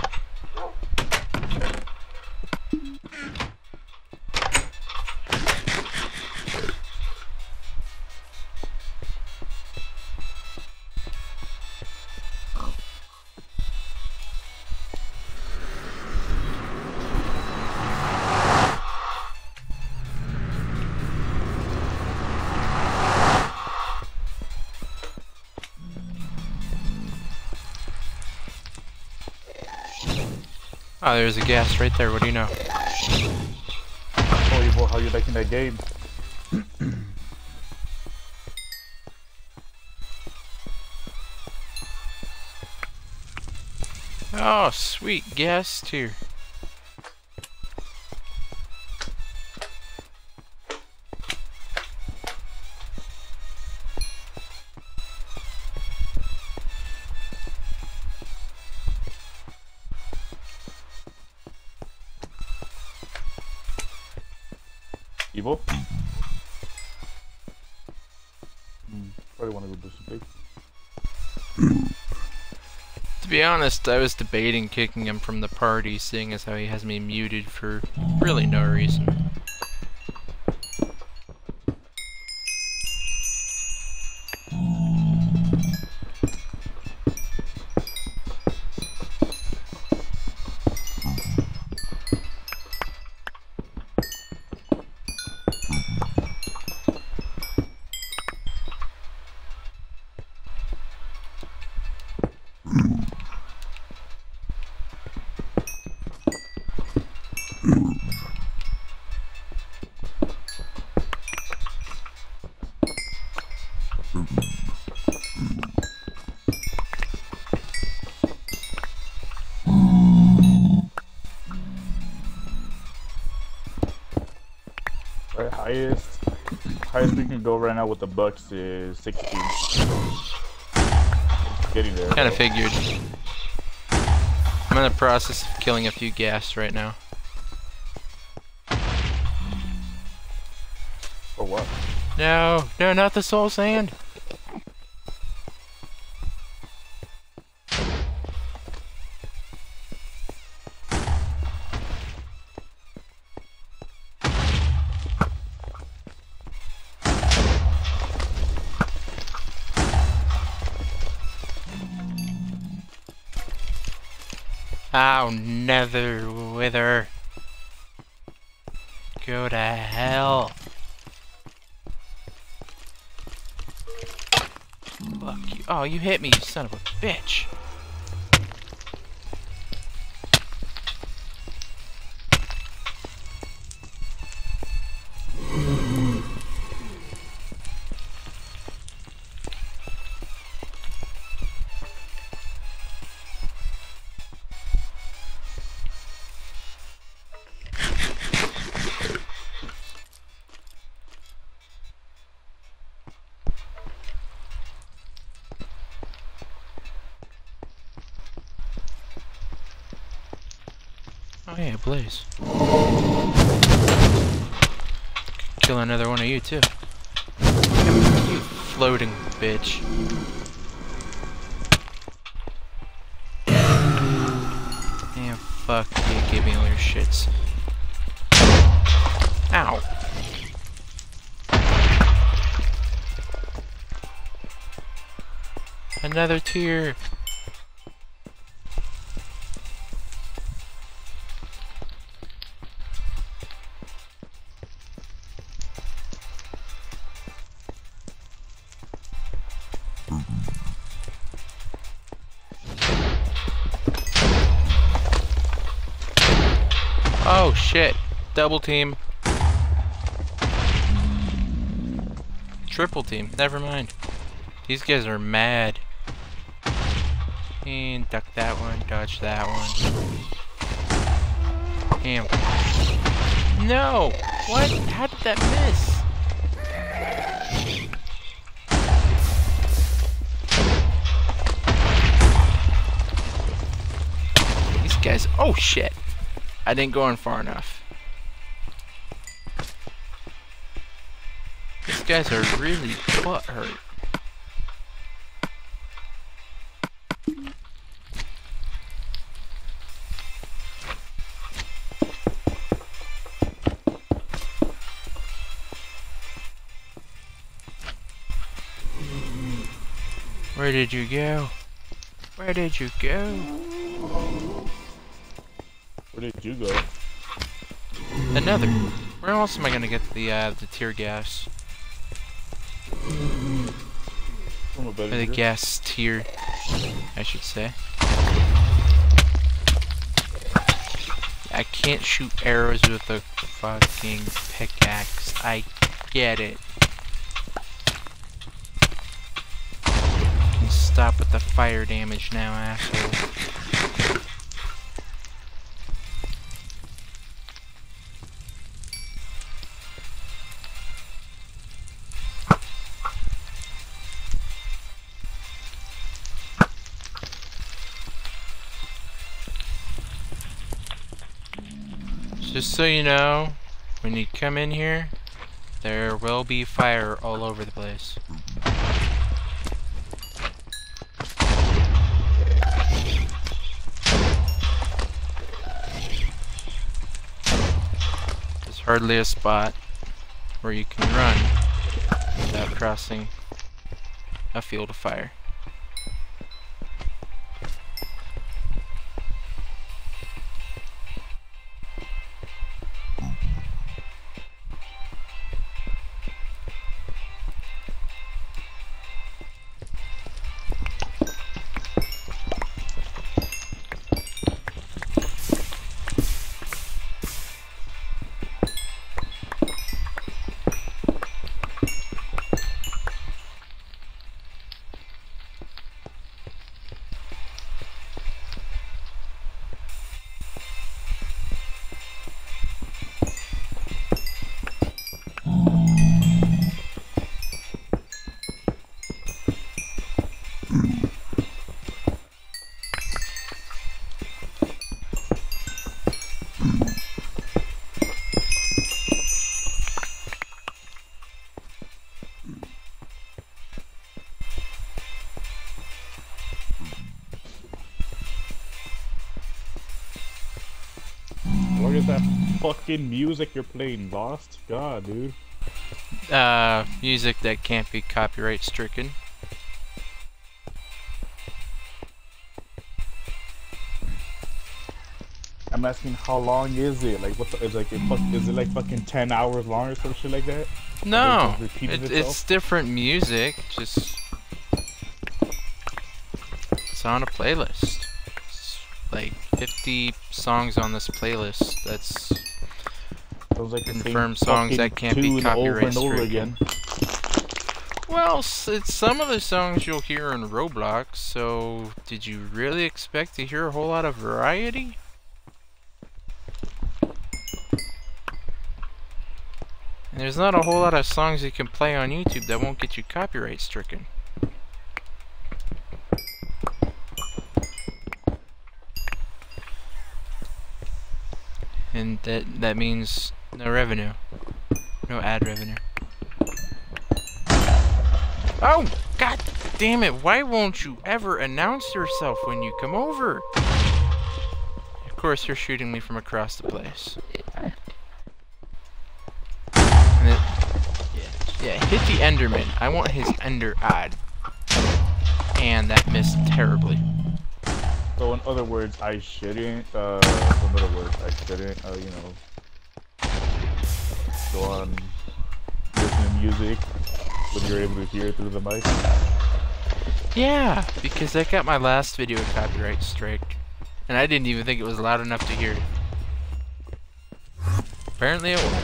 Oh, there's a ghast right there. What do you know? Oh, Evo, how you liking that game? Oh, sweet ghast tear. Honest, I was debating kicking him from the party, seeing as how he has me muted for really no reason. Now with the Bucks is 16. Getting there. Kinda figured. I'm in the process of killing a few ghast right now. For what? No, no, not the soul sand. Nether wither. Go to hell. Fuck you. Oh, you hit me, you son of a bitch. Blaze. Kill another one of you too. You floating bitch. Yeah, fuck you, give me all your shits. Ow. Another tear. Double team. Triple team. Never mind. These guys are mad. And duck that one, dodge that one. Damn. No! What? How did that miss? These guys. Oh shit! I didn't go in far enough. Guys are really butthurt. Where did you go? Where did you go? Where did you go? Another. Where else am I gonna get the uh, the tear gas? Better Or the grip. ghast tear, I should say. I can't shoot arrows with a fucking pickaxe. I get it. Stop with the fire damage now, asshole. Just so you know, when you come in here, there will be fire all over the place. There's hardly a spot where you can run without crossing a field of fire. Fucking music you're playing, Lost? God, dude. Uh, music that can't be copyright stricken. I'm asking how long is it? Like what the, is like it fuck, is it like fucking ten hours long or some shit like that? No, repeated it, it's different music. Just it's on a playlist. It's like 50 songs on this playlist. That's like same songs that can't be tune over over again. well, it's some of the songs you'll hear in Roblox. So, did you really expect to hear a whole lot of variety? And there's not a whole lot of songs you can play on YouTube that won't get you copyright stricken. And that that means no revenue. No ad revenue. Oh, god damn it. Why won't you ever announce yourself when you come over? Of course, you're shooting me from across the place. And it, yeah, yeah, hit the Enderman. I want his Ender eyed. And that missed terribly. So in other words, I shouldn't. Uh, in other words, I shouldn't. Uh, you know, go on listening to music when you're able to hear through the mic. Yeah, because I got my last video copyright strike. And I didn't even think it was loud enough to hear. Apparently it was.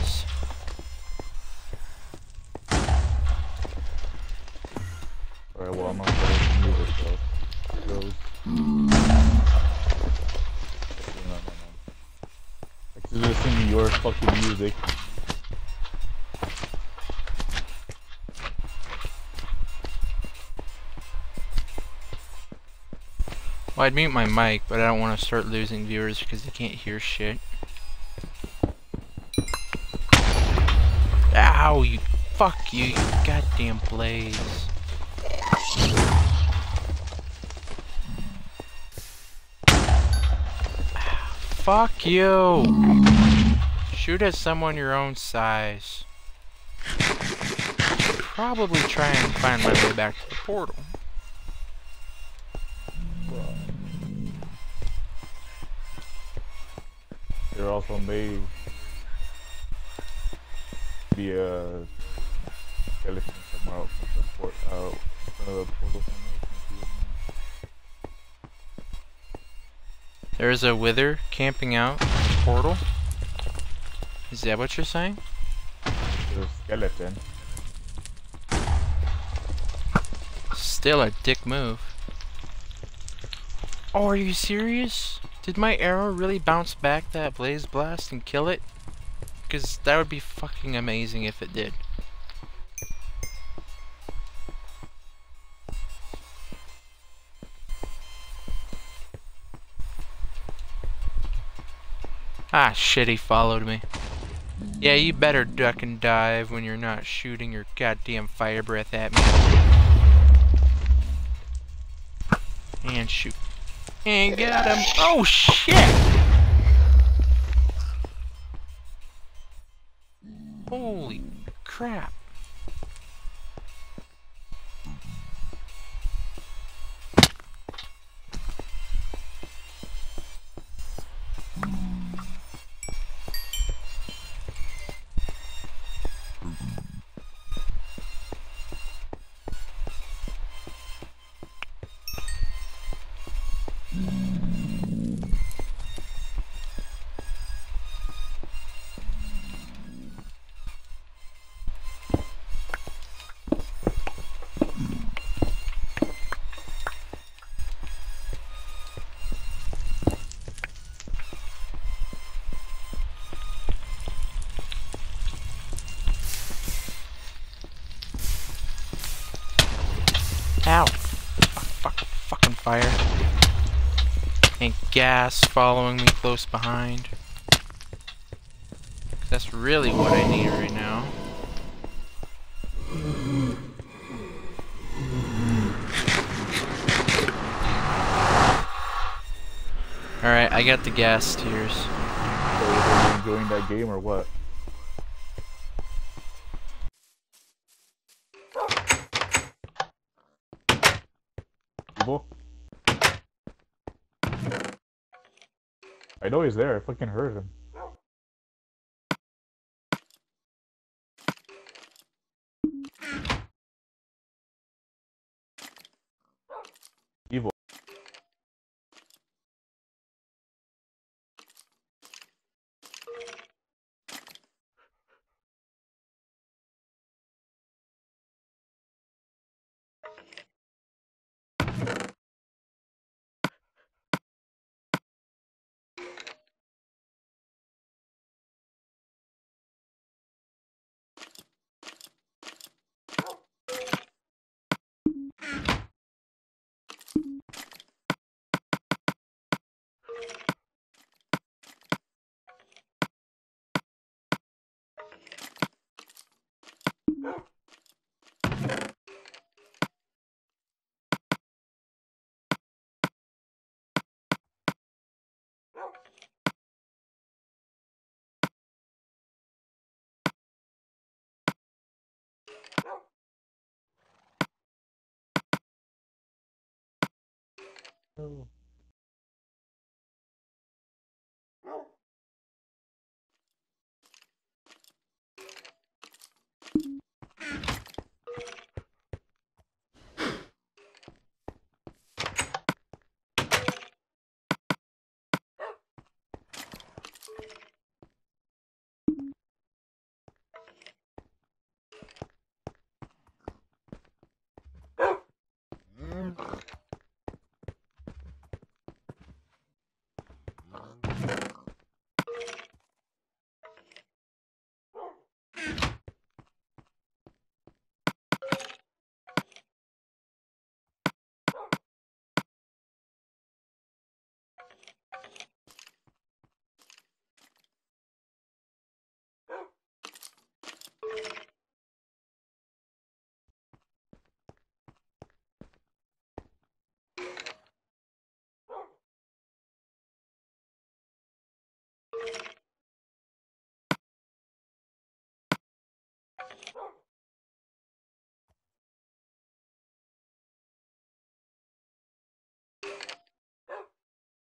Well, I'd mute my mic, but I don't want to start losing viewers because they can't hear shit. Ow, you fuck you, you goddamn blaze. Ah, fuck you! Shoot at someone your own size. Probably try and find my way back to the portal. Also may be a skeleton somewhere else from the port, uh, the portal. There's a wither camping out portal. Is that what you're saying? There's a skeleton. Still a dick move. Oh, are you serious? Did my arrow really bounce back that blaze blast and kill it? Because that would be fucking amazing if it did. Ah, shit, he followed me. Yeah, you better duck and dive when you're not shooting your goddamn fire breath at me. And shoot. And got him. Oh, shit! Holy crap. Fire. And ghast following me close behind. That's really what I need right now. Alright, I got the ghast tears. So are you enjoying that game or what? Evil? I know he's there. I fucking heard him. Evil. Oh.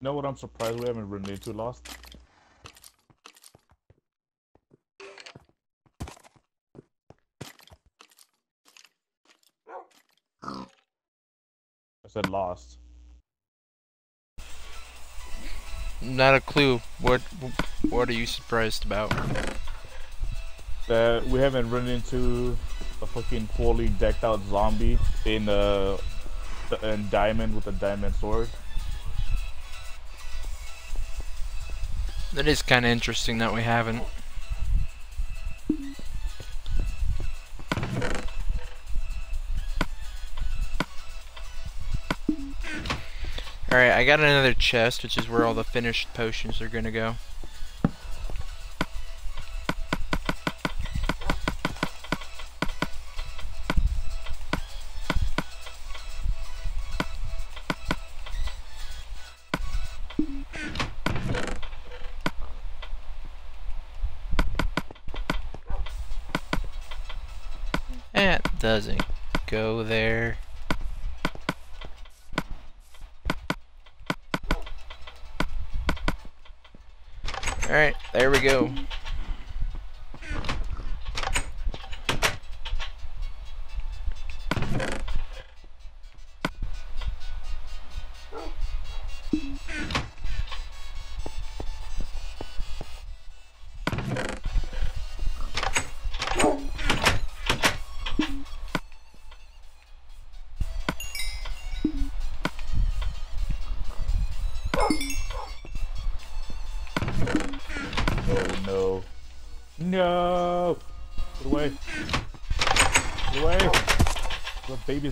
Know what I'm surprised we haven't run into Lost? I said Lost. Not a clue. What What are you surprised about? That we haven't run into a fucking poorly decked out zombie in uh in diamond with a diamond sword. That is kind of interesting that we haven't. Alright, I got another chest, which is where all the finished potions are gonna go.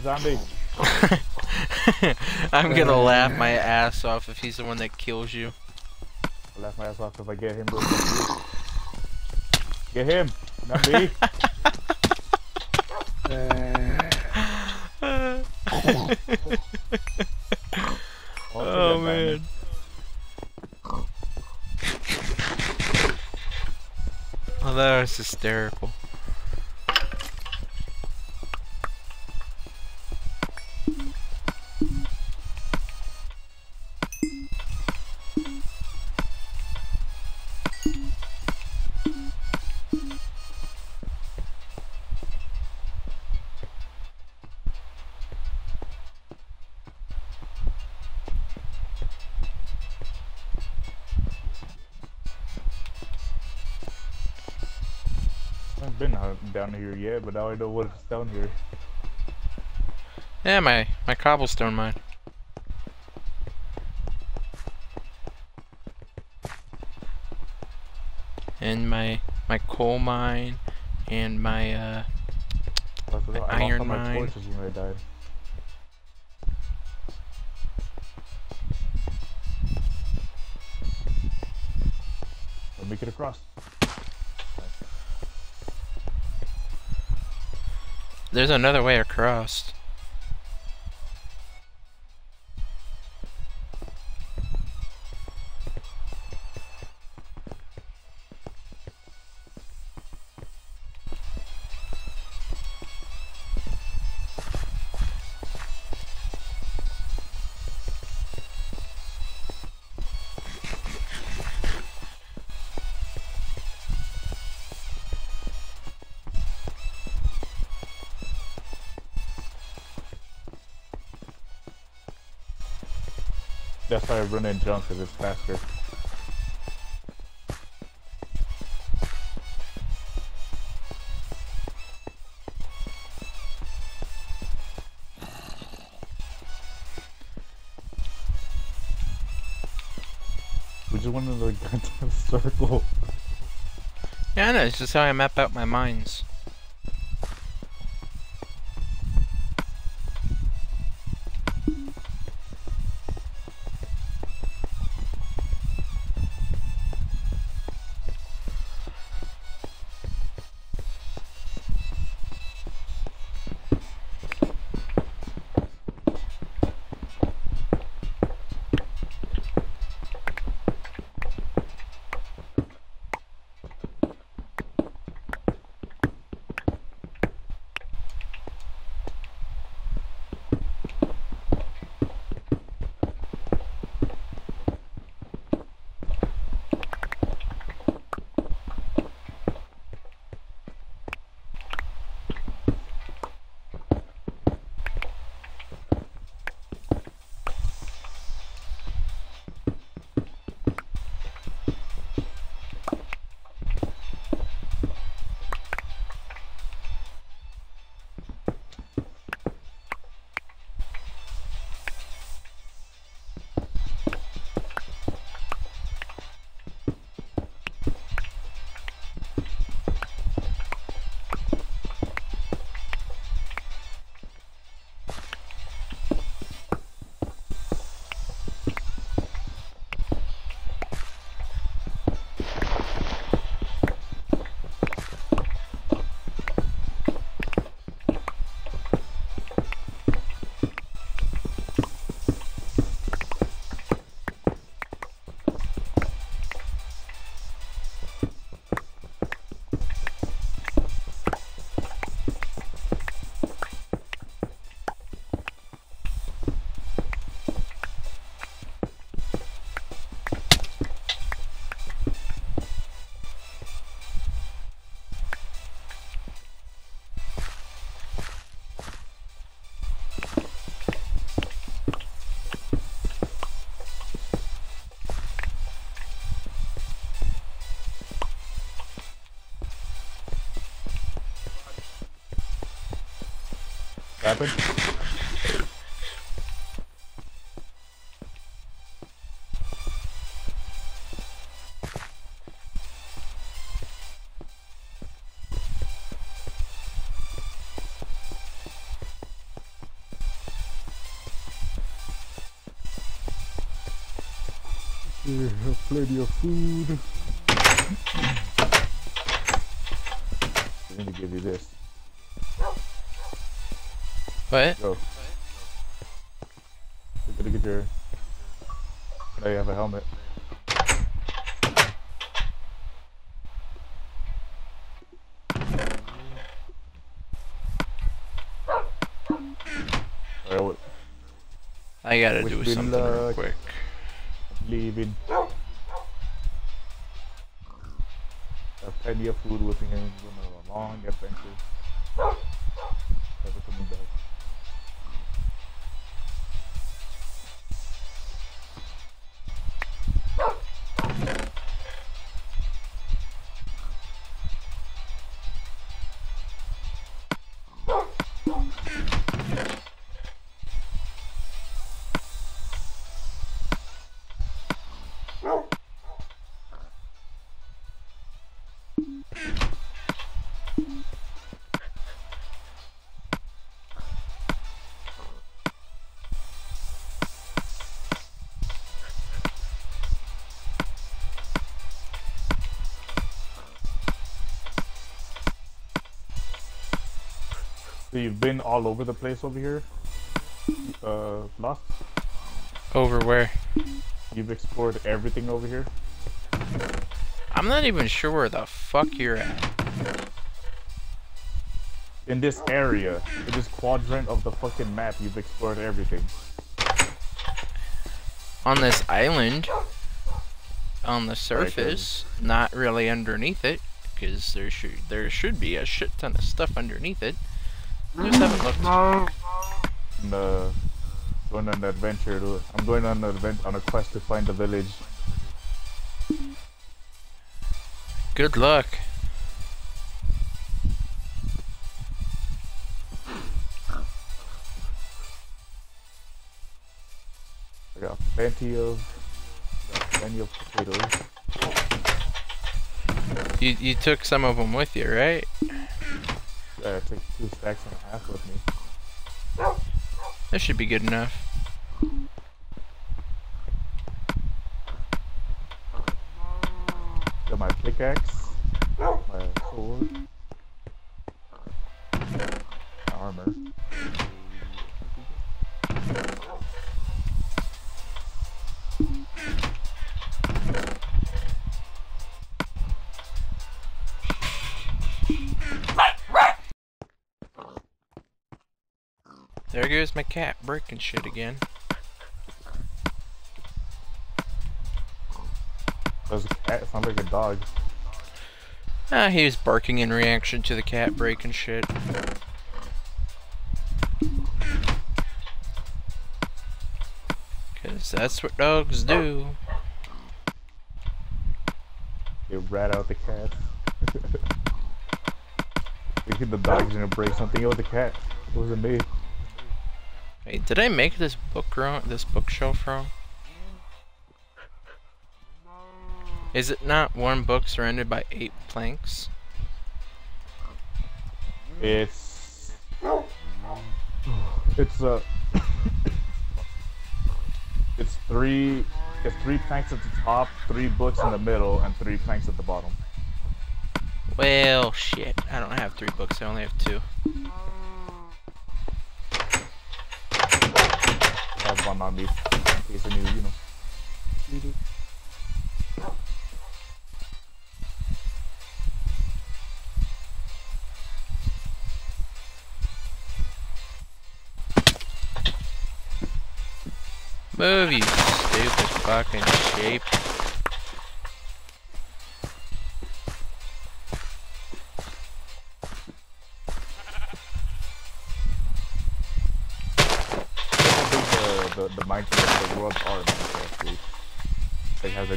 Zombie. I'm gonna laugh my ass off if he's the one that kills you. I'll laugh my ass off if I get him. Get him! Not me! Oh, oh man. Oh, that was hysterical. Here yet, but now I know what's down here. Yeah, my my cobblestone mine. And my my coal mine and my uh I lost- I lost iron my mine. There's another way across. That's why run in junk, because it's faster. We just went in the goddamn circle. Yeah, I know, it's just how I map out my mines. Happened? Here, have plenty of food. I'm gonna give you this. What? Go. You're gonna get your. Now you have a helmet. I gotta do something real quick. leaving. Have plenty of food with me and long adventure. Never coming back. So you've been all over the place over here? Uh, Lost? Over where? You've explored everything over here? I'm not even sure where the fuck you're at. In this area, in this quadrant of the fucking map, you've explored everything. On this island, on the Right, surface, not really underneath it, because there should there should be a shit ton of stuff underneath it. I just haven't looked. And, uh, going on an adventure. To, I'm going on an advent on a quest to find the village. Good luck. I got plenty of, got plenty of potatoes. You you took some of them with you, right? I took two stacks half with me. That should be good enough. There goes my cat breaking shit again. There's a cat. It sounds like a dog. Ah, he was barking in reaction to the cat breaking shit. Cause that's what dogs do. They rat out the cat. Thinking the dog's gonna break something. Oh, the cat. It wasn't me. Did I make this book wrong? This bookshelf wrong? Is it not one book surrounded by eight planks? It's it's uh it's three it's three planks at the top, three books in the middle, and three planks at the bottom. Well, shit. I don't have three books. I only have two. I have one on in case I need, you know. Move, you stupid fucking shape.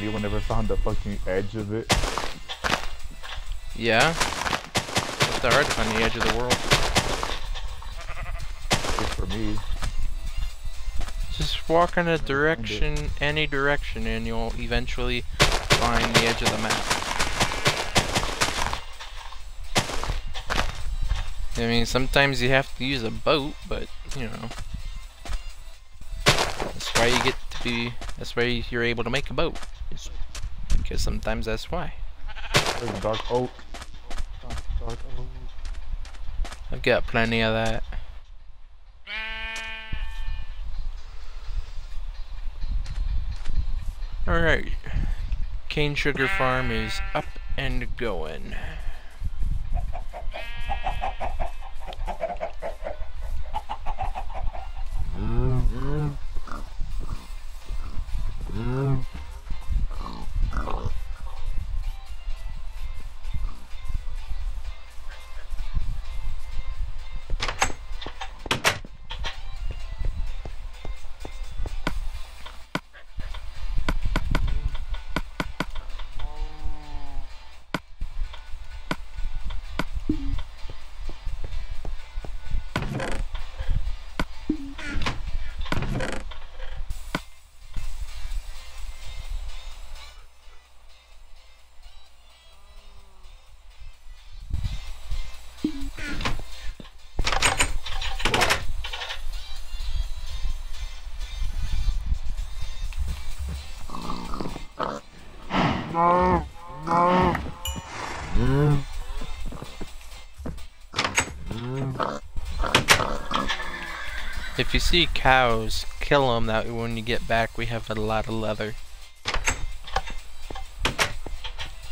Like, has anyone ever found the fucking edge of it? Yeah? It's hard to find the edge of the world. For me. Just walk in a direction, any direction, and you'll eventually find the edge of the map. I mean, sometimes you have to use a boat, but, you know. That's why you get to be, that's why you're able to make a boat. Because sometimes that's why. There's dark oak. Dark, dark oak. I've got plenty of that. Alright. Cane Sugar Farm is up and going. Cows, kill them. That way when you get back, we have a lot of leather.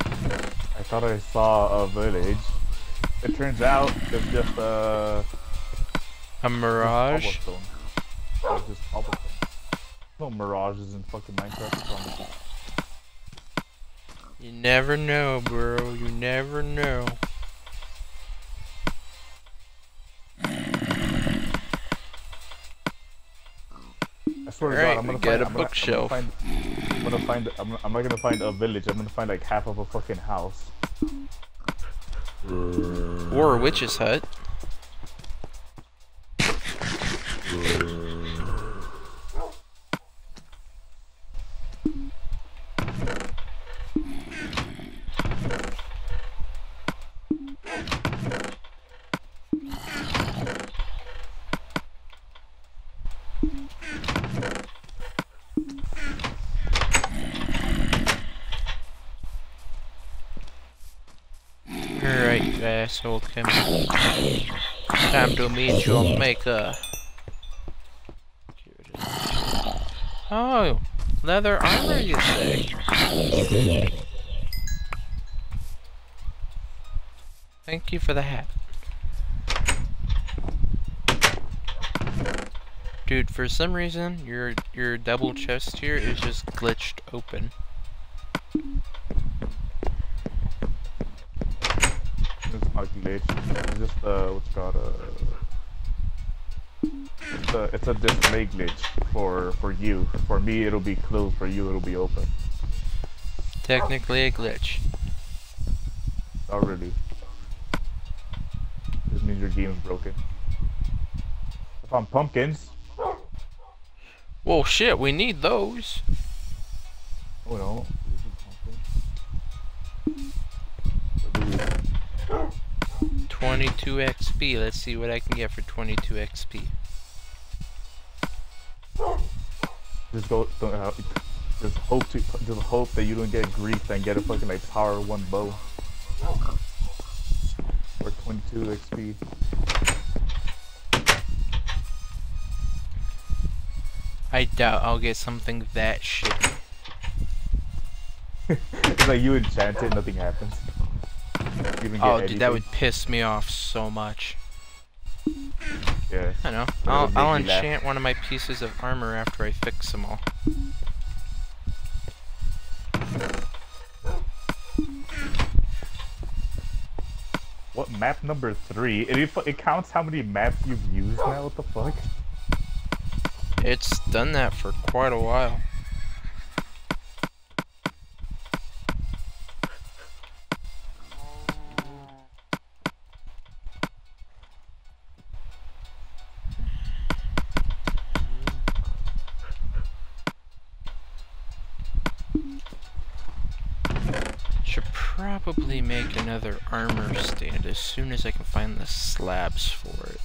I thought I saw a village. It turns out it's just uh, A mirage. Oh, just cobblestone. No mirages in fucking Minecraft. What's wrong with you? You never know, bro. You never know. I'm gonna get find, a I'm gonna- bookshelf. I'm gonna find. I'm gonna find. I'm, I'm not gonna find a village. I'm gonna find like half of a fucking house. Or a witch's hut. Asshole Kim. Time to meet your maker. Oh, leather armor, you say? Thank you for the hat. Dude, for some reason, your your double chest here is just glitched open. It's. It's just uh, what's called uh. It's a, it's a display glitch for for you. For me, it'll be closed. For you, it'll be open. Technically a glitch. Not really. This means your game's broken. I found pumpkins. Well, shit, we need those. XP. Let's see what I can get for 22 XP. Just go. Don't, uh, just hope to. Just hope that you don't get griefed and get a fucking like power one bow. Or 22 XP. I doubt I'll get something that shitty. it's like you enchant it, nothing happens. Even oh, get Oh, dude, that would piss me off so much. Yeah. I know. I'll, I'll enchant one of my pieces of armor after I fix them all. What map number three? It, it, it counts how many maps you've used now. What the fuck? It's done that for quite a while. probably make another armor stand as soon as I can find the slabs for it.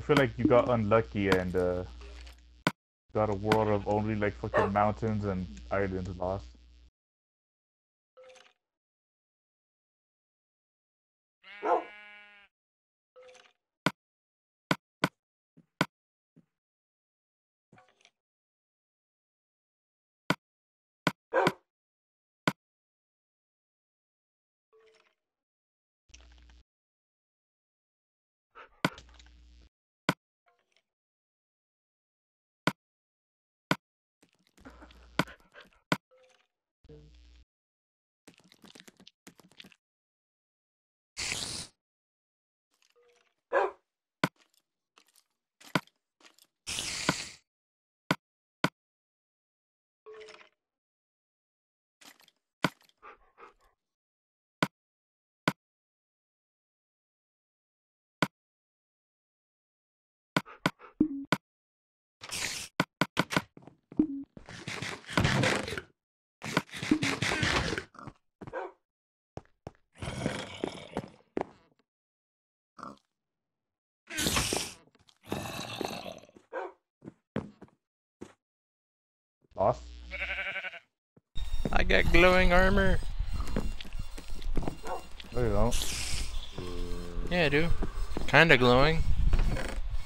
I feel like you got unlucky and uh, got a world of only like fucking mountains and islands lost. I got glowing armor. No, you don't. Yeah, I do. Kinda glowing.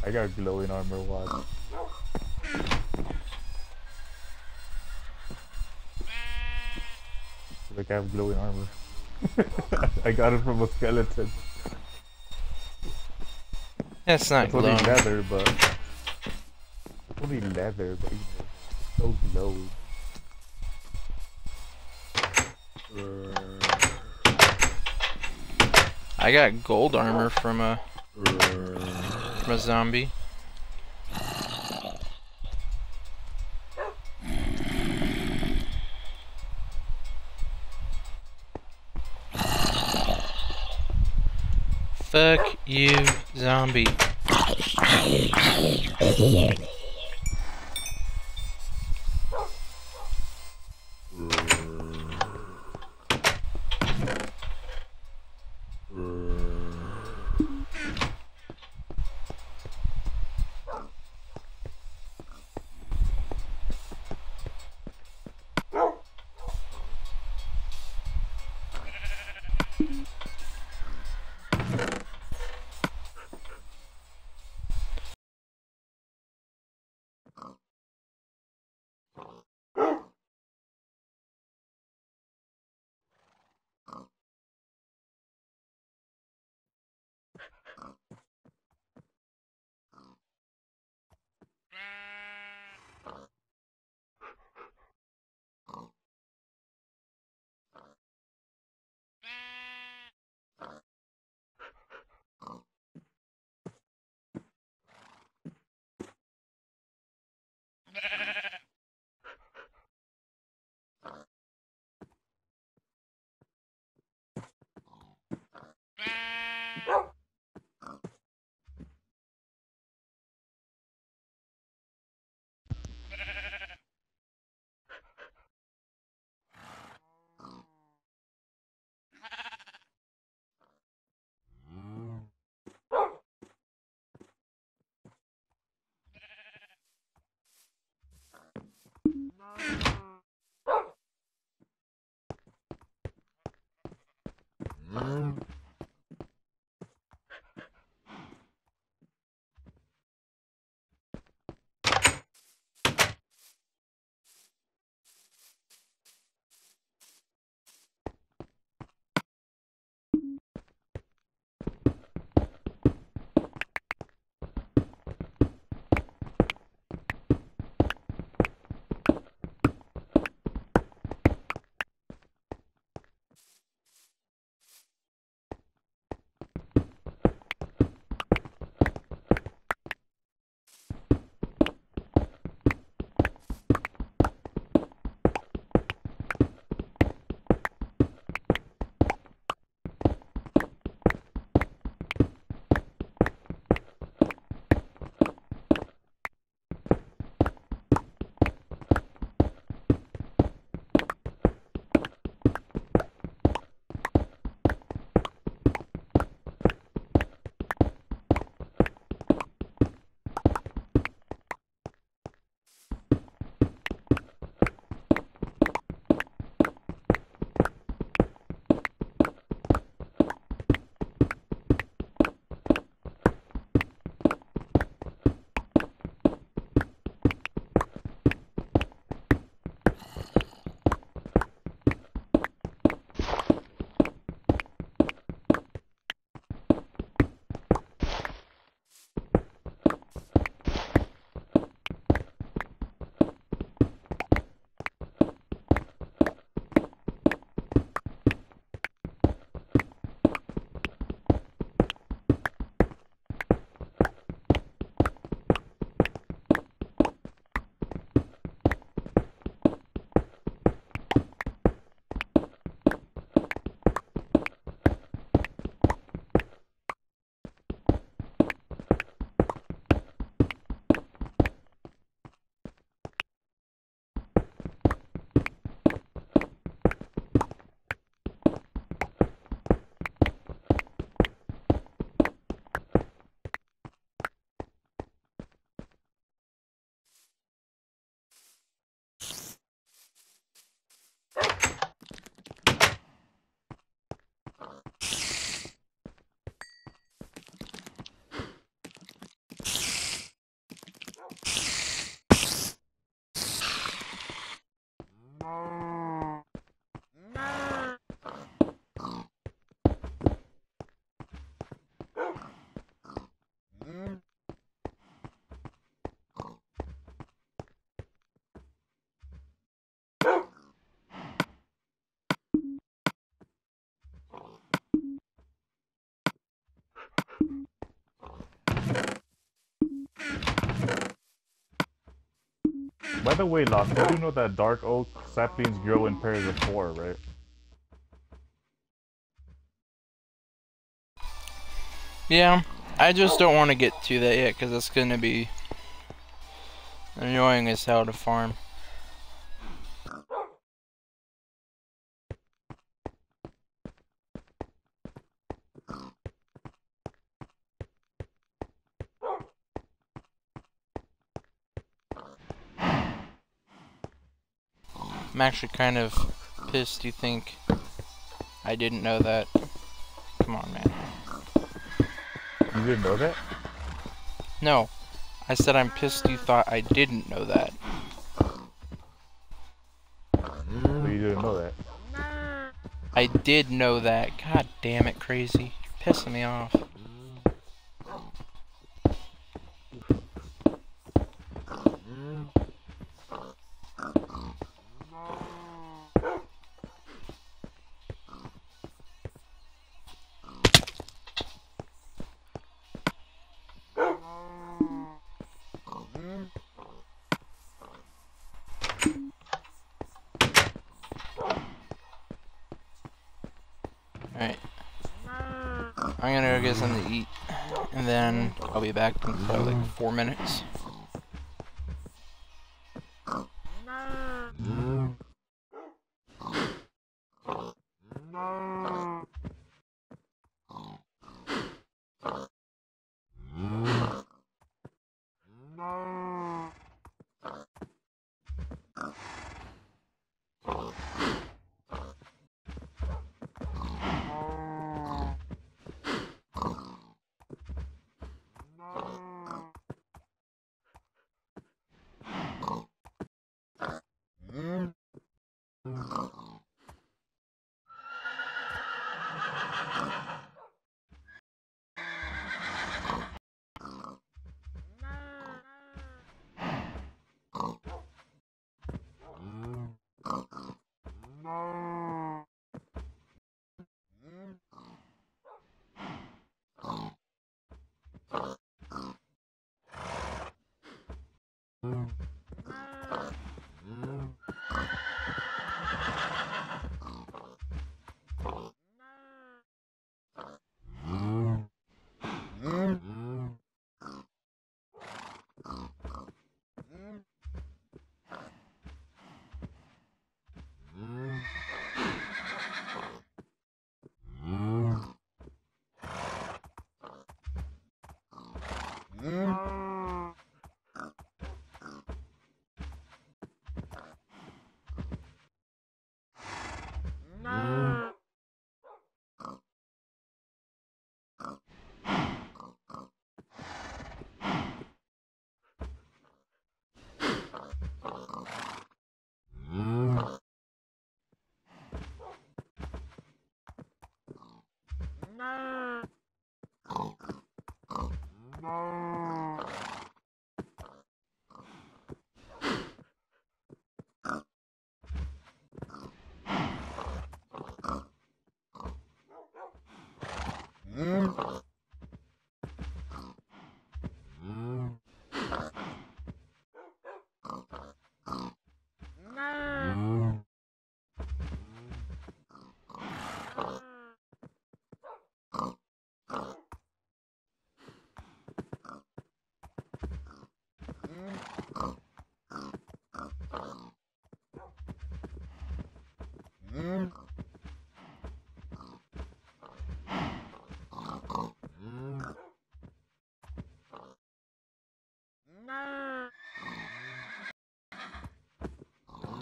I got glowing armor watch. Like I have glowing armor. I got it from a skeleton. That's not It's only leather, but it's only leather, but Oh, so glowing. I got gold armor from a from a zombie. Fuck you, zombie. Oh. By the way, Lost, do you know that dark oak saplings grow in pairs of four, right? Yeah, I just don't want to get to that yet because it's going to be annoying as hell to farm. Actually kind of pissed you think I didn't know that. Come on, man. You didn't know that? No. I said I'm pissed you thought I didn't know that. But you didn't know that. I did know that. God damn it, crazy. You're pissing me off.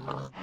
Mm-hmm.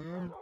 Mm-mm.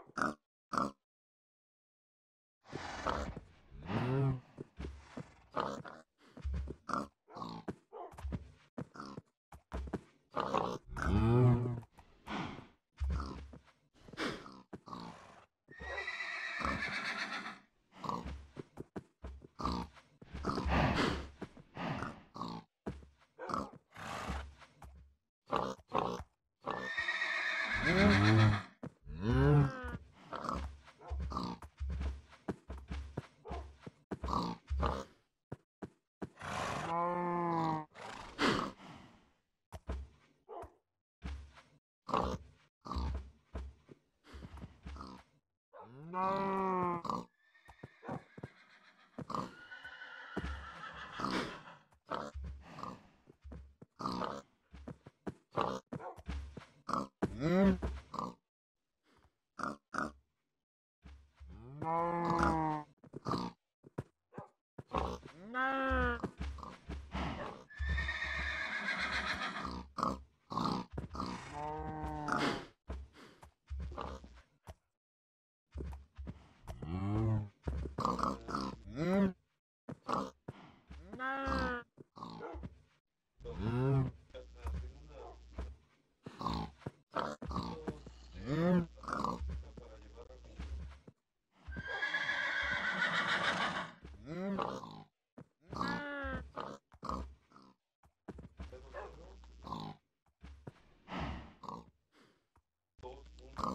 Mm-hmm.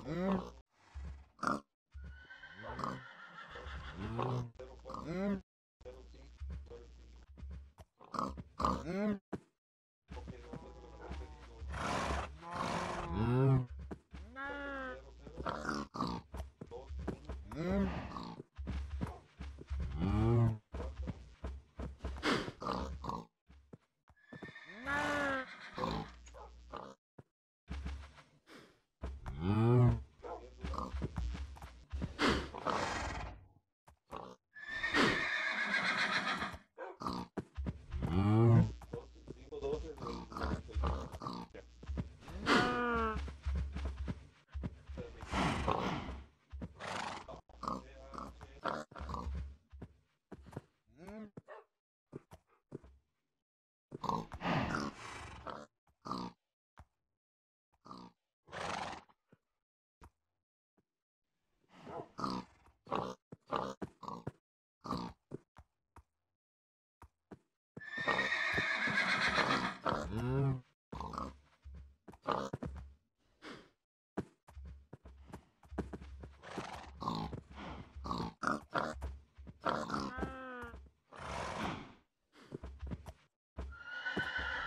Mm.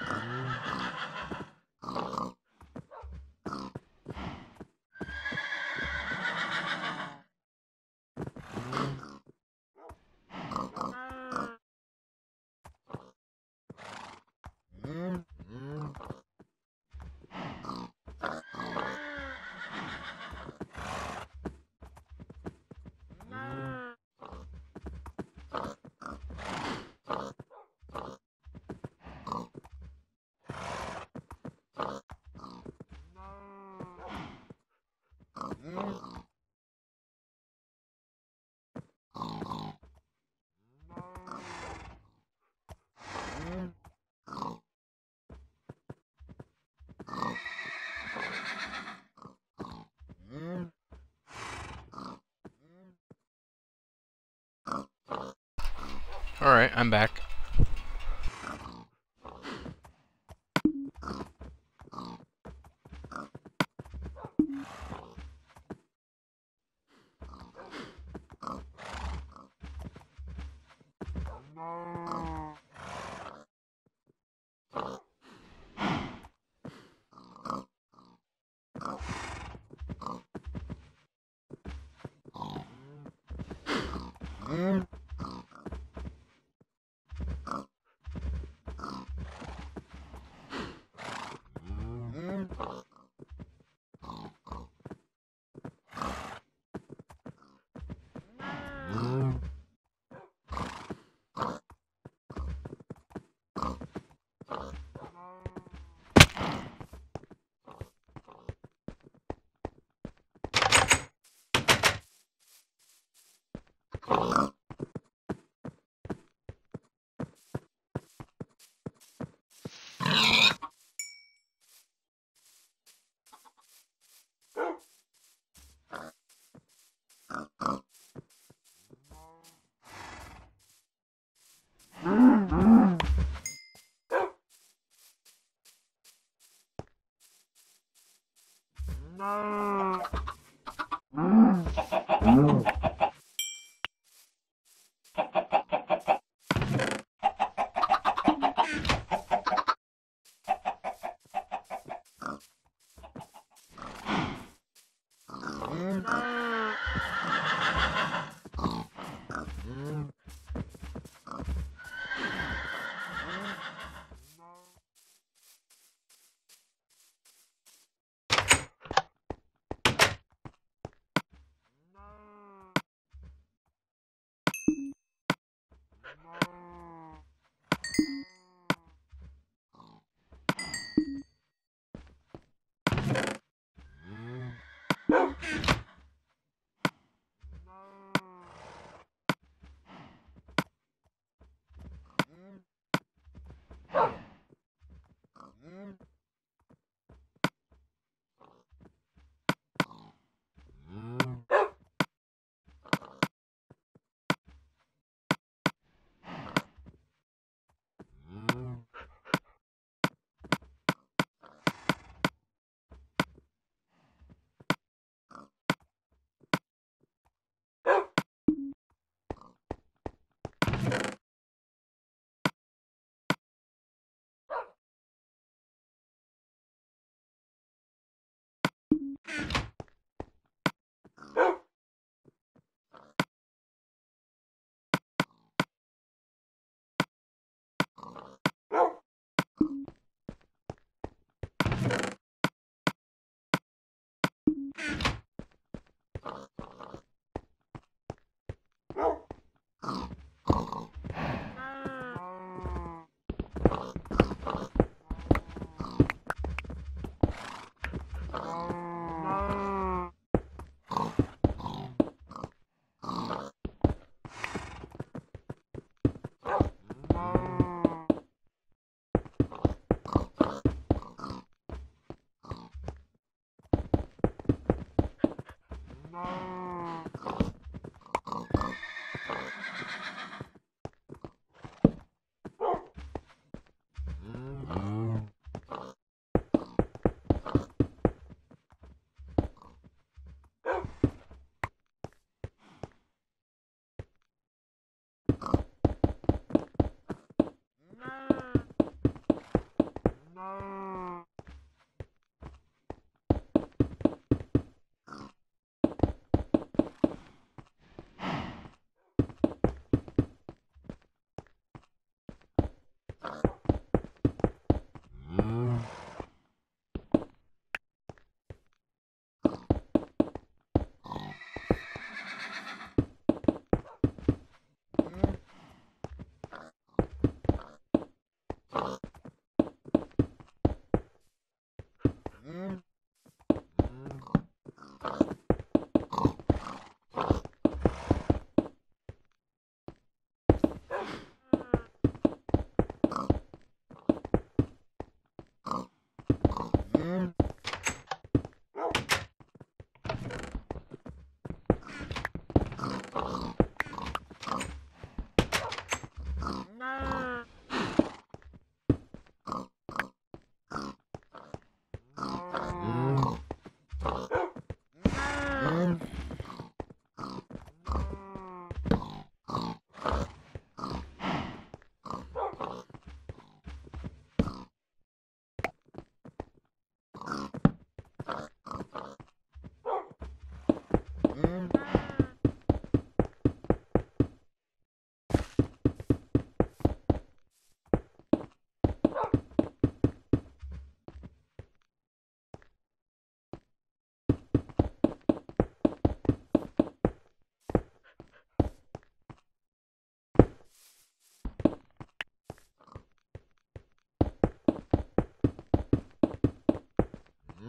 Mm-hmm. Alright, I'm back. No. No. Uh...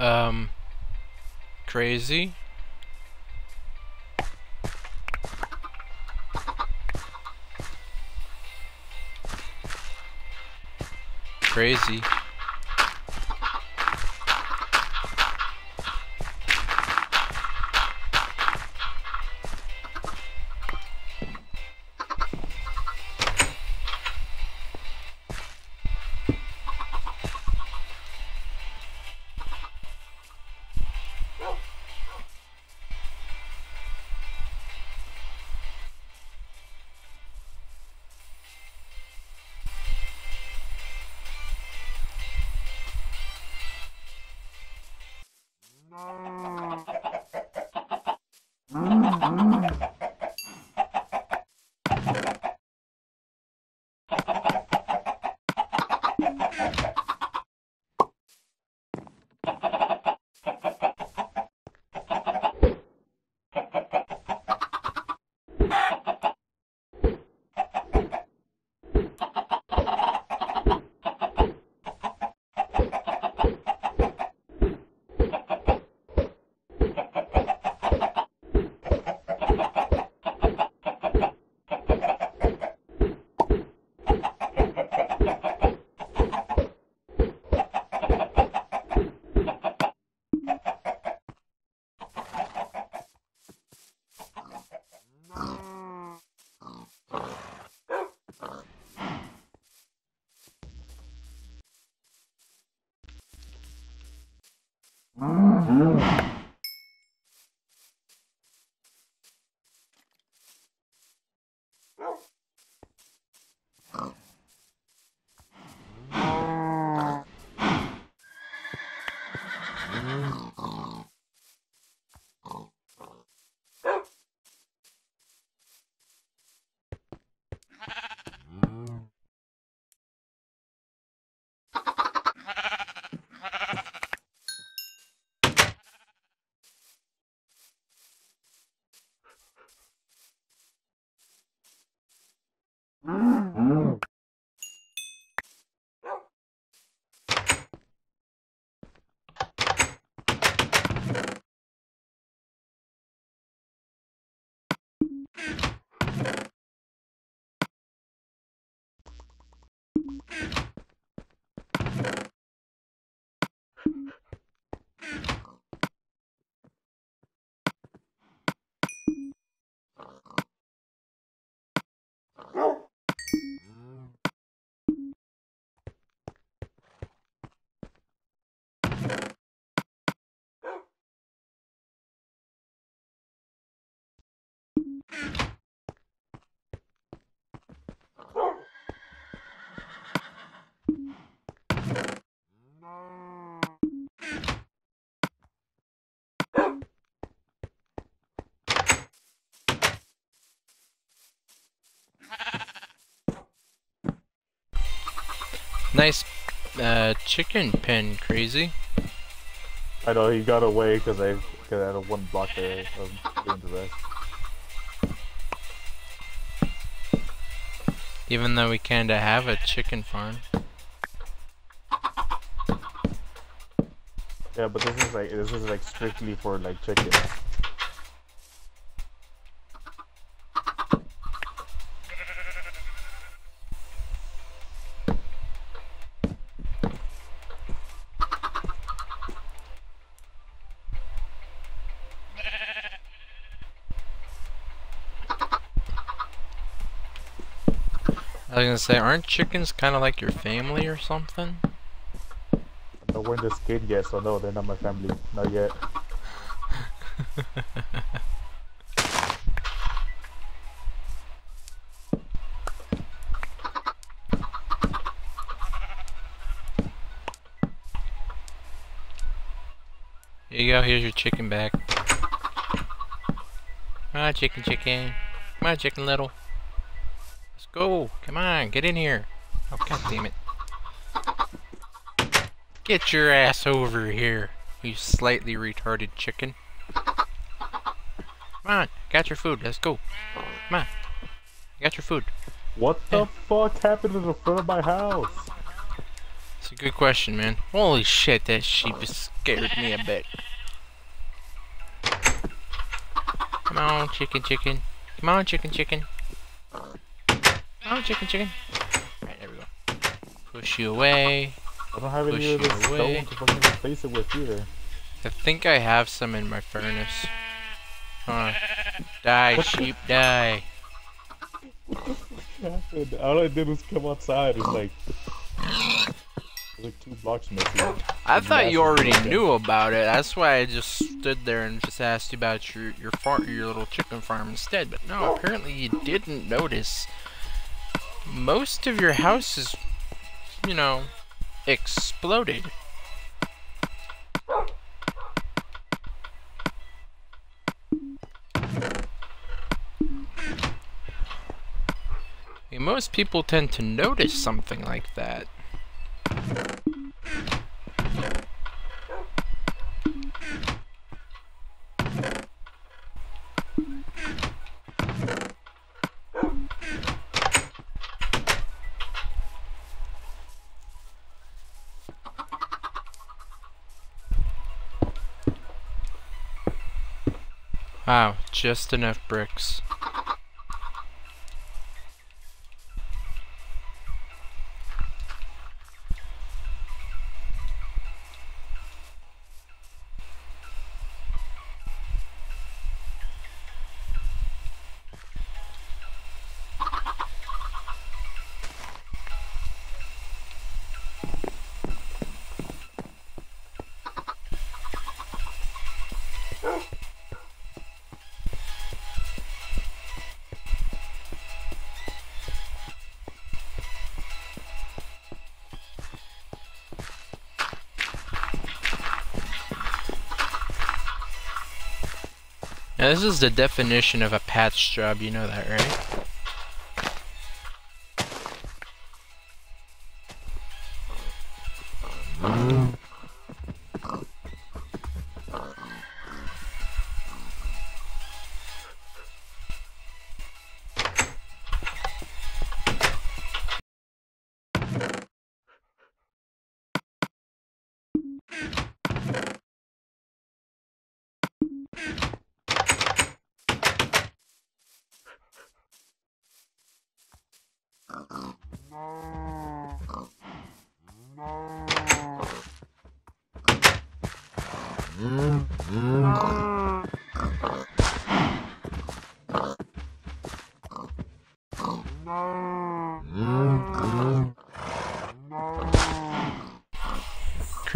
Um, crazy. Crazy. Nice uh, chicken pen, crazy. I know he got away because I, cause I had a one block there of doing the rest. Even though we kinda have a chicken farm. Yeah, but this is like this is like strictly for like chicken. Say, aren't chickens kinda like your family or something? No, we're this kid yet, so no, they're not my family. Not yet. Here you go, here's your chicken back. My chicken, chicken. My chicken little. Go. Come on, get in here. Oh, god damn it. Get your ass over here, you slightly retarded chicken. Come on, got your food. Let's go. Come on. Got your food. What the fuck happened in the front of my house? It's a good question, man. Holy shit, that sheep scared me a bit. Come on, chicken, chicken. Come on, chicken, chicken. Come chicken, chicken. Alright, there we go. Push you away. I don't have any of this you away. stone to fucking replace it with either. I think I have some in my furnace. Huh. Die, sheep, die. happened? All I did was come outside. It's like, it's like two blocks missing. I thought you already knew about it. That's why I just stood there and just asked you about your your farm, your little chicken farm instead. But no, apparently you didn't notice. Most of your house is, you know, exploded. Most people tend to notice something like that. Just enough bricks. This is the definition of a patch job, you know that, right?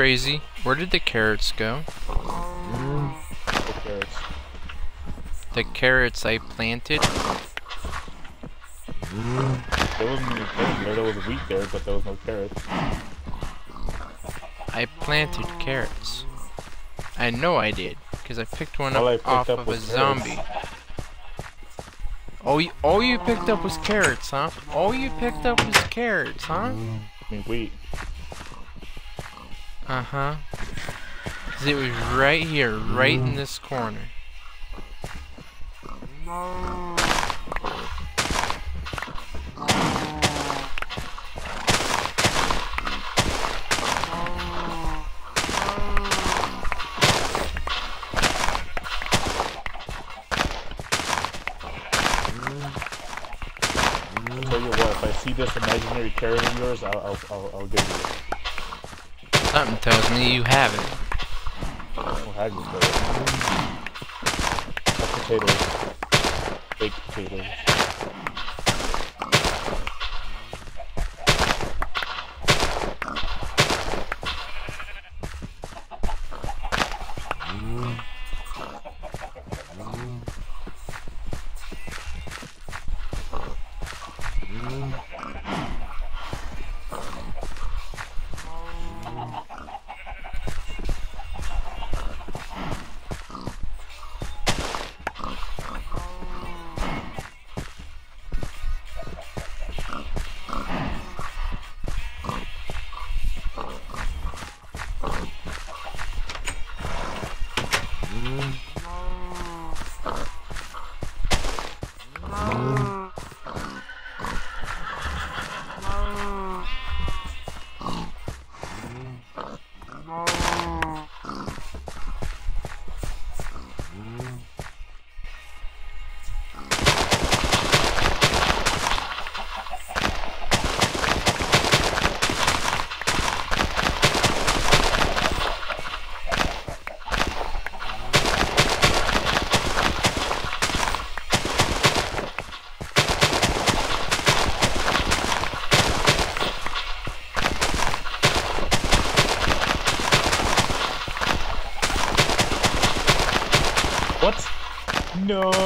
Crazy. Where did the carrots go? The carrots I planted? There wasn't any carrots there. There was wheat there, but there was no carrots. I planted carrots. I know I did, because I picked one up picked off up of a carrots. zombie. Oh, you, all you picked up was carrots, huh? All you picked up was carrots, huh? I mean, wheat. Uh-huh. Because it was right here, right in this corner. Tell you what, if I see this imaginary carrot of yours, I'll, I'll, I'll, I'll give you it. Something tells me you have it. I'll have you. Potatoes. Potatoes. No.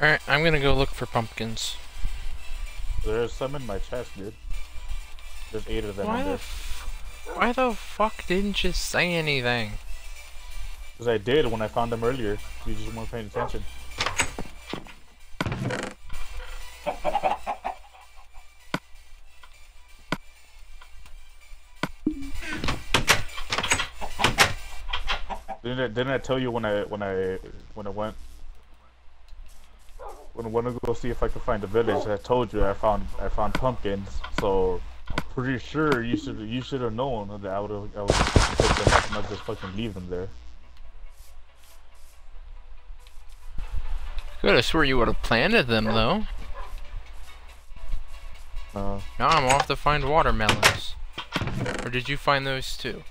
Alright, I'm gonna go look for pumpkins. There's some in my chest, dude. There's eight of them Why in the, there. f- why the fuck didn't you say anything? Because I did when I found them earlier. You just weren't paying attention. Didn't I, didn't I tell you when I when I when I went I went to go see if I can find a village? I told you I found I found pumpkins. So I'm pretty sure you should you should have known that I would have I would have picked them up, not just fucking leave them there. Could have swore you would have planted them though. Uh, Now I'm off to find watermelons. Or did you find those too?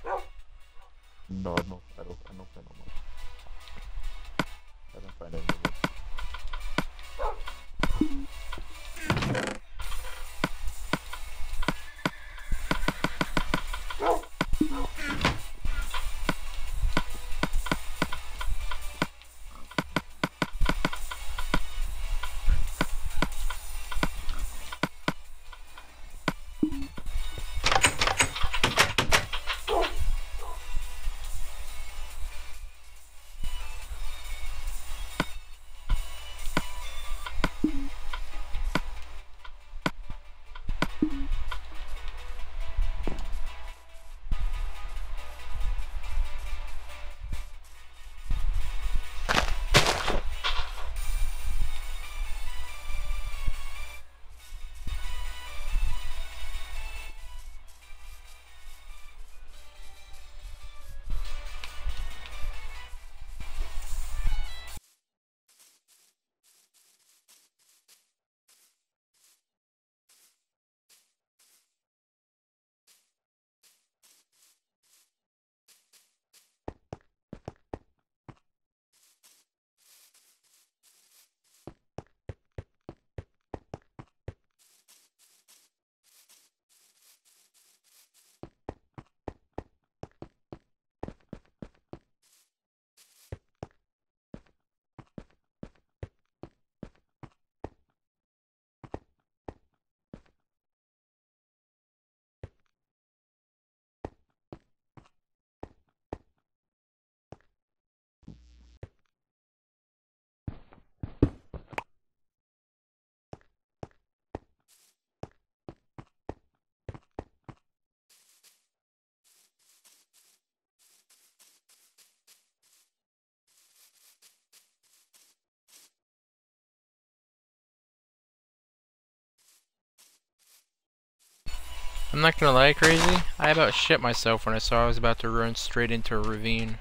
I'm not gonna lie, crazy. I about shit myself when I saw I was about to run straight into a ravine.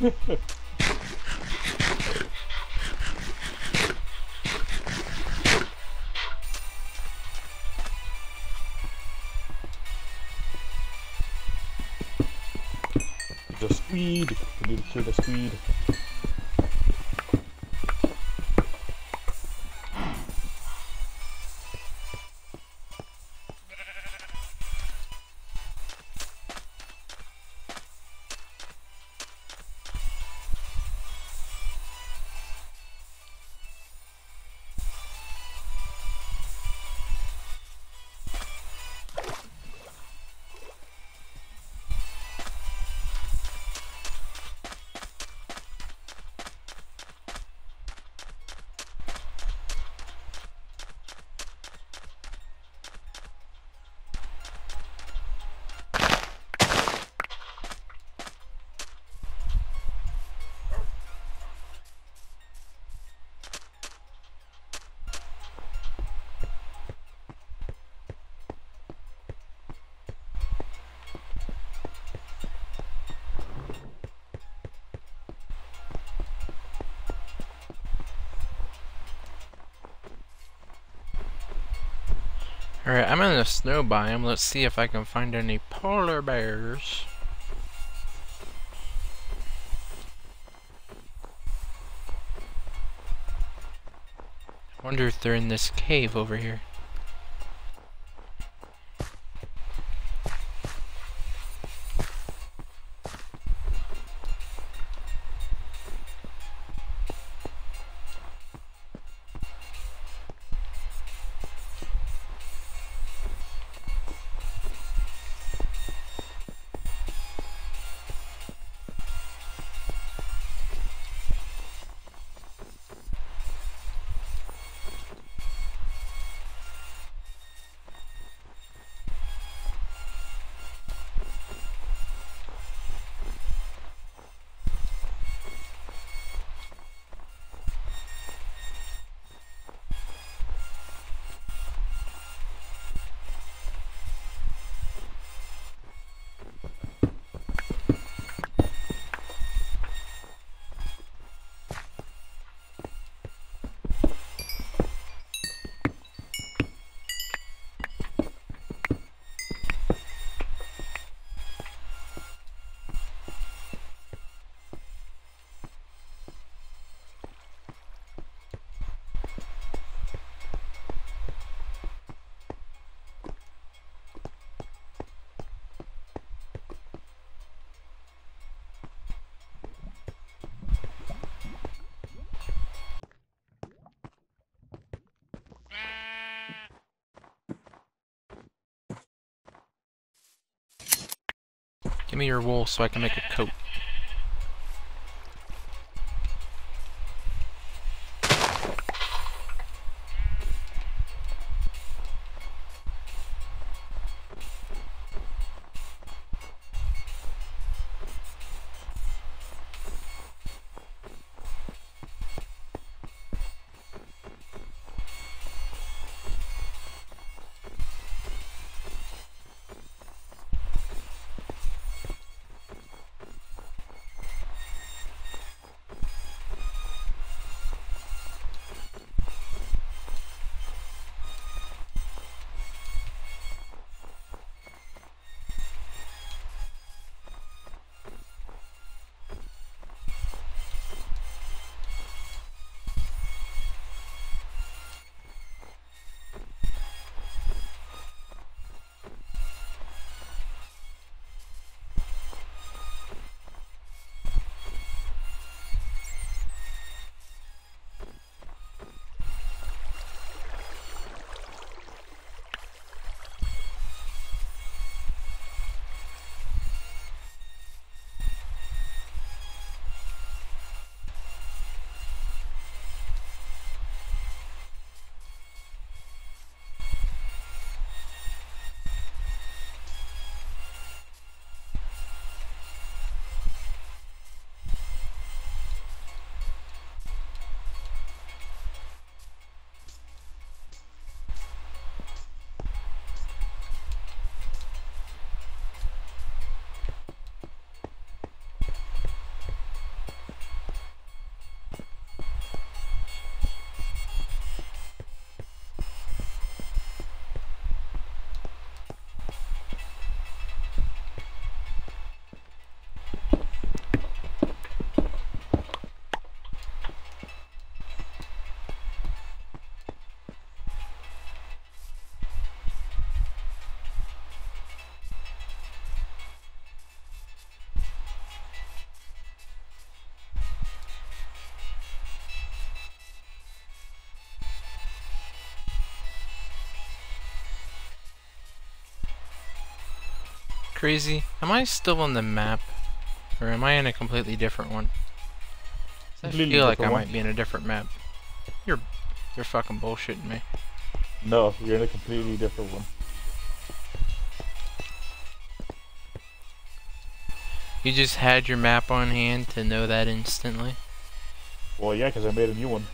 Alright, I'm in the snow biome. Let's see if I can find any polar bears. I wonder if they're in this cave over here. Give me your wool so I can make a coat. Crazy. Am I still on the map? Or am I in a completely different one? I Completely feel like I one. might be in a different map. You're you're fucking bullshitting me. No, you're in a completely different one. You just had your map on hand to know that instantly. Well, yeah, because I made a new one.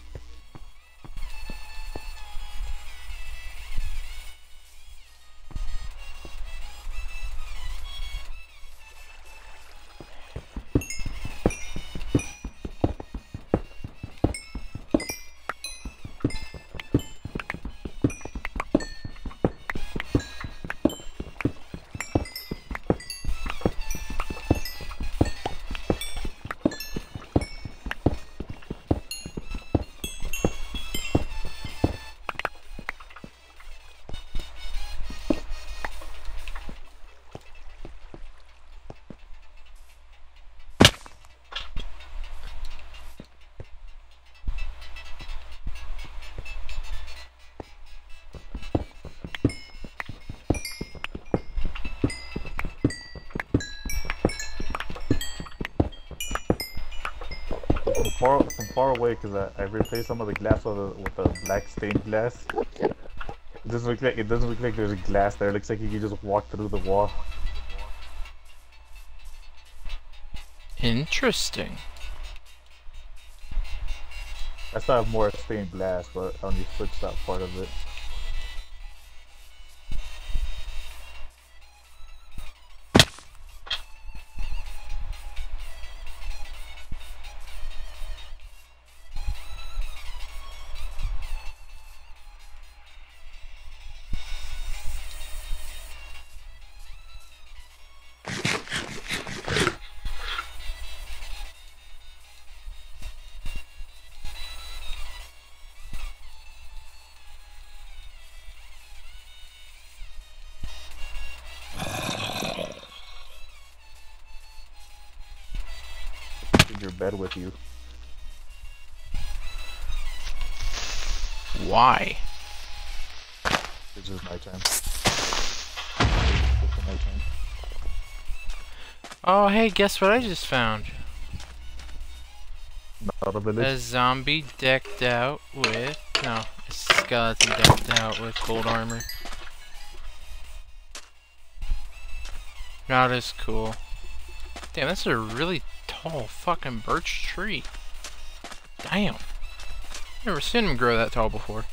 Far, away, because I, I replaced some of the glass with a, with a black stained glass. It doesn't look like it doesn't look like there's glass there. It looks like you can just walk through the wall. Interesting. I still have more stained glass, but I only switched that part of it. In your bed with you. Why? It's just nighttime. It's nighttime. Oh, hey, guess what I just found? Not a village. A zombie decked out with... No, a skeleton decked out with gold armor. Not as cool. Damn, that's a really tall fucking birch tree. Damn. Never seen him grow that tall before.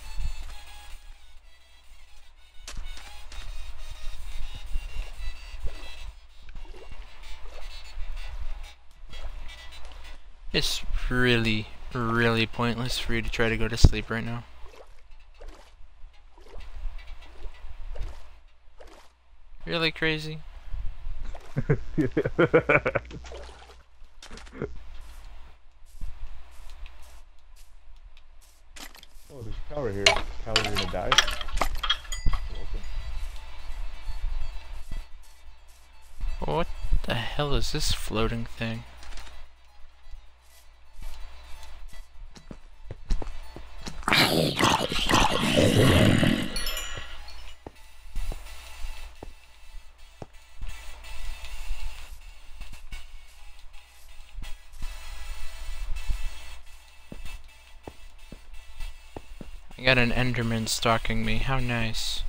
It's really, really pointless for you to try to go to sleep right now. Really crazy? is this floating thing? I got an Enderman stalking me. How nice.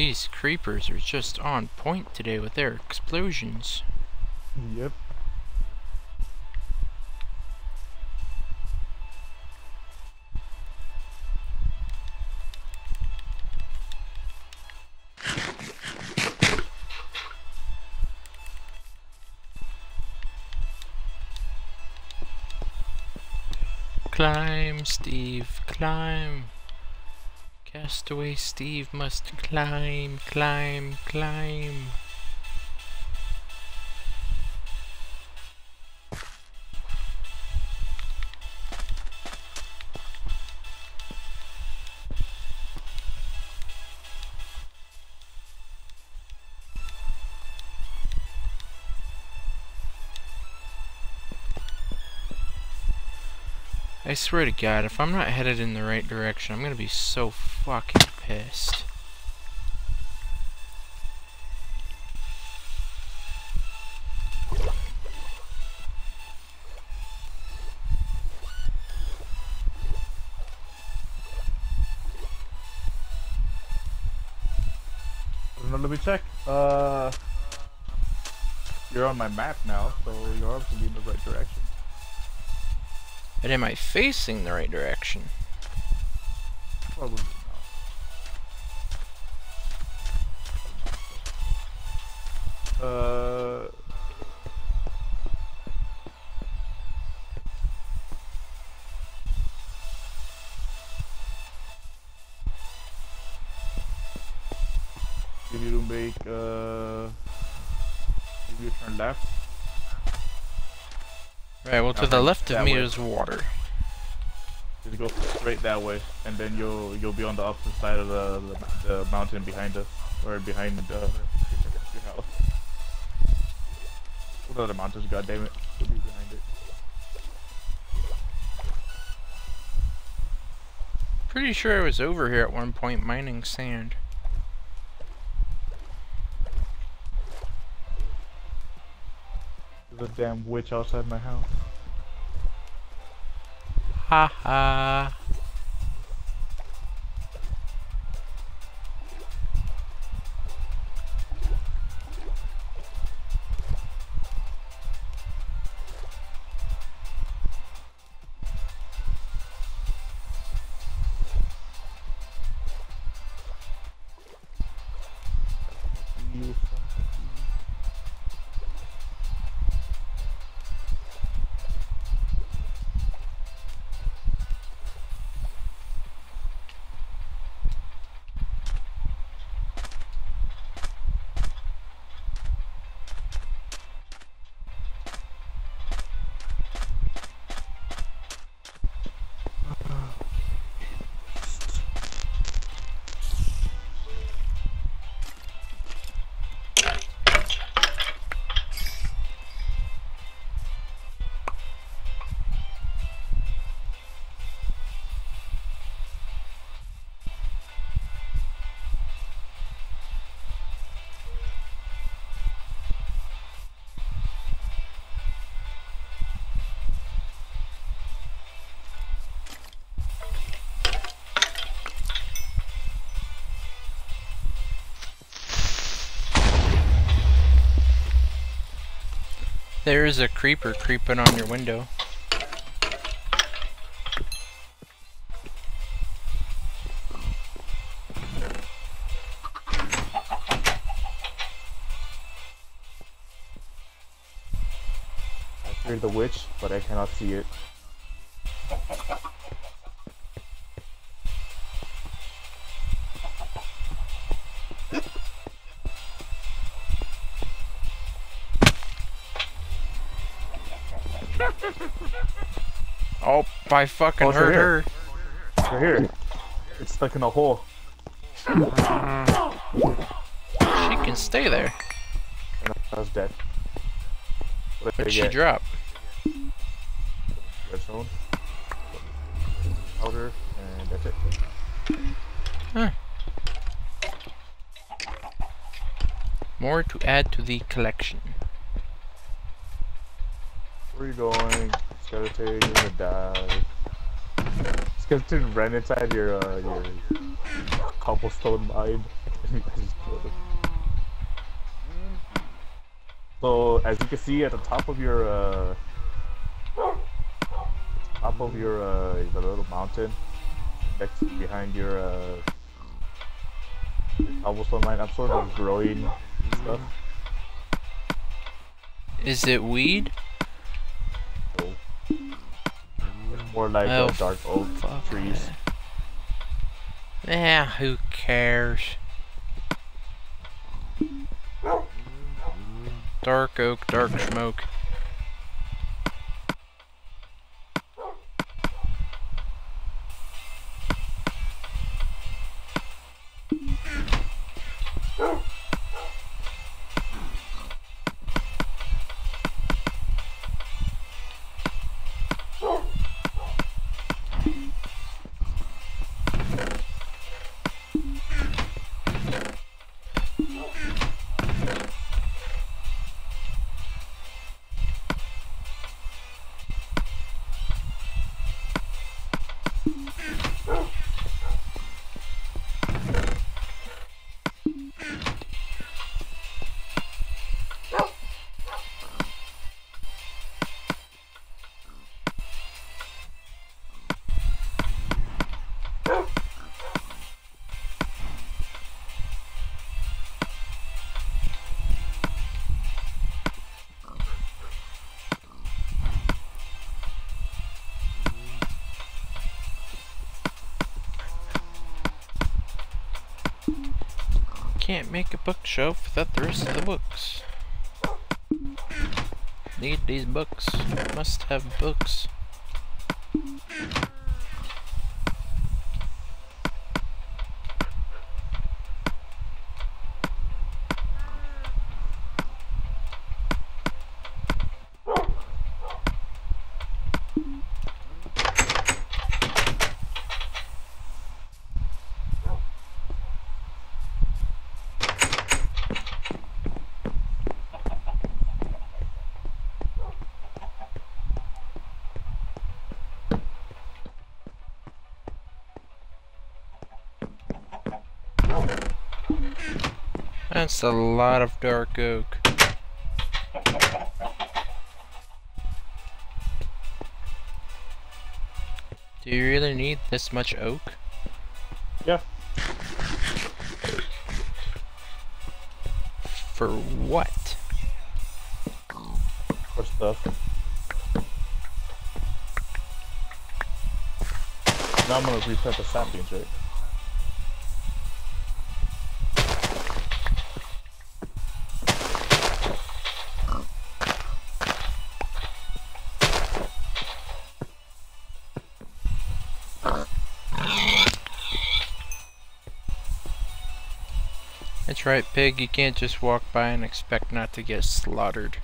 These creepers are just on point today with their explosions. Yep. Climb, Steve, climb. Castaway Steve must climb, climb, climb. I swear to God, if I'm not headed in the right direction, I'm gonna be so fucking pissed. Let me check. Uh, you're on my map now, so you're obviously in the right direction. And am I facing the right direction? Probably the left of me way. is water. Just go straight that way, and then you'll you'll be on the opposite side of the the, the mountain behind us, or behind uh, your house. What other mountains? God damn it! Be behind it. Pretty sure I was over here at one point mining sand. There's a damn witch outside my house. 哈哈。There is a creeper creeping on your window. I hear the witch, but I cannot see it. I fucking Oh, it's heard right her. here. Right here. It's stuck in a hole. Mm. She can stay there. And I was dead. What did she get? drop? Redstone. Powder, and that's it. More to add to the collection. Skeleton ran inside your uh, your cobblestone mine. You. So as you can see at the top of your uh, top of your uh, the little mountain next behind your uh, your cobblestone mine, I'm sort of growing stuff. Is it weed? More like Oh, dark oak trees. Yeah, who cares? Dark oak, dark smoke. Make a bookshelf without the rest of the books. Need these books. Must have books. That's a lot of dark oak. Do you really need this much oak? Yeah. For what? For stuff. Now I'm gonna replant the saplings, right? That's right, pig. You can't just walk by and expect not to get slaughtered.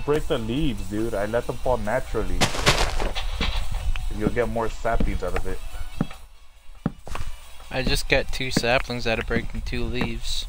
Don't break the leaves, dude. I let them fall naturally. You'll get more saplings out of it. I just got two saplings out of breaking two leaves.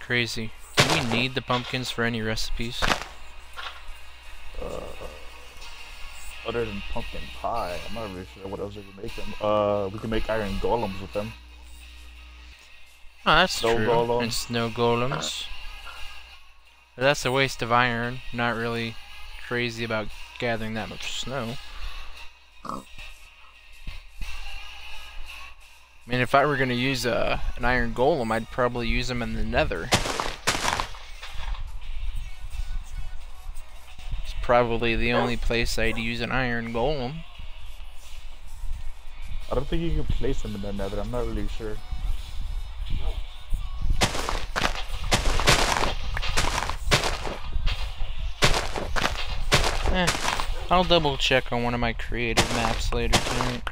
Crazy. We need the pumpkins for any recipes? Uh, other than pumpkin pie, I'm not really sure what else we can make them. Uh, we can make iron golems with them. Oh, that's Snow true. And snow golems. But that's a waste of iron. Not really crazy about gathering that much snow. I mean, if I were gonna use uh, an iron golem, I'd probably use them in the nether. Probably the only place I'd use an iron golem. I don't think you can place them in the nether. I'm not really sure. Eh, I'll double check on one of my creative maps later tonight.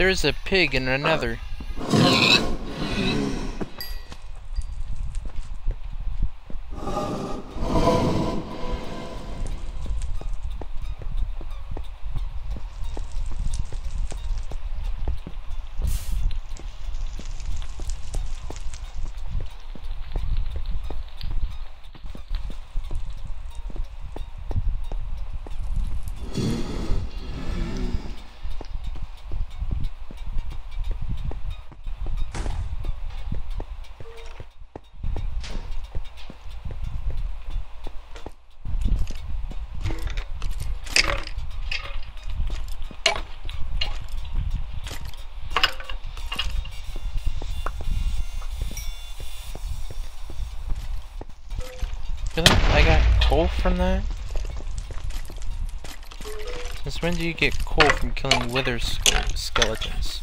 There's a pig in another. Really? I got coal from that? Since when do you get coal from killing wither skeletons?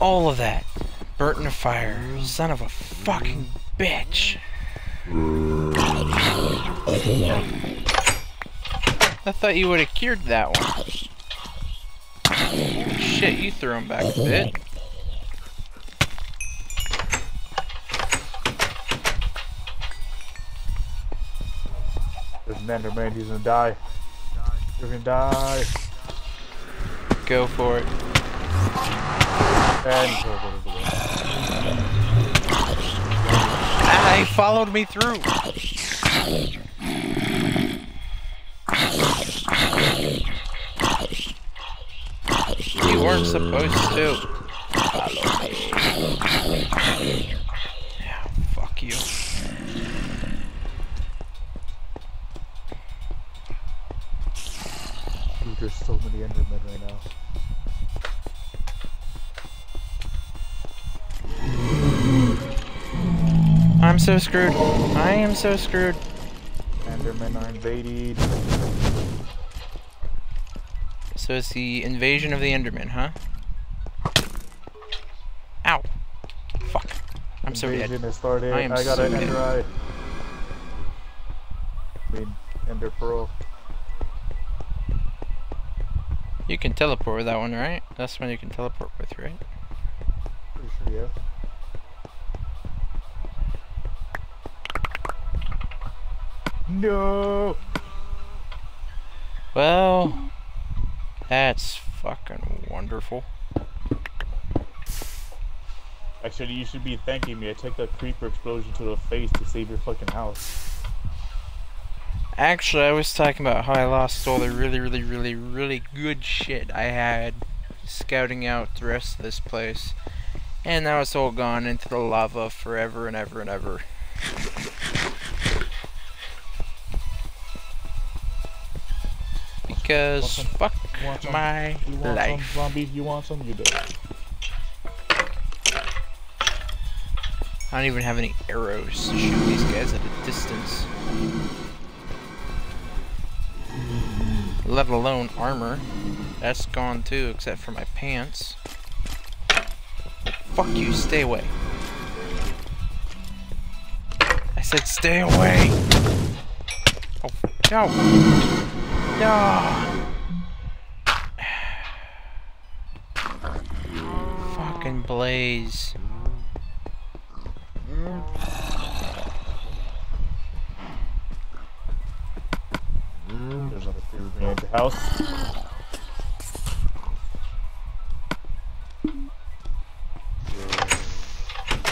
All of that. Burnt in a fire. Son of a fucking bitch. I thought you would have cured that one. Shit, you threw him back a bit. There's an Enderman. He's gonna die. He's gonna die. Go for it. And he followed me through. You weren't supposed to. So screwed. I am so screwed. Endermen are invaded. So it's the invasion of the Enderman, huh? Ow. Fuck. I'm so dead. Invasion has started. I am I got so an dead. Ender Eye. I mean, Ender Pearl. You can teleport with that one, right? That's when you can teleport with, right? Pretty sure, yeah. No! Well, that's fucking wonderful. Actually, you should be thanking me. I took that creeper explosion to the face to save your fucking house. Actually, I was talking about how I lost all the really, really, really, really good shit I had scouting out the rest of this place. And now it's all gone into the lava forever and ever and ever. Because some- fuck you want some- my You want life. some zombie? You want some? You do. I don't even have any arrows to shoot these guys at a distance. Let alone armor. That's gone too, except for my pants. Fuck you, stay away. I said stay away! Oh, no! No! Fucking blaze. There's another creeper bringing into house.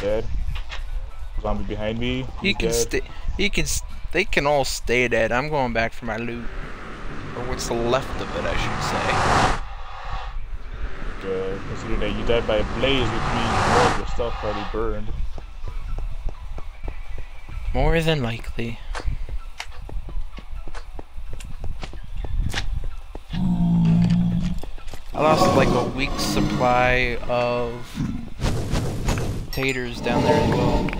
Dead. Zombie behind me. He can stay. He can. s they can all stay dead. I'm going back for my loot, or what's left of it, I should say. Good. Considering that you died by a blaze, which means of your stuff probably burned. More than likely. I lost like a week's supply of taters down there as well.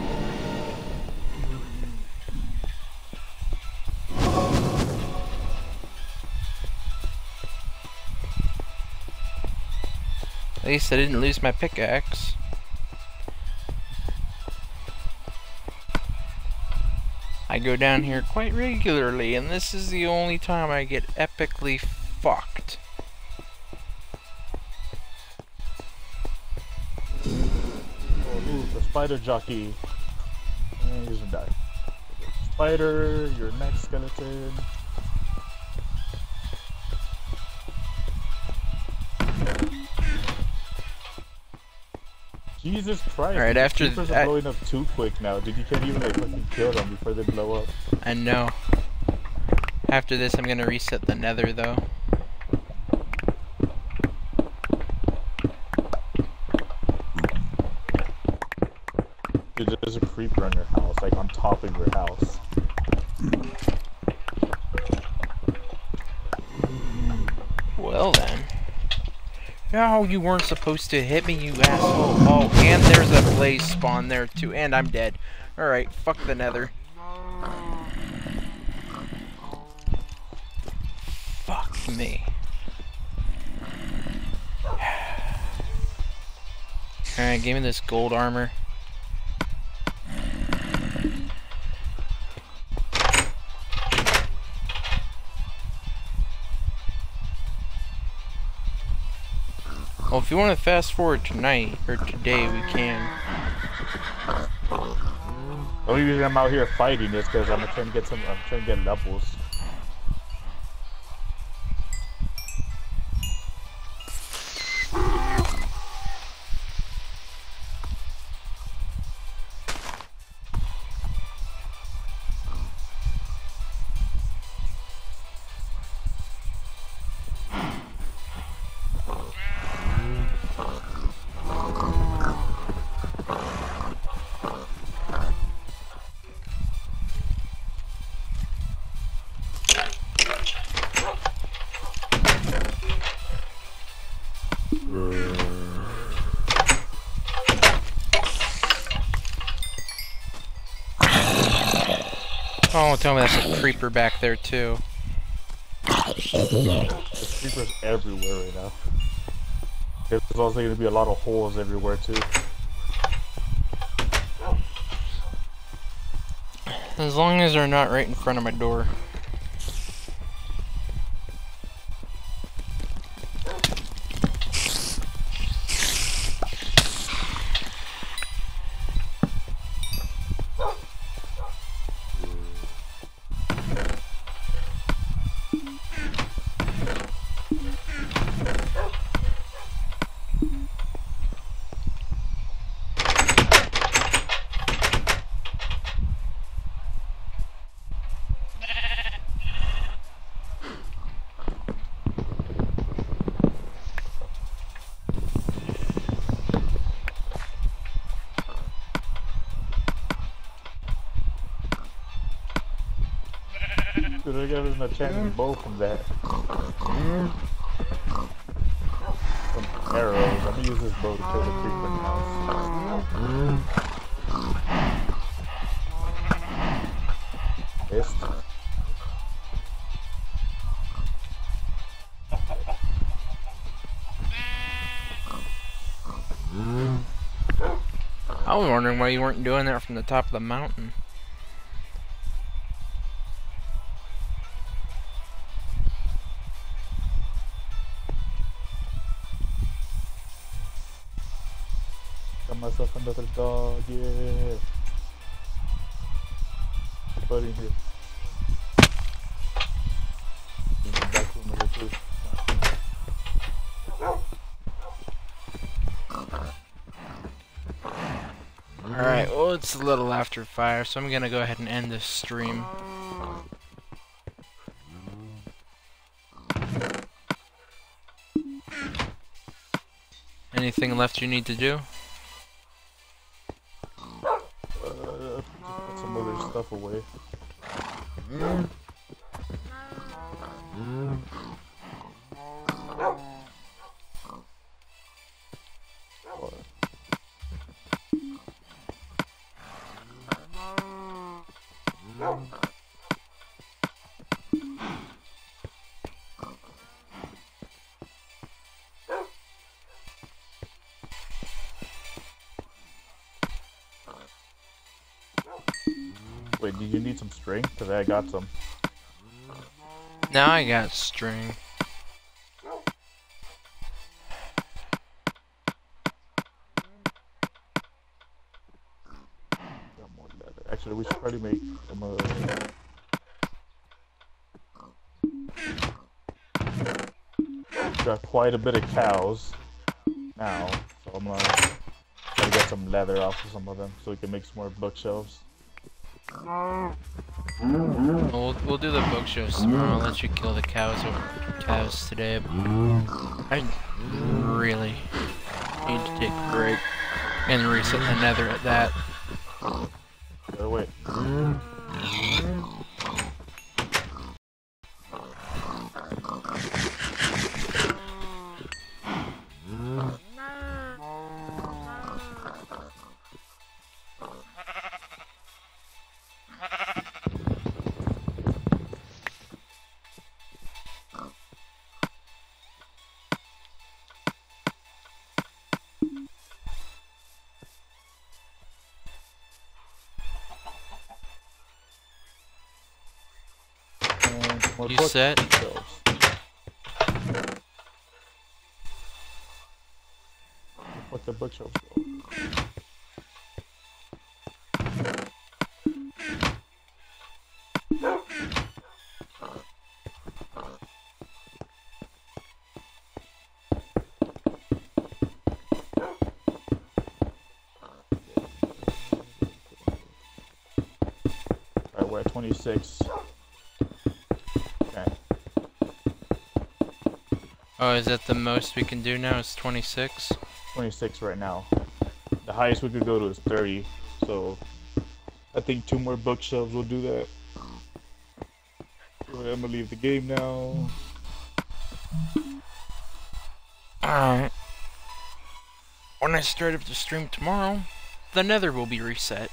At least I didn't lose my pickaxe. I go down here quite regularly, and this is the only time I get epically fucked. Oh, the spider jockey. And he's gonna die. Spider, your next skeleton. Jesus Christ. Alright, after that- are blowing up too quick now. Dude, you can't even like fucking kill them before they blow up. I know. After this, I'm gonna reset the nether, though. Dude, there's a creeper on your house, like on top of your house. Well then. No, you weren't supposed to hit me, you asshole. Oh, and there's a blaze spawn there too, and I'm dead. Alright, fuck the nether. Fuck me. Alright, give me this gold armor. Well, if you want to fast forward tonight, or today, we can. The only reason I'm out here fighting is because I'm trying to get some. I'm trying to get levels. Oh, tell me that's a creeper back there too. There's creepers everywhere right now. There's also going to be a lot of holes everywhere too. As long as they're not right in front of my door. Got an enchanted bow from that. Some arrows. I'm gonna use this bow to kill the creeper the house. Missed. I was wondering why you weren't doing that from the top of the mountain. Another dog, yeah. Here. In the back room number two. Alright, well it's a little after fire, so I'm gonna go ahead and end this stream. Anything left you need to do? String? Cause I got some. Now I got string. Got more leather. Actually, we should probably make some. Uh... Got quite a bit of cows now, so I'm gonna try to get some leather off of some of them so we can make some more bookshelves. Well, We'll, do the bookshelves tomorrow. I'll let you kill the cows or cows today. I really need to take a break and reset the nether at that. You set? shelves. What the go? Alright, we're at 26. Is that the most we can do now? Is 26? 26 right now. The highest we could go to is 30. So I think two more bookshelves will do that. Alright, I'm gonna leave the game now. Alright. When I start up the stream tomorrow, the nether will be reset.